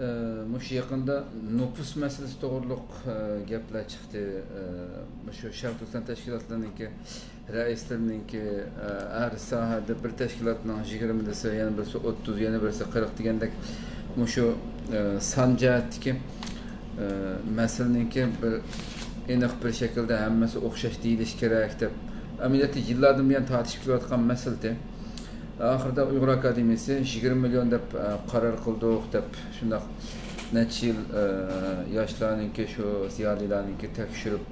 e, mush yaqinda nupus masalasi to'g'riliq e, gaplar chiqdi. E, shu Sharq Turkiston tashkilotlarininki raislarininki e, har sohada bir tashkilotning 20 desa, yana birisi 30, yana birisi 40 degandek shu e, son jihatdagi e, masalaninki bir aniq bir shaklda hammasi o'xshash deyilishi kerak deb. Amaliyotda yillardan buyon tortishib kelayotgan masalada oxirida uyg'ur akademiyasi 20 million deb e, qaror qildik deb. Shundoq necha yil e, yoshlarniki shu ziyolilarniki tekshirib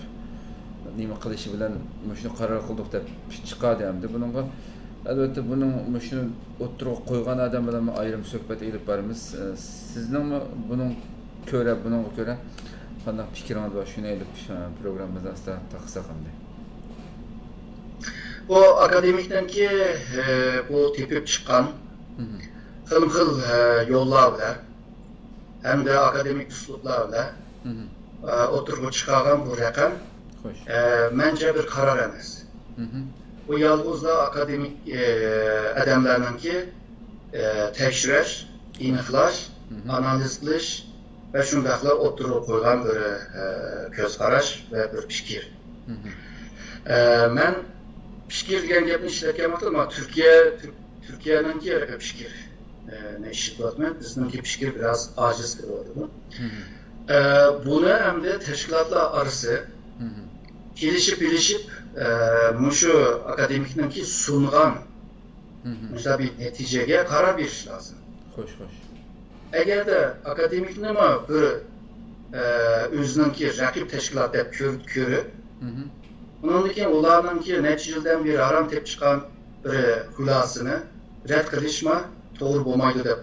nima qilishi bilan shuni qaror qildik deb chiqadi endi bunga albatta buning shuni o'tirib qo'ygan odam bilan ayrim suhbat ilib boramiz. E, sizningmi buning ko'ra bunga ko'ra qanday fikringiz bor? Shuni ilib e, programmamizni asta taqsa qanday Bu akademikten ki e, bu tepip çıkan Mhm. xil xil e, yo'llar bilan hem de akademik uslublar bilan e, o'tirib chiqargan bu raqam xo'sh e, bence bir karar emas. Bu yalnızla akademik e, adamlarınki e, tekşiriş, iniqlaş, Mhm. analiz qilish va shundaqla o'tirib qo'ygan bir e, ko'z qarash va bir. Mhm. E, men fikr degan gapni ishlatganman, ammo Turkiya Tur- Turkiyaningki fikr e, ne ishlatyapman, bizningki fikr biraz ojiz qilyapti. Mhm. E, buni hamda tashkilotlar orasi Mhm. Mushu akademikniki sungan Mhm. Mesela bir neticeye karar veriş lazım. xo'sh xo'sh Eğer de akademik nima bir özününki rakip teşkilat deb ko'rib undan keyin ularninki necha yildan beri harom tep chiqqan bir xulosini rad qilishma to'g'ri bo'lmaydi deb.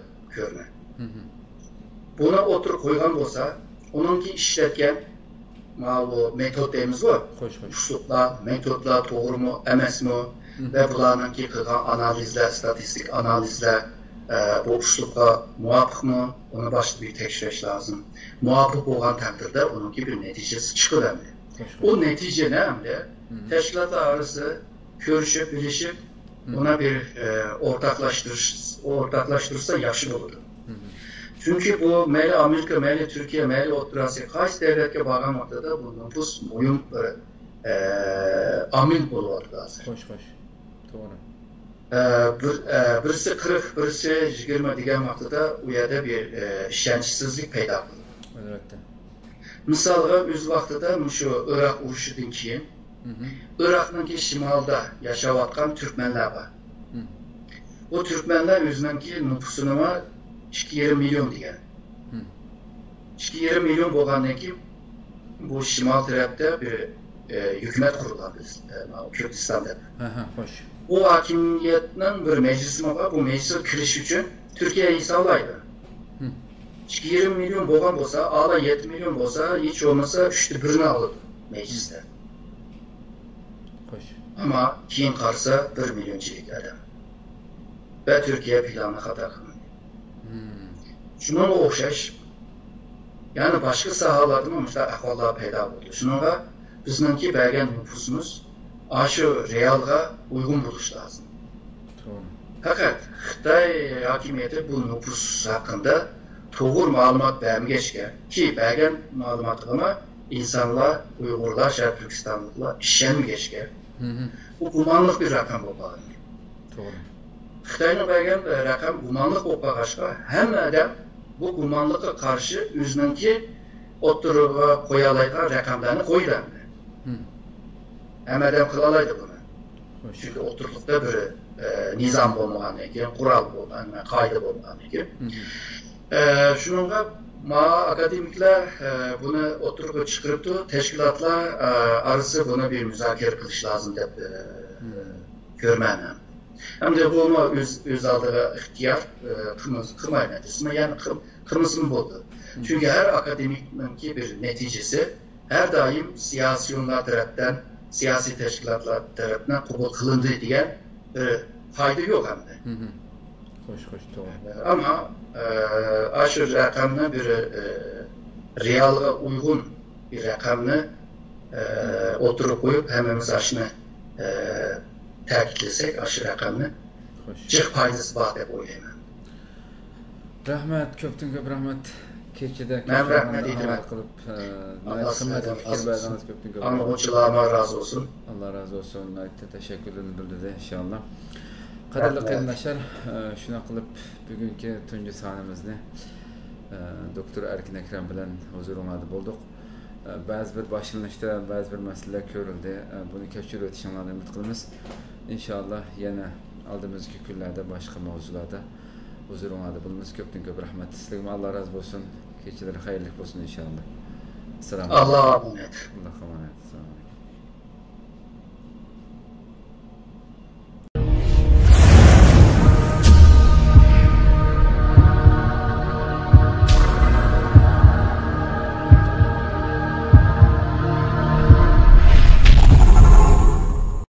Mhm. Buni o'tirib qo'ygan bo'lsa, uningki ishlatgan bu metod deymiz-ku, xo'sh xo'sh uslublar, metodlar to'g'rimi, emasmi Mhm. ve bularninki qilgan analizlar, statistik analizlar e, bu uslubga muvofiq mı, onu başta bir tekshirish lazım. Muvofiq bo'lgan taqdirda uningki bir natijasi chiqadi. xo'sh Bu natija ne hamda Mhm. tashkilotlar orasi ko'rishib, bilishib, Mhm. buna bir e, o'rtaqlashtirish o'rtaqlashtirsa yaxshi bo'ladi. Mhm. Çünkü bu meyli Amerika, meyli Türkiye, meyli Orta Asya kaç devletke bağlan ortada bu nüfus muyum bir e, amil buluyordu hazır. Hoş hoş. Doğru. E, bir, e, birisi 40, birisi 20 degan vaqtida u yerda bir e, ishonchsizlik paydo bo'ldi. Elbette. Misolga o'z vaqtida shu Iroq urushidan keyin. Iroqniki shimolida yashayotgan turkmanlar bor. Hı. Bu turkmanlar o'ziniki nüfusini 2,5 million degan. Hı. 2,5 million bo'lgandan keyin bu shimol tarafda bir e, hukumat qurilgan biz e, Kurdistonda. Ha ha hoş. Bu hokimiyatning bir meclisi bor. Bu meclisga kirish uchun Turkiya hisoblaydi. Hı. 2,5 million bo'lgan bo'lsa, ala 7 million bo'lsa, hech bo'lmasa 3 ta birini oladi meclisda. Hoş. Ama keyin qarasa 1 millionchilik odam. Va Turkiya planni xato qilgan. Shunga o'xshash ya'ni boshqa sohalarda ham shunaqa ahvollar paydo bo'ldi. Shunga bizningki bergan nüfusimiz shu realga uyg'un bo'lishi lozim. Doğru. Fakat Xitoy hokimiyati bu nüfus haqida to'g'ri ma'lumot bermagachga ki insonlar Uyg'urlar, Sharq Turkistonliklar ishonmagachga Hı hı. bu gumonliq bir bo'lib qolgan. Doğru. E, raqam gumonliq bo'lib qolg'achqa hamma odam bu gumonliqqa qarshi o'zininki o'tiriga qo'ya oladigan raqamlarni. Hı. Hamma odam qila oladi buni. Chunki o'tirliqda bir nizom bo'lmagandan keyin, qurol bo'lgan, qoida bo'lmagandan keyin shuningga ma akademiklar buni o'tirg'i chiqiribdi tashkilotlar orasi buni bir muzokara qilish lozim deb e, ko'rmayman hamda bu o'z o'z oldiga ixtiyor e, qilmas- qilmayman desam ya'ni qil- qilmasin bo'ldi chunki har akademikninki bir natijasi har doim siyosiyonlar tarafdan siyosiy tashkilotlar tarafdan qabul qilindi degan bir foyda yo'q hamda Hı hı. Hoş hoş. Doğru. ama e, shu raqamni bir e, realga uyg'un bir raqamni e, qo'yib hammamiz ana shuni e, ta'kidlasak shu raqamni jiq foydasi bor deb o'ylayman e, nayet sizden kıymetli razı fikir olsun. verdiniz köptün köp. anglag'uvchilarga razı olsun Allah razı olsun. Nayette teşekkürlerini bildirdi inşallah. Kadirli Rahmet. kıyınlaşar, şuna kılıp bugünkü tuncu sahnemizni e, Doktor Erkin Ekrem bilen huzurunlarda bulduk. E, Bazı bir başlanışta bazı bir meseleler görüldü. E, Bunu keşfir etişinlerden ümit inshaalloh yana oldimizgi kunlarda boshqa mavzularda uzr bilamiz ko'pdan ko'p rahmat. Sizlarga alloh rozi bo'lsin kechalari xayrli bo'lsin inshaalloh assalomu alaykum alloh alloh omonat